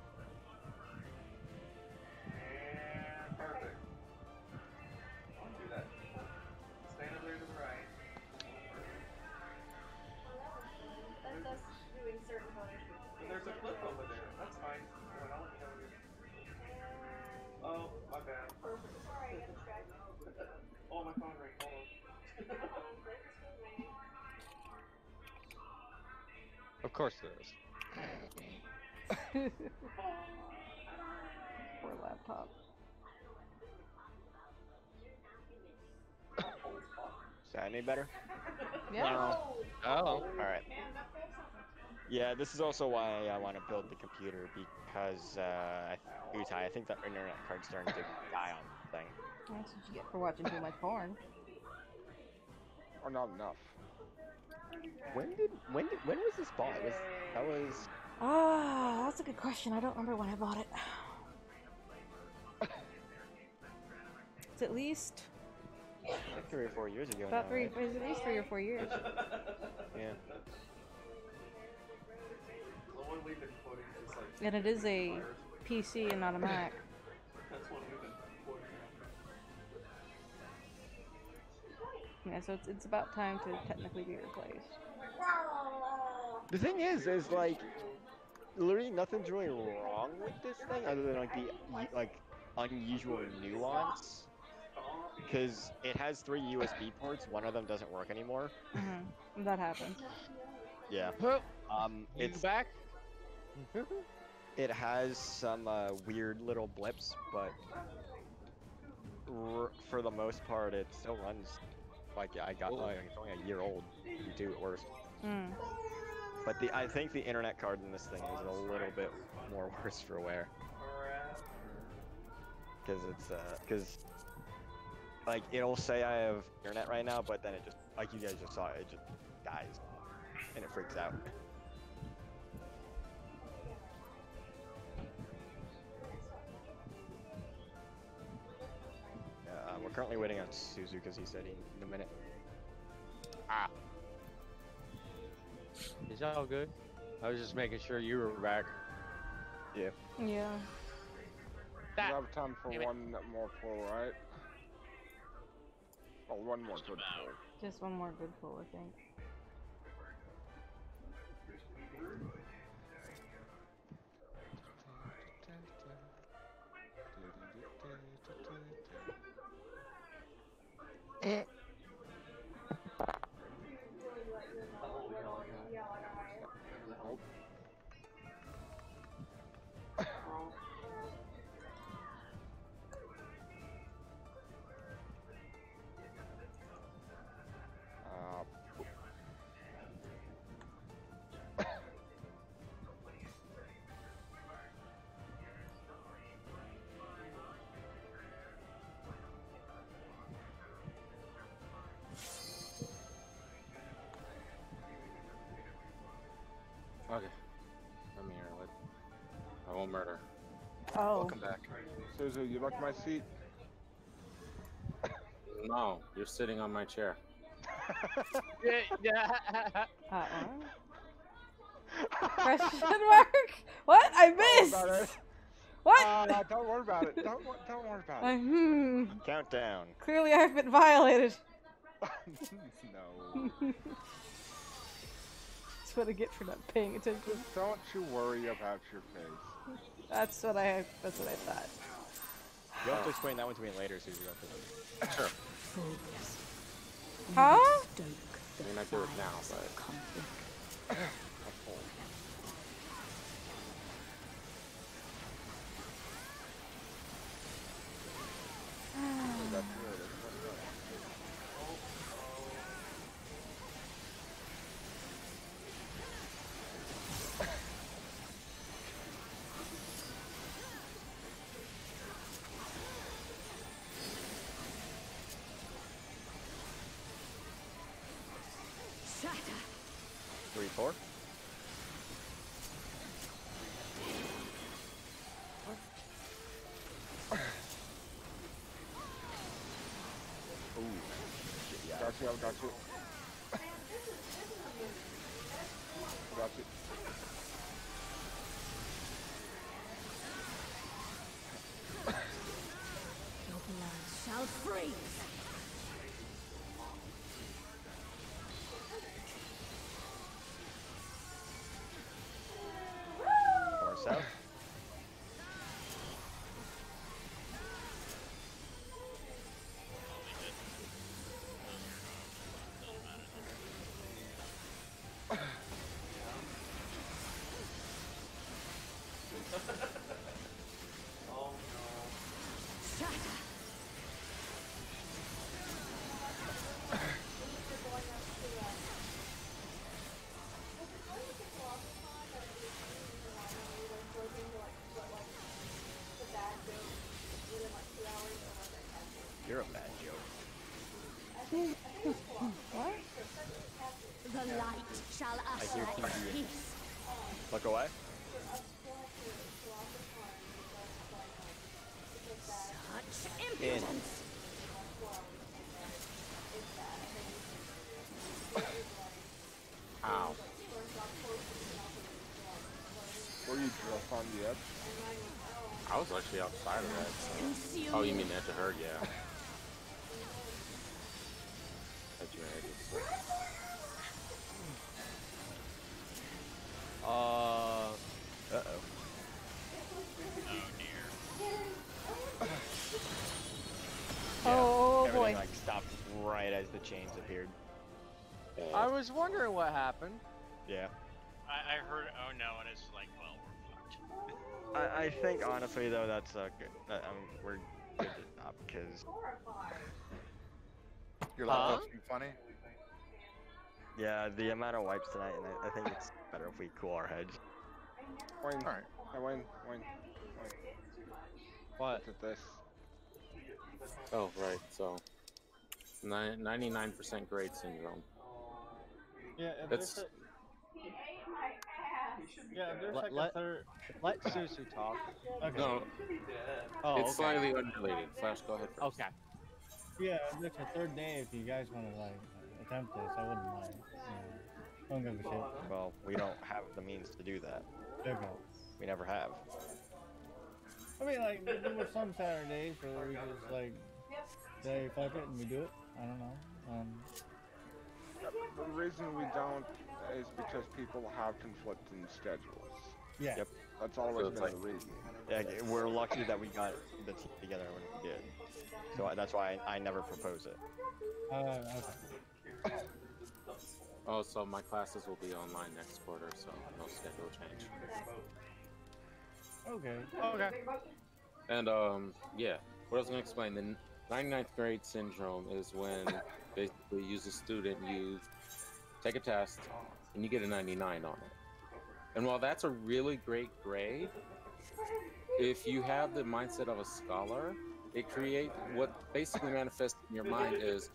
C: Doing certain colors.
B: But there's a clip over there. That's fine. Well, I'll let you know when you're- Oh, my bad.
C: Sorry, I got distracted.
B: oh, my phone ring. Hold on.
H: Of course there is. [LAUGHS]
A: Poor laptop.
J: is that any better?
A: Yeah.
H: Oh. oh.
J: Alright. Yeah, this is also why I want to build the computer because, uh, Utai, I think that internet card's starting to die on the thing.
A: That's what you get for watching too much porn.
D: Or not enough.
J: When did, when did, when was this bought? It was, that was,
A: Ah, that's a good question. I don't remember when I bought it. [LAUGHS] It's at least
J: like three or four years ago
A: about
J: now,
A: three.
J: right?
A: It's at least three or four years.
J: Yeah.
A: And it is a PC and not a Mac. [LAUGHS]
B: That's one we've been quoting.
A: Yeah, so it's, it's about time to technically be replaced.
J: The thing is, is like, literally nothing's really wrong with this thing other than like the y- like unusual nuance. Because it has three USB ports, one of them doesn't work anymore.
A: hmm That happens.
J: Yeah. Um,
H: You
J: it's
H: back? [LAUGHS]
J: it has some uh, weird little blips, but r- for the most part, it still runs. Like I got, like, it's only a year old, two at worst.
A: Mm.
J: But the I think the internet card in this thing is a little bit more [LAUGHS] worse for wear. Because it's uh, because like it'll say I have internet right now, but then it just like you guys just saw it, it just dies, and it freaks out. Uh, we're currently waiting on Suzu because he said he in a minute. Ah.
H: Is all good? I was just making sure you were back.
J: Yeah.
A: Yeah.
D: We have time for one more pull, right? Oh, one more good pull.
A: Just one more good pull, I think.
D: Uh,
F: Welcome back.
D: Suzu, you like my seat?
M: No, you're sitting on my chair. [LAUGHS]
H: yeah, yeah.
A: Uh-uh. [LAUGHS] Question mark? What? I missed! What?
D: Uh, don't worry about it. Don't don't worry about
A: I,
D: it.
A: hmm.
J: Countdown.
A: Clearly, I've been violated. [LAUGHS]
D: no.
A: That's what I get for not paying attention.
D: Just don't you worry about your face.
A: That's what I. That's what I thought.
J: You'll have to explain that one to me later, Susie.
M: Sure.
A: Huh?
M: I mean, I do it now, but.
J: Yeah.
D: Got you. Got you.
L: Your blood shall freeze.
J: South. I hear
L: in
J: Look away.
L: Such
J: In.
L: impudence.
M: Ow.
D: Were you just on the edge?
M: I was actually outside of that. So. Oh, you mean edge of her? Yeah.
J: Chains appeared.
H: I was wondering what happened.
J: Yeah.
I: I, I heard, oh no, and it's like, well, we're fucked. [LAUGHS]
J: I, I think honestly though that's uh, good. Uh, um, we're good to stop because
F: Your
H: Huh?
F: laptop's being funny.
J: yeah, the amount of wipes tonight, and I, I think it's better if we cool our heads.
D: Wayne.
F: Alright.
D: Hey, Wayne. Wayne. Wayne.
H: What?
D: Look at this.
M: Oh, right. So, ni- 99% grade syndrome.
K: Yeah, if
M: That's
K: there's a, yeah, if there's
H: Let-
K: like
H: let-
K: a third.
H: Let Susu talk.
K: Okay.
M: no.
H: Oh,
M: it's
H: okay.
M: slightly unrelated. Flash, go ahead first.
H: Okay.
K: Yeah, if there's a third day, if you guys want to like attempt this, I wouldn't mind. Yeah. Don't give a shit.
J: Well, we don't have the means to do that.
K: Okay.
J: We never have.
K: I mean, like there were some Saturdays where we just like say fuck it and we do it. I don't know. Um,
D: The reason we don't is because people have conflicting schedules.
K: yeah.
J: Yep.
D: That's always
M: So
D: been
M: like-
D: the reason.
J: Yeah, we're lucky that we got the team together when we did. So I, that's why I, I never propose it.
K: Uh, okay.
M: Oh, so my classes will be online next quarter, so no schedule change.
K: Okay.
H: Okay.
M: And um, yeah, what I was gonna explain the 99th grade syndrome is when basically you as a student you take a test and you get a 99 on it. And while that's a really great grade, if you have the mindset of a scholar, it creates what basically manifests in your mind is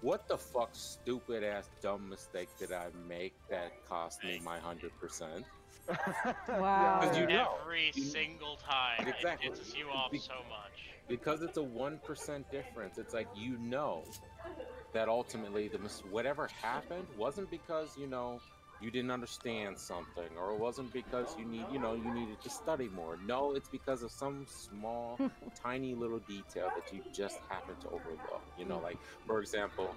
M: what the fuck stupid ass dumb mistake did I make that cost me my 100%? [LAUGHS]
A: Wow.
M: Because you know.
I: Every single time,
M: Exactly.
I: it gets you off so much.
M: Because it's a one percent difference. It's like you know that ultimately the mis- whatever happened wasn't because you know you didn't understand something, or it wasn't because you need, you know, you needed to study more. No, it's because of some small, [LAUGHS] tiny little detail that you just happened to overlook. You know, like for example,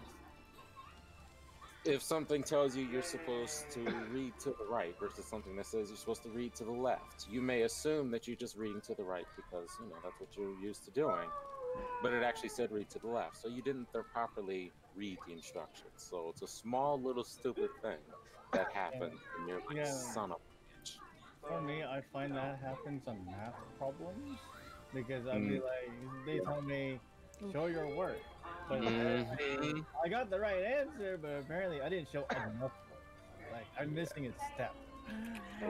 M: if something tells you you're supposed to read to the right versus something that says you're supposed to read to the left, you may assume that you're just reading to the right because you know that's what you're used to doing. But it actually said read to the left, so you didn't properly read the instructions. So it's a small little stupid thing that happened, and you're like,
K: Yeah.
M: son of. a bitch.
K: For me, I find that happens on math problems because I'd be
M: Mm.
K: like, they tell me, show your work. But
M: Mhm.
K: I got the right answer, but apparently I didn't show enough. Like, I'm missing a step.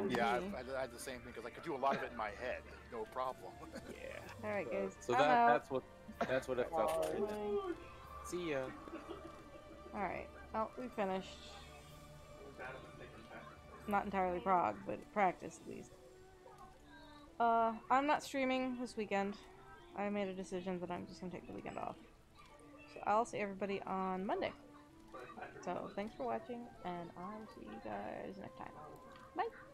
F: Yeah, I, I, I had the same thing because I could do a lot of it in my head, no problem. [LAUGHS]
M: yeah.
A: All right, guys.
M: So
A: I'm
M: that
A: out.
M: that's what that's what it felt like. See ya.
A: All right. Well, we finished. Not entirely prog, but practice at least. Uh, I'm not streaming this weekend. I made a decision that I'm just gonna take the weekend off. So I'll see everybody on Monday. So thanks for watching, and I'll see you guys next time. Bye.